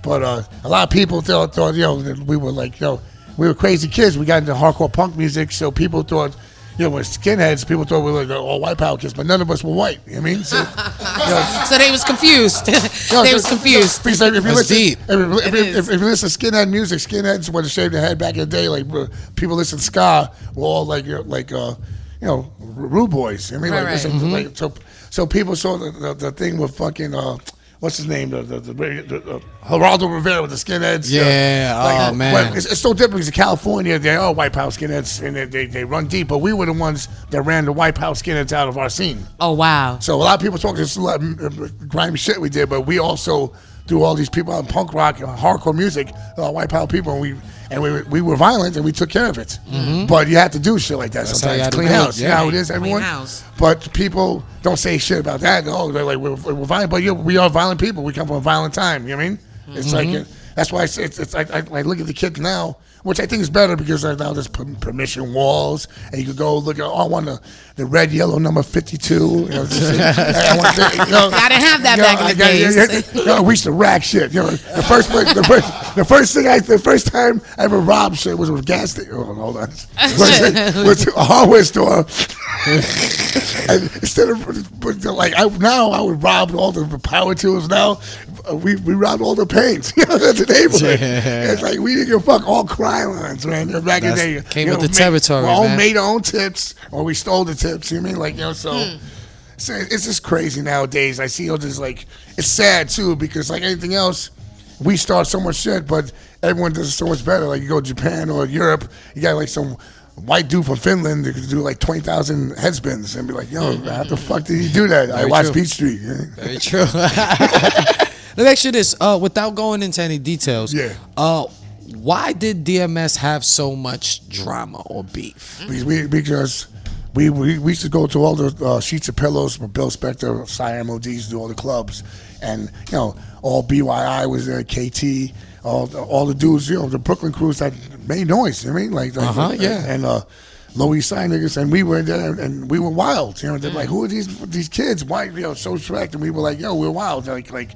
But uh, a lot of people thought, thought you know that we were like you know we were crazy kids. We got into hardcore punk music, so people thought. You know, we're skinheads. People thought we were like all white power kids, but none of us were white. You know what I mean? So, you know, So they was confused. no, they was so- confused. Because if you That's listen, deep. If, you- if, if, is. if you listen to skinhead music, skinheads would have shaved their head back in the day. Like people listen to ska, were all like you know, like uh, you know, rude boys. I mean, Right, like, right. listen to, Mhm. like so. So people saw the, the, the thing with fucking uh, what's his name, the the, the, the uh, Geraldo Rivera with the skinheads. you know. Yeah, oh, man. It's, it's so different because in California they are white power skinheads and they, they, they run deep, but we were the ones that ran the white power skinheads out of our scene. Oh wow. So a lot of people talk this a lot of grimy shit we did, but we also do all these people on punk rock and hardcore music, uh, white power people, and we and we, we were violent and we took care of it. Mhm. But you have to do shit like that That's how you sometimes. had to Clean do it, house. You know yeah. how it is, Clean everyone. house. But people don't say shit about that. Oh, they're like we're, we're violent, but yeah, we are violent people. We come from a violent time. You know what I mean? It's like Mhm. uh, that's why I say it's, it's like I, I look at the kids now, which I think is better because now there's permission walls, and you can go look at. Oh, I want the, the red, yellow number fifty-two. You know, I want the- you know, I didn't have that you know, back in the I days. yeah, yeah, you know, we used to rack shit. You know, the first, the first, the first thing I, the first time I ever robbed shit was with gas station. Oh, hold on, was, was a hardware store. and instead of like I, now, I would rob all the power tools. Now, uh, we we robbed all the paints. You know, that's the neighborhood. Yeah. It's like we didn't give a fuck. All crime lines, man. Back in the That's- day, came you with know, the territory, We all made our own tips, or we stole the tips. You know what I mean like you know so. So it's just crazy nowadays. I see all this like it's sad too because like anything else, we start so much shit, but everyone does it so much better. Like you go to Japan or Europe, you got like some white dude from Finland that could do like twenty thousand headspins and be like, yo, how the fuck did he do that? I Very watched true. Beat Street. Very true. Let me ask you this: uh, without going into any details, yeah. Uh, why did DMS have so much drama or beef? Because we, because we, we, we used to go to all the uh, sheets of pillows for Bill Spector, Sire MODs, do all the clubs. And, you know, all BYI was there, KT, all, the- all the dudes, you know, the Brooklyn crews that made noise, you know what I mean? Like, like Uh-huh, yeah. And uh, Low East Side niggas, and we were there, and we were wild. You know, they're like, who are these these kids? Why, you know, so select? And we were like, yo, we're wild. Like, like,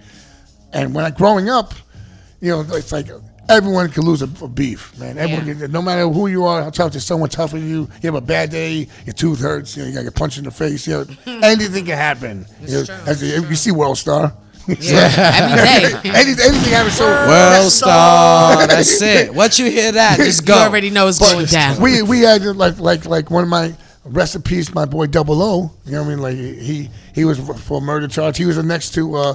and when I growing up, you know, it's like everyone can lose a, a beef, man. Everyone, can, no matter who you are, how tough. There's someone tougher than you. You have a bad day. Your tooth hurts. You, know, you got get punched in the face. You know, anything can happen. You, know, as you, you see World Star. Yeah, every day. anything, anything happens. So World Star. That's it. Once you hear that, just go. You already know it's but going down. We we had like like like one of my recipes, my boy Double O. You know what I mean? Like he he was for a murder charge. He was the next to uh,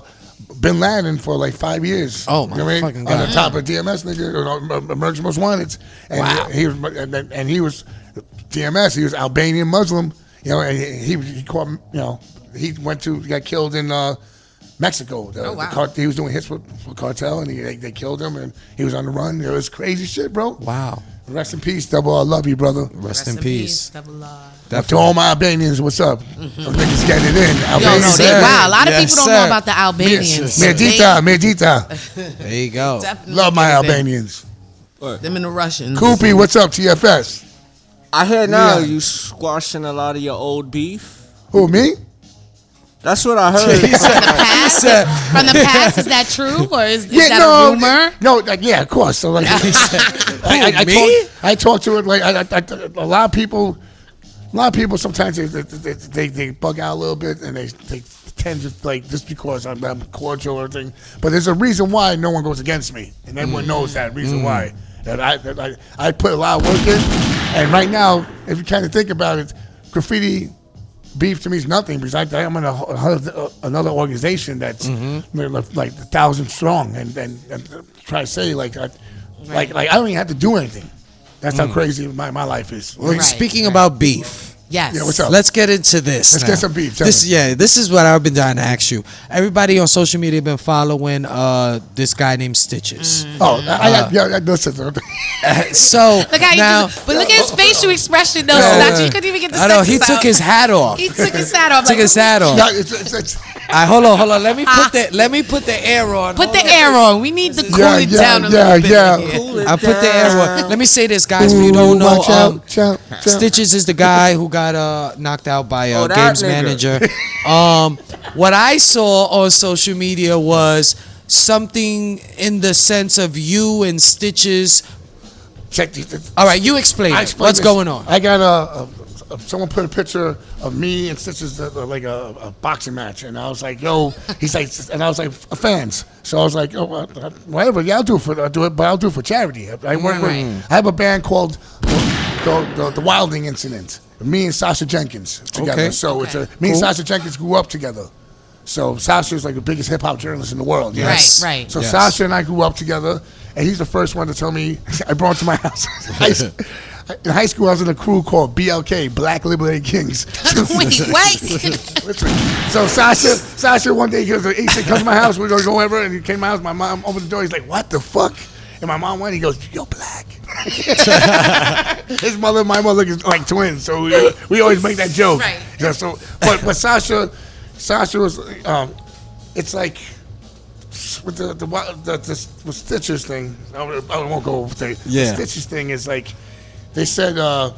Bin Laden for like five years. Oh, my you know what I mean? fucking On the top of DMS nigga, or, uh, Emerging Most Wanted. And Wow. he, he was and, and he was DMS. He was Albanian Muslim. You know, and he he, he caught you know he went to he got killed in. Uh, Mexico. The, Oh, the wow. car, he was doing hits for, for cartel, and he, they, they killed him, and he was on the run. It was crazy shit, bro. Wow. Rest in peace, double. I love you, brother. Rest, in peace. To all my Albanians, what's up? Those mm-hmm. niggas getting it in. Yo, no, they, wow, a lot of people don't know about the Albanians. Medita, Medita. There you go. Love my Albanians. They- them and the Russians. Koopy, what's up, TFS? I hear now Yeah. you squashing a lot of your old beef. Who, me? That's what I heard. From the past, is that true or is, is Yeah, that no, a rumor? No, like, yeah, of course. So like, I, I, I, Me? talk, I talk to it like I, I, I- a lot of people. A lot of people sometimes they they, they, they bug out a little bit and they they tend to like just because I'm, I'm cordial or everything. But there's a reason why no one goes against me, and everyone knows that reason Mm. why. That I, that I I put a lot of work in, and right now, if you kind of think about it, graffiti beef to me is nothing because I, I'm in a, a- another organization that's Mm-hmm. like, like a thousand strong, and, and, and try to say like I, like like I don't even have to do anything. That's how Mm. crazy my, my life is. Well, speaking about beef. Yes. Yeah, what's up? Let's get into this. Let's now. get some beef, tell This, me. yeah, this is what I've been trying to ask you. Everybody on social media been following uh, this guy named Stitches. Oh, I, I, Uh, yeah, yeah, listen. so Look how you now, just, but look at his facial expression though. Yeah. so that you couldn't even get the I know he sentence took out. his hat off. He took his hat off. Took like, his hat off. No, it's, it's, it's, All right, hold on, hold on. Let me put the let me put the air on. Put Hold the on. air on. We need to cool Yeah, it yeah, down a yeah, little bit. yeah. in here. Cool I put the air on. Let me say this, guys. If you don't know, watch out, um, chow, chow. Stitches is the guy who got uh, knocked out by a Oh, games nigga. manager. um, what I saw on social media was something in the sense of you and Stitches. Check the, All right, you explain. Explain What's this. going on? I got a, a, a someone put a picture of me and Stitches uh, uh, like a, a boxing match, and I was like, "Yo," he's like, and I was like, a "Fans." So I was like, "Oh, uh, uh, whatever. Yeah, I'll do it for I'll do it, but I'll do it for charity." I, I work with. I have a band called the, the, the Wilding Incident. Me and Sasha Jenkins together. Okay. So it's a Okay. me and Sasha Jenkins grew up together. So Sasha is like the biggest hip hop journalist in the world. Right, right. So Yes. Sasha and I grew up together, and he's the first one to tell me. I brought him to my house. High s- in high school, I was in a crew called BLK, Black Liberated Kings. Wait, wait. Listen, so Sasha, Sasha, one day he goes, he said, "Come to my house. We're gonna go over." And he came to my house. My mom opened the door. He's like, "What the fuck?" And my mom went. He goes, "You're black." His mother and my mother is like twins, so we, we always make that joke. Right. Yeah, so, but but Sasha, Sasha was, um, it's like with the the the, the, the Stitches thing. I, won't- I won't go with the, Yeah. the Stitches thing. Is like they said uh,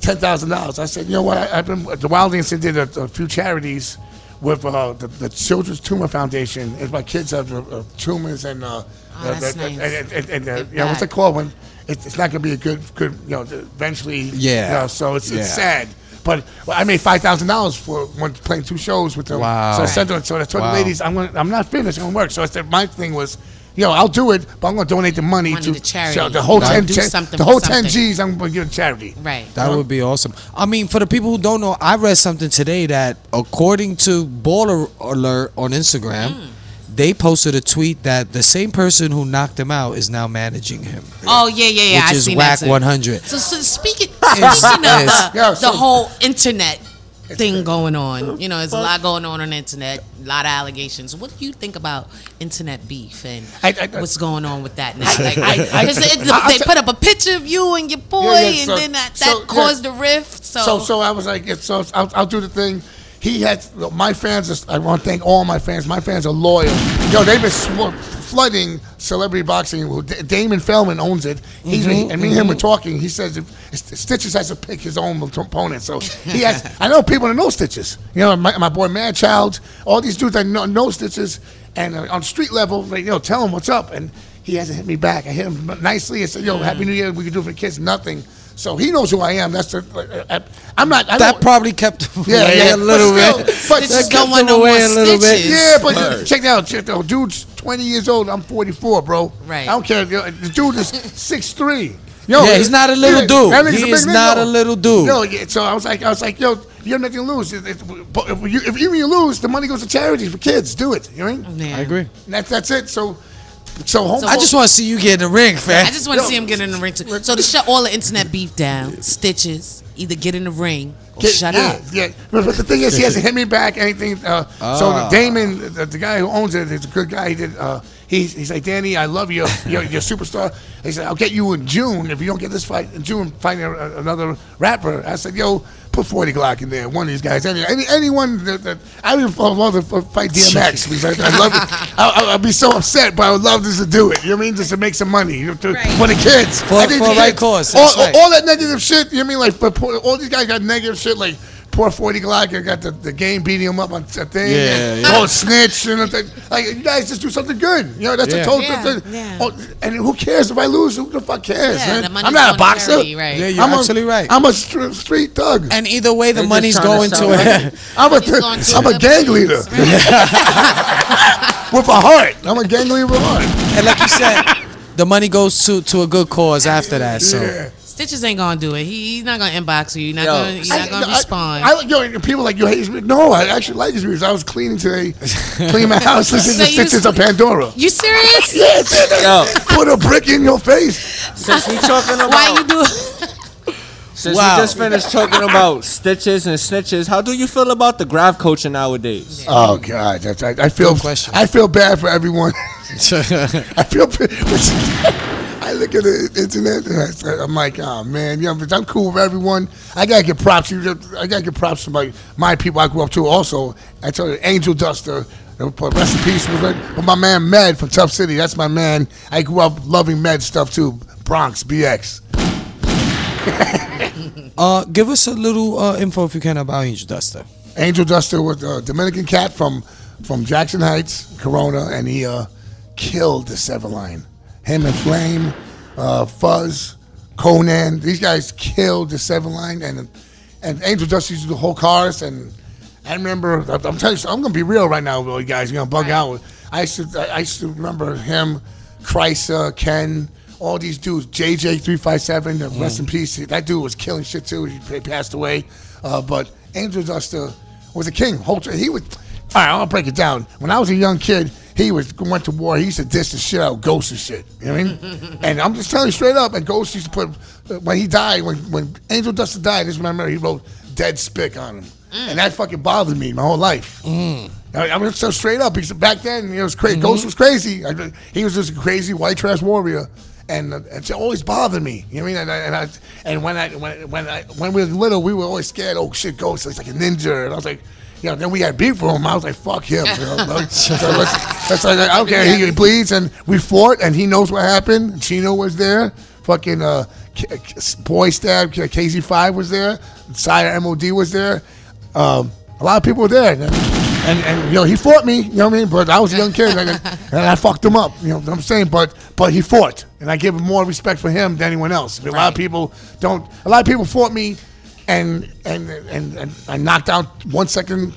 ten thousand dollars. I said, you know what? I, I've been the Wild Instant did a, a few charities with uh, the, the Children's Tumor Foundation. And my kids have uh, uh, tumors and. Uh, Oh, uh, that's the- nice. and, and, and, uh, you know, what's it called when it's, it's not going to be a good, good, you know, eventually. Yeah. You know, so it's, Yeah. it's sad. But well, I made five thousand dollars for one playing two shows with them. Wow. So I said to so I told Wow. the ladies, I'm gonna, I'm not finished. I'm gonna work. So I said my thing was, yo, I'll do it, but I'm gonna donate the money, Money to charity. so the whole Gotta 10, do something the for whole ten something. G's. I'm gonna give to charity. Right. That would be awesome. I mean, for the people who don't know, I read something today that, according to Baller Alert on Instagram, Mm. they posted a tweet that the same person who knocked him out is now managing him. Oh yeah, yeah, yeah. Which I is seen whack that too. 100. So, so speaking, speaking of the, Yeah, the so- whole internet thing going on, you know, there's a lot going on on the internet, a lot of allegations. What do you think about internet beef and I- I- what's going on with that now? Like, I- I- 'cause it- I- I- they put up a picture of you and your boy, Yeah, yeah, and so- then that, so, that yeah. caused a rift. So, So, so I was like, so I'll, I'll do the thing. He had my fans. I want to thank all my fans. My fans are loyal. Yo, they've been sw- flooding celebrity boxing. D- Damon Feldman owns it. He's Mm-hmm, and me and him were talking. He says if, Stitches has to pick his own opponent. So he has. I know people that know Stitches. You know, my, my boy Mad Child. All these dudes that know, know Stitches, and uh, on street level, like, you know, tell him what's up. And He hasn't hit me back. I hit him nicely. I said, "Yo, Happy New Year. We can do it for the kids." Nothing. So he knows who I am. That's the. I, I'm not. I That probably kept him yeah, away yeah, a little but bit. but That kept him away a little bit. Yeah, but check it out. Check it out. Dude's 20 years old. I'm 44, bro. Right. I don't care. The dude is 6'3". Yo, Yeah, he's not a little dude. that He a big is nigga. not a little dude. Yo, yeah, so I was like, I was like, yo, you have nothing to lose. It- it- but if, you, if even you lose, the money goes to charities for kids. Do it. You know what I mean? I agree. And that's that's it. So, so home. I just want to see you get in the ring, fam. I just want to see him get in the ring too. So to shut all the internet beef down, stitches either get in the ring or Get- shut yeah, up. Yeah, but, but the thing is, he hasn't hit me back anything. Uh, So Ah. Damon, the, the guy who owns it, is a good guy. He did. Uh, he's he's like Danny, I love you. You're, you're a superstar. He said, I'll get you in June if you don't get this fight in June. Find a, a- another rapper. I said, Yo, put Forty Glocc in there. One of these guys. Any, any anyone that, that I would love to uh, fight DMX because I, I love it. I, I, I'd be so upset, but I would love just to do it. You know what I mean? Just to make some money you know, to, for the kids. For- for the right kids- cause, All, that's right. all that negative shit. You know what I mean? Like, but all these guys got negative shit. Like poor Forty Glocc. I got the, the game beating him up on that thing. Yeah, yeah. Oh, snitch and a thing. like you guys just do something good. You know that's Yeah. a total. Yeah, thing. yeah. Oh, and who cares if I lose? Who the fuck cares? Yeah, man? the I'm not a boxer. charity, right. Yeah, you're I'm absolutely a, right. I'm a str- street thug. And either way, the They just money's trying to going to it. it. I'm a, He's going to I'm a gang police, leader with a heart. I'm a gang leader with a heart. and like you said, the money goes to to a good cause after that. So Yeah. Stitches ain't gonna do it. He, he's not gonna inbox you. You're not Yo. gonna. You're not gonna I- respond. I, I, yo, people like you hate his music. No, I actually like his music. I was cleaning today, cleaning my house, listening So to Stitches of Pandora. you serious? Yes, Yo. put a brick in your face. Since we talking about Why you do? Since Wow. we just finished talking about stitches and snitches, how do you feel about the graph coaching nowadays? Oh God, that's, I, I feel I feel bad for everyone. I feel. I look at the internet and I, say- I'm like, oh man, you know, I'm cool with everyone. I gotta get props. I gotta get props to my my people I grew up to. Also, I tell you, Angel Duster. Rest in peace with my- with my man Med from Tough City. That's my man. I grew up loving Med stuff too. Bronx BX. uh, give us a little uh, info if you can about Angel Duster. Angel Duster was a Dominican cat from from Jackson Heights, Corona, and he uh, killed the Severline. Him and Flame, uh, Fuzz, Conan, these guys killed the Severline, and and Angel Duster used to do whole cars. And I remember, I'm telling you, I'm gonna be real right now, you guys. You're gonna bug out. I used to, I used to remember him, Chrysler, Ken. All these dudes, JJ three five seven, rest in peace. That dude was killing shit too. He passed away, uh, but Angel Duster was a king. Whole he was. All right, I'll break it down. When I was a young kid, he was went to war. He used to diss the shit out of Ghost and shit. You know what I mean? and I'm just telling you straight up. And Ghost used to put when he died, when when Angel Duster died, this is when I remember he wrote "Dead Spick" on him, mm. and that fucking bothered me my whole life. I, I mean, so straight up. Because back then, it was crazy. Ghost mm-hmm. was crazy. I, he was just a crazy white trash warrior, and uh, it always bothered me. You know what I mean? And I, and, I, and when I when when I when we were little, we were always scared. Oh shit, Ghost! It's like a ninja, and I was like. You know, then we had beef with him. I was like, "Fuck him." You know? So let's, that's like, I don't care. He bleeds, and we fought, and he knows what happened. Chino was there. Fucking uh, K- K- boy stab KZ Five was there. Sire MOD was there. Um, a lot of people were there, and, and and you know he fought me. You know what I mean? But I was a young kid, and, and I fucked him up. You know what I'm saying? But but he fought, and I give him more respect for him than anyone else. A lot of people don't. A lot of people fought me, and and and, and I knocked out one second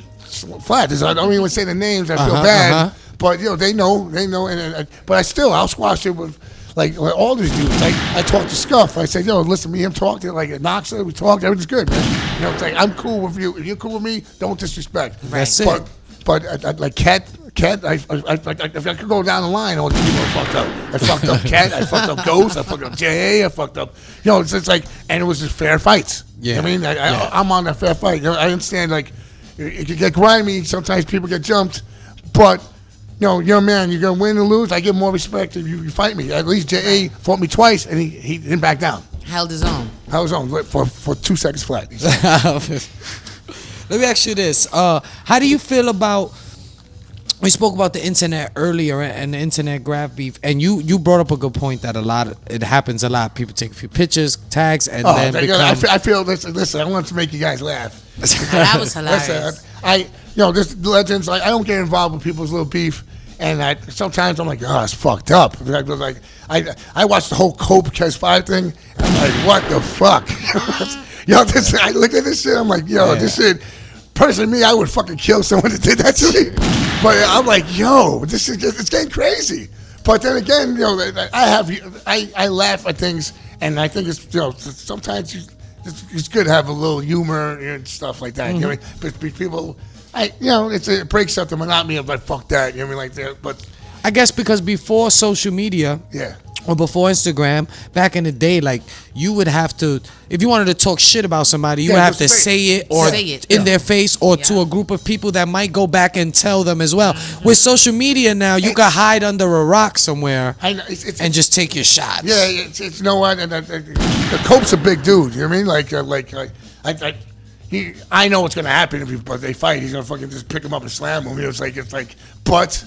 flat. I don't even say the names. I feel Uh-huh, bad, uh-huh. but you know they know, they know, and, and but I still I'll squash it with. Like, like all these dudes, like I talked to Scuff. I said, "Yo, listen, me and him talked. Like at Knoxville, we talked. Everything's good, man. You know, it's like I'm cool with you. If you're cool with me, don't disrespect. That's it. but, But I, I, like Cat, Cat, I, I, I, I, if I could go down the line, all the people are fucked up. I fucked up Cat. I fucked up Ghost. I fucked up J. I fucked up. You know, it's just like, and it was just fair fights. Yeah. I mean, I, Yeah. I, I'm on that fair fight. You know, I understand. Like, it, it can get grimy. Sometimes people get jumped, but. You know, you're a man. You're gonna win or lose. I give more respect if you, you fight me. At least JA fought me twice, and he, he didn't back down. Held his own. Held his own for for two seconds flat. Let me ask you this: uh, How do you feel about? We spoke about the internet earlier and the internet graph beef, and you you brought up a good point that a lot of, it happens a lot. People take a few pictures, tags, and Oh, then thank God. I, feel, I feel listen, listen. I want to make you guys laugh. That was hilarious. Listen, I, I, you know, this legends. I, I don't get involved with people's little beef. And I sometimes I'm like, oh, it's fucked up. I was like I I watched the whole Cope Catch Five thing. And I'm like, what the fuck? yo, this I look at this shit. I'm like, yo, this shit. Personally, me, I would fucking kill someone that did that to me. But I'm like, yo, this is just, it's getting crazy. But then again, you know, I have I, I laugh at things, and I think it's you know sometimes you, it's, it's good to have a little humor and stuff like that. You know, I mm-hmm. mean? but, but people, I you know, it's it breaks up the monotony of like fuck that. You know what I mean? Like that, but I guess because before social media, Yeah. Or before Instagram, back in the day, like you would have to, if you wanted to talk shit about somebody, you Yeah, would have to say it or say it. in Yeah. their face or to a group of people that might go back and tell them as well. Mm-hmm. With social media now, you can hide under a rock somewhere know, it's, it's, and just take your shots. Yeah, it's, it's you know what, and, uh, uh, the Cope's a big dude. You know what I mean? Like, uh, like, uh, I, I, he, I know what's gonna happen if, he, but they fight. He's gonna fucking just pick him up and slam him. You know, it's like, it's like, but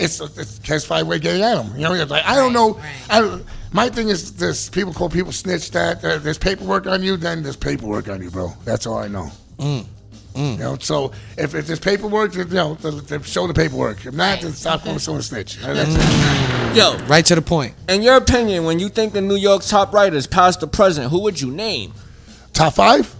it's it's catch five way getting at him. You know, it's like I don't know. I my thing is this: people call people snitch. That uh, there's paperwork on you, then there's paperwork on you, bro. That's all I know. Mm. You know, so if, if there's paperwork, you know, then- then show the paperwork. If not, then stop calling someone a snitch. That's it. Yo, right to the point. In your opinion, when you think the New York top writers, past or present, who would you name? Top five?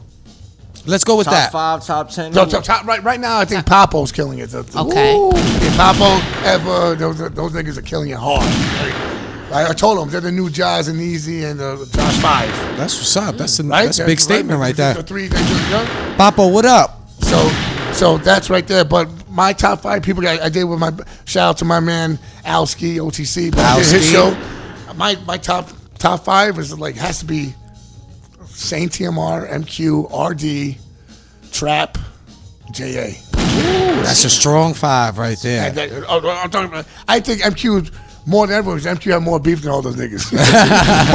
Let's go with that. top that. five, top ten. So, top, top, right, right now, I think Papo's killing it. The- the- Okay. Woo. Yeah, Papo, Ever, those, those niggas are killing it hard. Right? I, I told them they're the new Jazz and Easy and uh, Josh Five. That's what's up. That's a Right? that's a big That's statement right there. The there. three, they do- yeah. Papo, what up? So, so that's right there. But my top five people, I, I did with my shout out to my man Alski OTC. But I did his Alski. show. My my top top five is like has to be Saint TMR, MQ, RD, Trap, JA. That's a strong five right there. And that- oh, oh, I'm talking about, I think MQ more than everyone. MQ had more beef than all those niggas.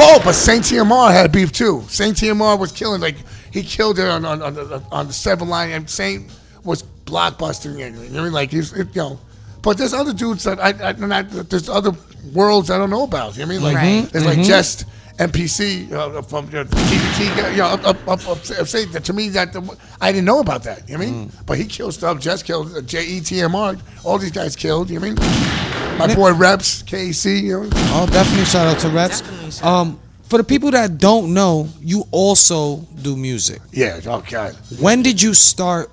oh, but Saint TMR had beef too. Saint TMR was killing like he killed it on on, on, the, on the seven line, and Saint was blockbustering it. You know what I mean? Like he's it, you know. But there's other dudes that I, I, and I there's other worlds I don't know about. You know what I mean? Like Right. there's like mm-hmm. just NPC uh, from uh, TBT. guy, You know, up, up, up, up, say that to me that the, I didn't know about that. You know what I mean? But he killed stuff. Just killed uh, JETMR. All these guys killed. You know what I mean? My boy Reps, KC. You know. Oh, definitely shout out to Reps. Um, for the people that don't know, you also do music. Yeah. Oh God. When did you start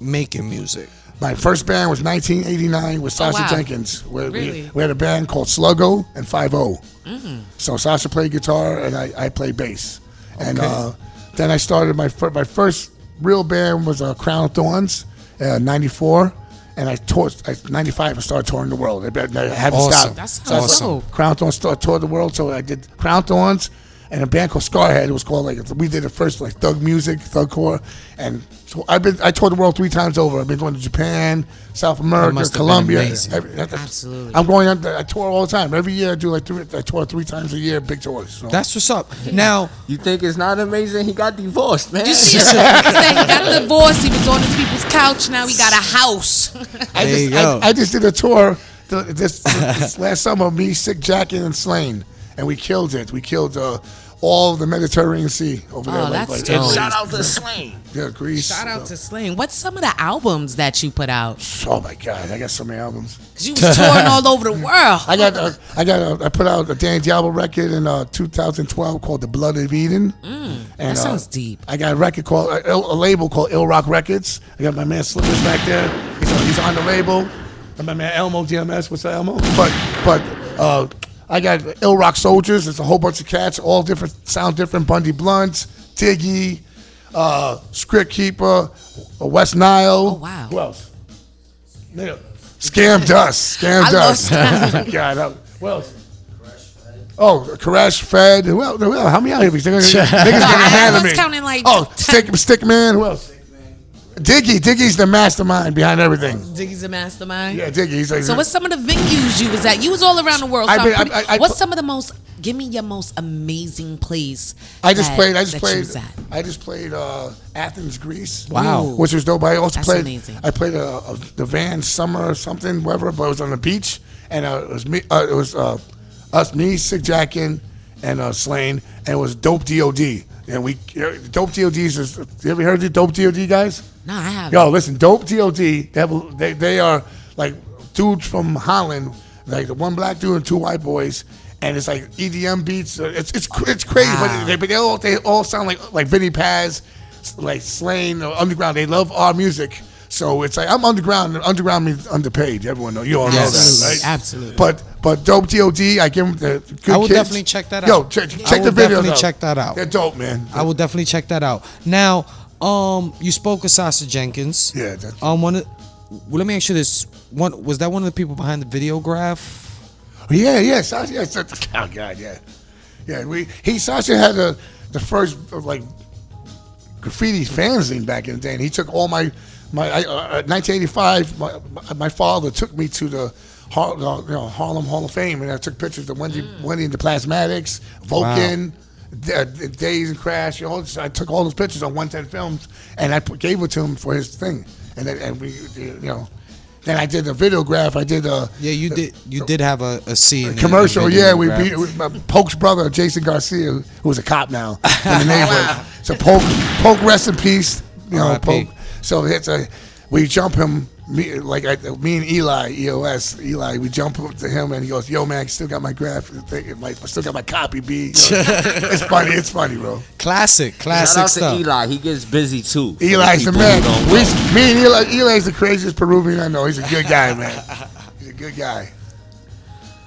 making music? My first band was 1989 with Sasha wow. Jenkins. We, we- Really? we, had a band called Sluggo and 5-0. Mm. So Sasha played guitar and I, I played bass. And uh, then I started my fir- my first real band was uh, Crown of Thorns, uh, 94. And I toured, I, 95, I started touring the world. I, I haven't Awesome. stopped. That's So awesome. Crown Thorns started, toured the world. So I did Crown of Thorns and a band called Scarhead. It was called like, we did it first like thug music, thugcore. And so I've been, I toured the world three times over. I've been going to Japan, South America, must have been Colombia. Every- Absolutely. I'm going on, I tour all the time. Every year I do like three, I tour three times a year, big tours. So. That's what's up. Now, you think it's not amazing? He got divorced, man. You see, he he got a divorce. He was on his people's couch. Now he got a house. I just, I, I just did a tour this, this last summer. Me, Sick Jacken, and Slaine, and we killed it. We killed uh, all the Mediterranean Sea over there. Oh, like- that's like dope. Shout out to Slaine. Yeah, Greece. Shout out to Sling. What's some of the albums that you put out? Oh my God, I got so many albums. 'Cause you was touring all over the world. I got, uh, I got, uh, I put out a Dan Diablo record in uh, 2012 called The Blood of Eden. Mm, And, that sounds uh, deep. I got a record called a, a label called Ill Rock Records. I got my man Slippers back there. He's on, he's on the label. And my man Elmo DMS. What's that, Elmo? But but uh, I got Ill Rock Soldiers. It's a whole bunch of cats, all different, sound different. Bundy Blunts, Tiggy, uh, Script Keeper, uh, West Nile. Oh wow. Who else? Yeah. Scam Dust. Scam I love Dust. Scam. God, that, what else? Oh, Koresh Fed. Who else? Who else? How many out here? Niggas niggas getting a hand I of was me. counting like Oh, Stick Stickman. Who else? Diggy. Diggy's the mastermind behind everything. Diggy's a mastermind. Yeah, Diggy. He's like, So what's some of the venues you was at? You was all around the world. So been- pretty- I- I- I what's some of the most? Give me your most amazing place. I just that- played. I just played. I just played uh, Athens, Greece. Wow. which was dope. I also That's played. amazing. I played a, a, the Van Summer or something, whatever. But it was on the beach, and uh, it was me. Uh, it was uh, us, me, Sick Jacken, and uh, Slaine, and it was Dope Dod. And we Dope Dod's is. You ever heard of Dope Dod guys? No, I haven't. Yo, listen, Dope Dod. They, have, they they are like dudes from Holland, like the one black dude and two white boys. And it's like EDM beats. Uh, It's it's it's crazy, but they but they all they all sound like like Vinnie Paz, like Slaine or Underground. They love our music, so it's like I'm underground. and Underground means underpaid. Everyone know you all know that, right? Absolutely. But but dope Dod, I give them the good I will kids. definitely check that out. Yo, check, I check will the videos definitely check that out. They're dope, man. I will definitely check that out. Now, um, you spoke of Sasha Jenkins. Yeah. That's, Um, one. Of, well, let me ask you this: one was that one of the people behind the Videograf? Yeah, yeah, Sasha. Yeah, oh God, yeah, yeah. We he Sasha had a, the first uh, like graffiti fanzine back in the day, and he took all my my I, uh, 1985. My, my- my father took me to the. Har, uh, you know, Harlem Hall of Fame, and I took pictures of Wendy, Wendy and the Plasmatics, Vulcan, D- uh, Daze and Crash. You know, I took all those pictures on 110 Films, and I put, gave it to him for his thing. And then, and we, you know, then I did a Videograf. I did a Yeah, you did. You did have a, a scene. in the commercial. Yeah, we Videograf. beat with my Polk's brother, Jason Garcia, who was a cop now in the neighborhood. So Polk, Polk, rest in peace. You know, R.I.P.. Polk. So it's a we jump him. Me, like I, me and Eli, EOS, Eli, we jump up to him and he goes, "Yo, man, I still got my graphic thing, my, I still got my copy B." You know, it's funny, it's funny, bro. Classic, classic Shout out stuff. to Eli. He gets busy too. Eli's the man. We, know. me and Eli, Eli's the craziest Peruvian I know. He's a good guy, man. He's a good guy.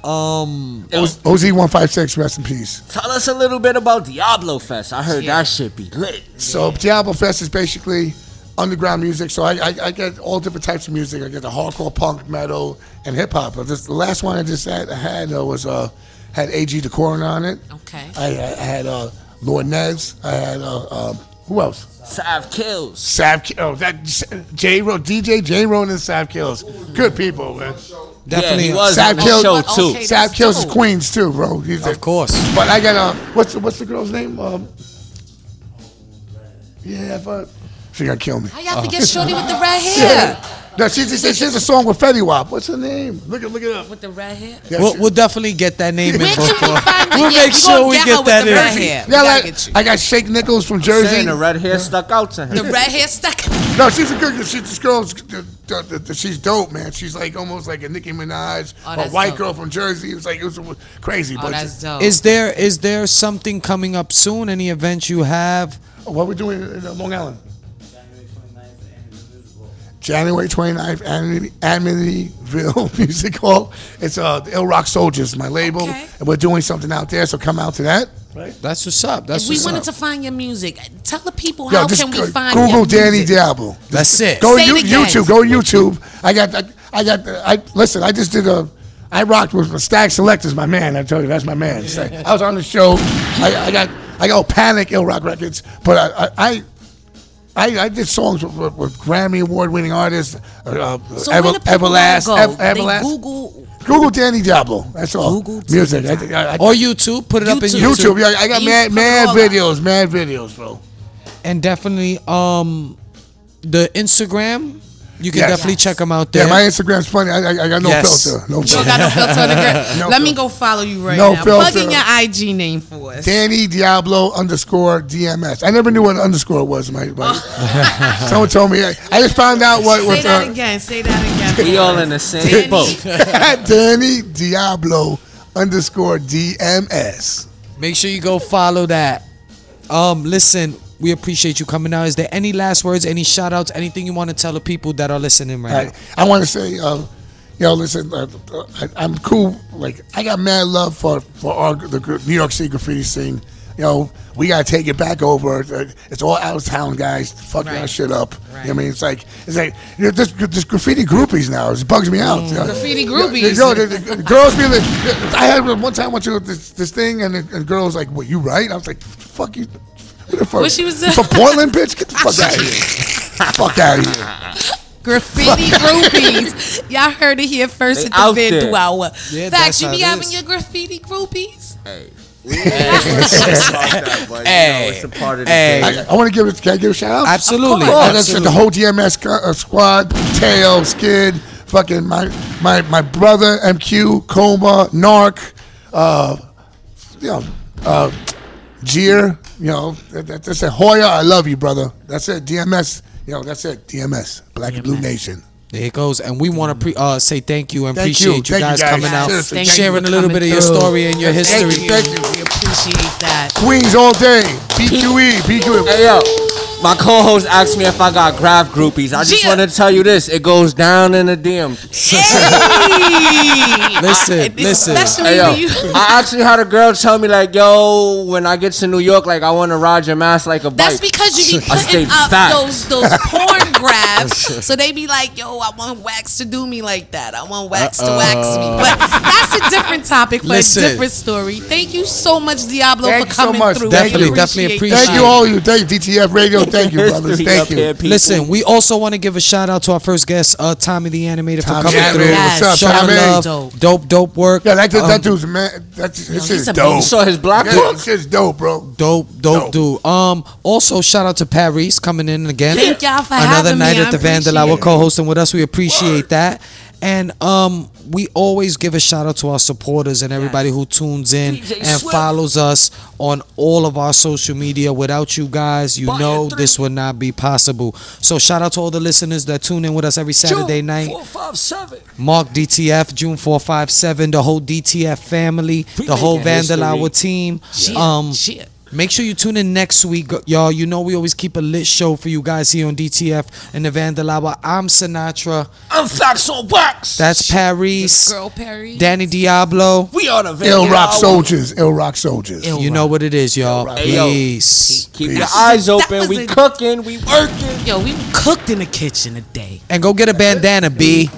Um, OZ one five six, rest in peace. Tell us a little bit about Diablo Fest. I heard that shit be lit. So Diablo Fest is basically underground music. So I, I, I get all different types of music. I get the hardcore, punk, metal, and hip hop. But this, the last one I just had, I had uh, was uh, had AG the on it. Okay. I, I had uh, Lord Nez. I had uh, um, who else? Sav Killz. Sav. Ki- Oh, that J Ro DJ J Ron and Sav Killz. Good people, man. Definitely. he was Sav Killz. show, too. Okay, Sav that's Kills is. Queens too, bro. He's Of course. But I got uh, what's the, what's the girl's name? Um, yeah, but she gonna kill me. How y'all forget Shorty with the red hair? Yeah. No, she, she, she, she has a song with Fetty Wap. What's her name? Look it, look it up. With the red hair? Yeah, we'll, she- we'll definitely get that name in Where can we before. find it? We'll Yeah, make we sure gonna we get get with that the red in. hair. Yeah, gotta like, you. I got Shake Nichols from Jersey. Saying the red hair stuck out to him. The red hair stuck. No, she's a good. She's this girl's. the- the- the- She's dope, man. She's like almost like a Nicki Minaj, Oh, a that's white dope. girl from Jersey. It was like it was crazy. Oh, but that's dope. Is there is there something coming up soon? Any events you have? what we doing in uh, Long Island? January 29th, Amity- Amityville Music Hall. It's uh, the Ill Rock Soldiers, my label, Okay. and we're doing something out there. So come out to that. Right. That's what's up. That's if we what's wanted up. to find your music, tell the people Yo, how just can we go- find Google your Danny music? Diablo. That's it. Go Say to it again. YouTube. Go to YouTube. I got. I, I got. I listen. I just did a. I rocked with Statik Selektah, my man. I tell you, that's my man. I was on the show. I, I got. I got Panic, Ill Rock Records, but I. I I, I I did songs with, with, with Grammy Award winning artists, uh, uh, So Ever, where people Everlast, go? Ev- They Everlast. Google Google Danny Diablo. That's all. Google Music. I, I, I, Or YouTube. Put it up in YouTube. YouTube. Yeah, I got You mad, mad all up. videos, mad videos, bro. And definitely um the Instagram. You can Yes. definitely check them out there. Yeah, my Instagram's funny. I, I, I got no Yes. filter. No You filter. don't got no filter on the gram. No Let me go follow you right No now. filter. Plug in your IG name for us. Danny Diablo underscore DMS. I never knew what an underscore was. My, my someone told me. I, I just found out what Say was that uh, again. Say that again. We all in the same boat. Danny Diablo underscore DMS. Make sure you go follow that. Um, listen, we appreciate you coming out. Is there any last words, any shout outs, anything you want to tell the people that are listening right I, I want to say, uh, yo, listen, uh, I, I'm cool. Like, I got mad love for for our the New York City graffiti scene. You know, we gotta take it back over. Uh, It's all out of town guys. Fucking that shit up. You know what I mean, it's like it's like you know, this, this graffiti groupies now. It bugs me out. you know. Graffiti Yo, groupies. Yo, the, the- the girls be like, I had one time went to this, this thing and the, and the girl was like, "What you right?" I was like, "Fuck you." What the? What she was You from Portland, bitch? Get the fuck out of here. fuck out of here. Graffiti groupies. Y'all heard it here first They at the out there. Vindu Yeah, Facts, that's you be having is. your graffiti groupies? Hey. We ain't gonna say about that, but, you know, a part of the Hey. I, I want to give it. Can I give a shout out? Absolutely. That's Absolutely. the whole DMS uh, squad, Tail, Skid, fucking my my my brother MQ, Coma, Narc, uh, you know, uh, Jeer, you know, that, that, that's it. Hoya, I love you, brother. That's it. DMS, you know, that's it. DMS, Black and Blue Nation. There it goes, and we want to pre- uh, say thank you and Thank you. appreciate you, Thank you, guys, guys. coming out, Seriously, thank you sharing for a little bit of your through. story and your Thank history. you, thank you. We appreciate that. Queens all day. BQE, BQE. Hey yo, my co-host asked me if I got graph groupies. I just Yeah. want to tell you this: it goes down in the DM. Listen, listen. Hey, yo, I actually had a girl tell me like, "Yo, when I get to New York, like I want to ride your mask like a bike." That's because you be I putting stayed up fat. those those porn grabs. So they be like, yo, I want wax to do me like that. I want wax to wax me. But that's a different topic for Listen. a different story. Thank you so much, Diablo, Thank for you so coming much. through. Definitely, We definitely appreciate Thank you all you. Thank you, DTF Radio. Thank you, brothers. Thank you. Listen, we also want to give a shout out to our first guest, uh, Tommy the Animator, for Tommy coming the through. Animator. What's up, Showing Tommy? love, Dope. dope, dope work. Yeah, that, that, that Um, dude's man. That's Yo, this he's is a dope. beast. saw his block yeah, book? This shit's dope, bro. Dope, dope, dude. Um, also shout out to Parisse coming in again. Thank y'all for Another having night me. at I the Vandal appreciate Hour it. co-hosting with us. We appreciate that. And um, we always give a shout out to our supporters and everybody who tunes in DJ and Swift. follows us on all of our social media. Without you guys, you know this would not be possible. So shout out to all the listeners that tune in with us every Saturday night. Four, five, seven. Mark DTF, June 457, the whole DTF family, the whole. Vandal Hour team. Shit, Um, shit. Make sure you tune in next week, y'all. You know we always keep a lit show for you guys here on DTF and the Vandal Hour. I'm Sinatra. I'm facts on wax. That's Parisse. Girl Parisse. Danny Diablo. We are the Ill Rock Soldiers. Ill Rock Soldiers. Ill You know what it is, y'all. Hey. Peace. Keep Peace. your eyes open. We a- cooking. We working. Yo, we cooked in the kitchen today. And go get a bandana, B.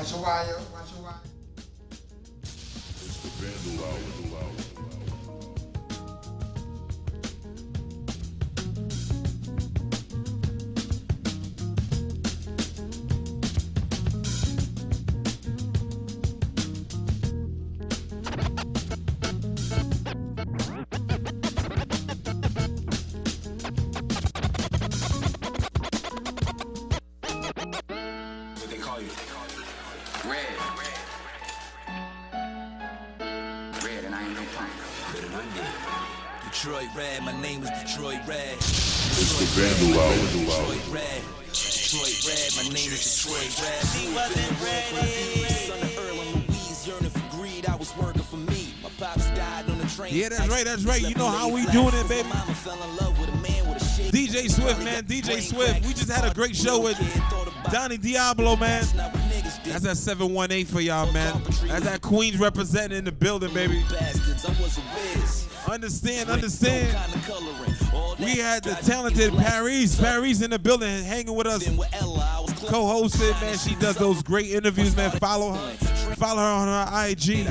Swift. We just had a great show with Donnie Diablo, man. That's that 718 for y'all, man. That's that Queens representing in the building, baby. Understand, understand. We had the talented Parisse, Parisse in the building, hanging with us, co-hosted, man. She does those great interviews, man. Follow her, follow her on her IG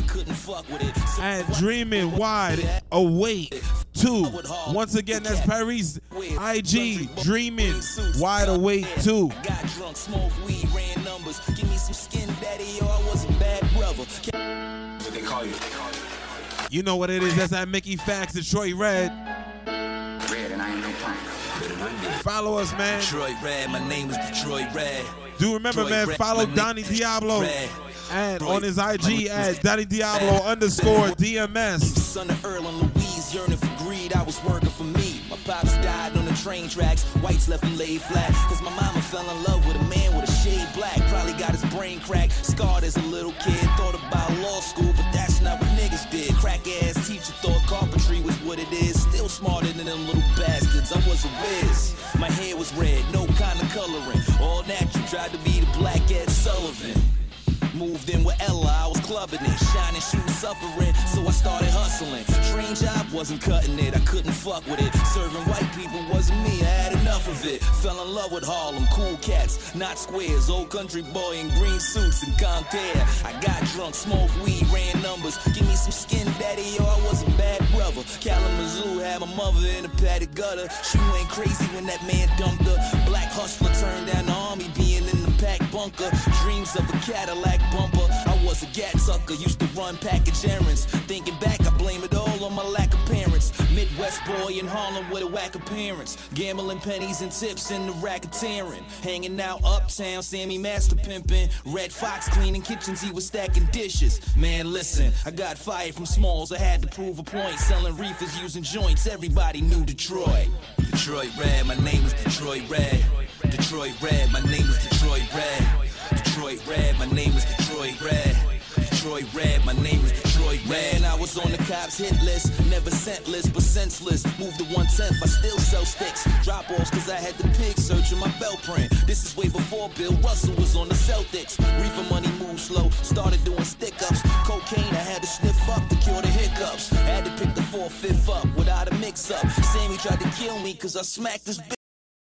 at Dreaming Wide Awake Two. Once again, that's Parisse IG Dreaming Wide Awake Two. Got drunk, smoked weed, ran numbers. Give me some skin, daddy, or I was a bad brother. What they call you? You know what it is? That's that Mickey Factz Detroit Red. Red, and I ain't no punk. Better than I did. Follow us, man. Detroit Red, my name is Detroit Red. Do remember, man, follow Donnie Diablo and on his IG at Daddy Diablo underscore DMS. Son of Earl and Louise yearning for greed. I was working for me. My pops died on the train tracks. Whites left him laid flat. Cause my mama fell in love with a man with a shade black. Probably got his brain cracked. Scarred as a little kid. Thought about law school, but that's not what niggas did. Crack ass teacher thought carpentry was what it is. Still smarter than them little bastards. I was a whiz. My hair was red, no kind of coloring. All natural, tried to be the black Ed Sullivan. Moved in with Ella, I was clubbing it, shining shoes, suffering, so I started hustling. Train job wasn't cutting it, I couldn't fuck with it. Serving white people wasn't me, I had enough of it. Fell in love with Harlem, cool cats, not squares. Old country boy in green suits and Contair. I got drunk, smoked weed, ran numbers. Give me some skin, daddy, or I was a bad brother. Kalamazoo had my mother in a padded gutter. She went crazy when that man dumped her. Black hustler turned down the army, being in the bunker. Dreams of a Cadillac bumper. I was a gat sucker, used to run package errands. Thinking back, I blame it all on my lack of parents. Midwest boy in Harlem with a whack appearance. Gambling pennies and tips in the racketeering. Hanging out uptown, Sammy Master pimping. Redd Foxx cleaning kitchens, he was stacking dishes. Man, listen, I got fired from Smalls, I had to prove a point. Selling reefers, using joints, everybody knew Detroit. Detroit Red, my name is Detroit Red. Detroit Red, my name is Detroit Red. Detroit Red, my name is Detroit Red. Detroit Red, my name is Detroit Red. And I was on the cops hit list, never scentless, but senseless. Moved to 110th, I still sell sticks. Drop offs cause I had the pig searching my belt print. This is way before Bill Russell was on the Celtics. Reefer money moved slow, started doing stick ups. Cocaine, I had to sniff up to cure the hiccups. Had to pick the fourth, fifth up without a mix up. Sammy tried to kill me cause I smacked this bitch.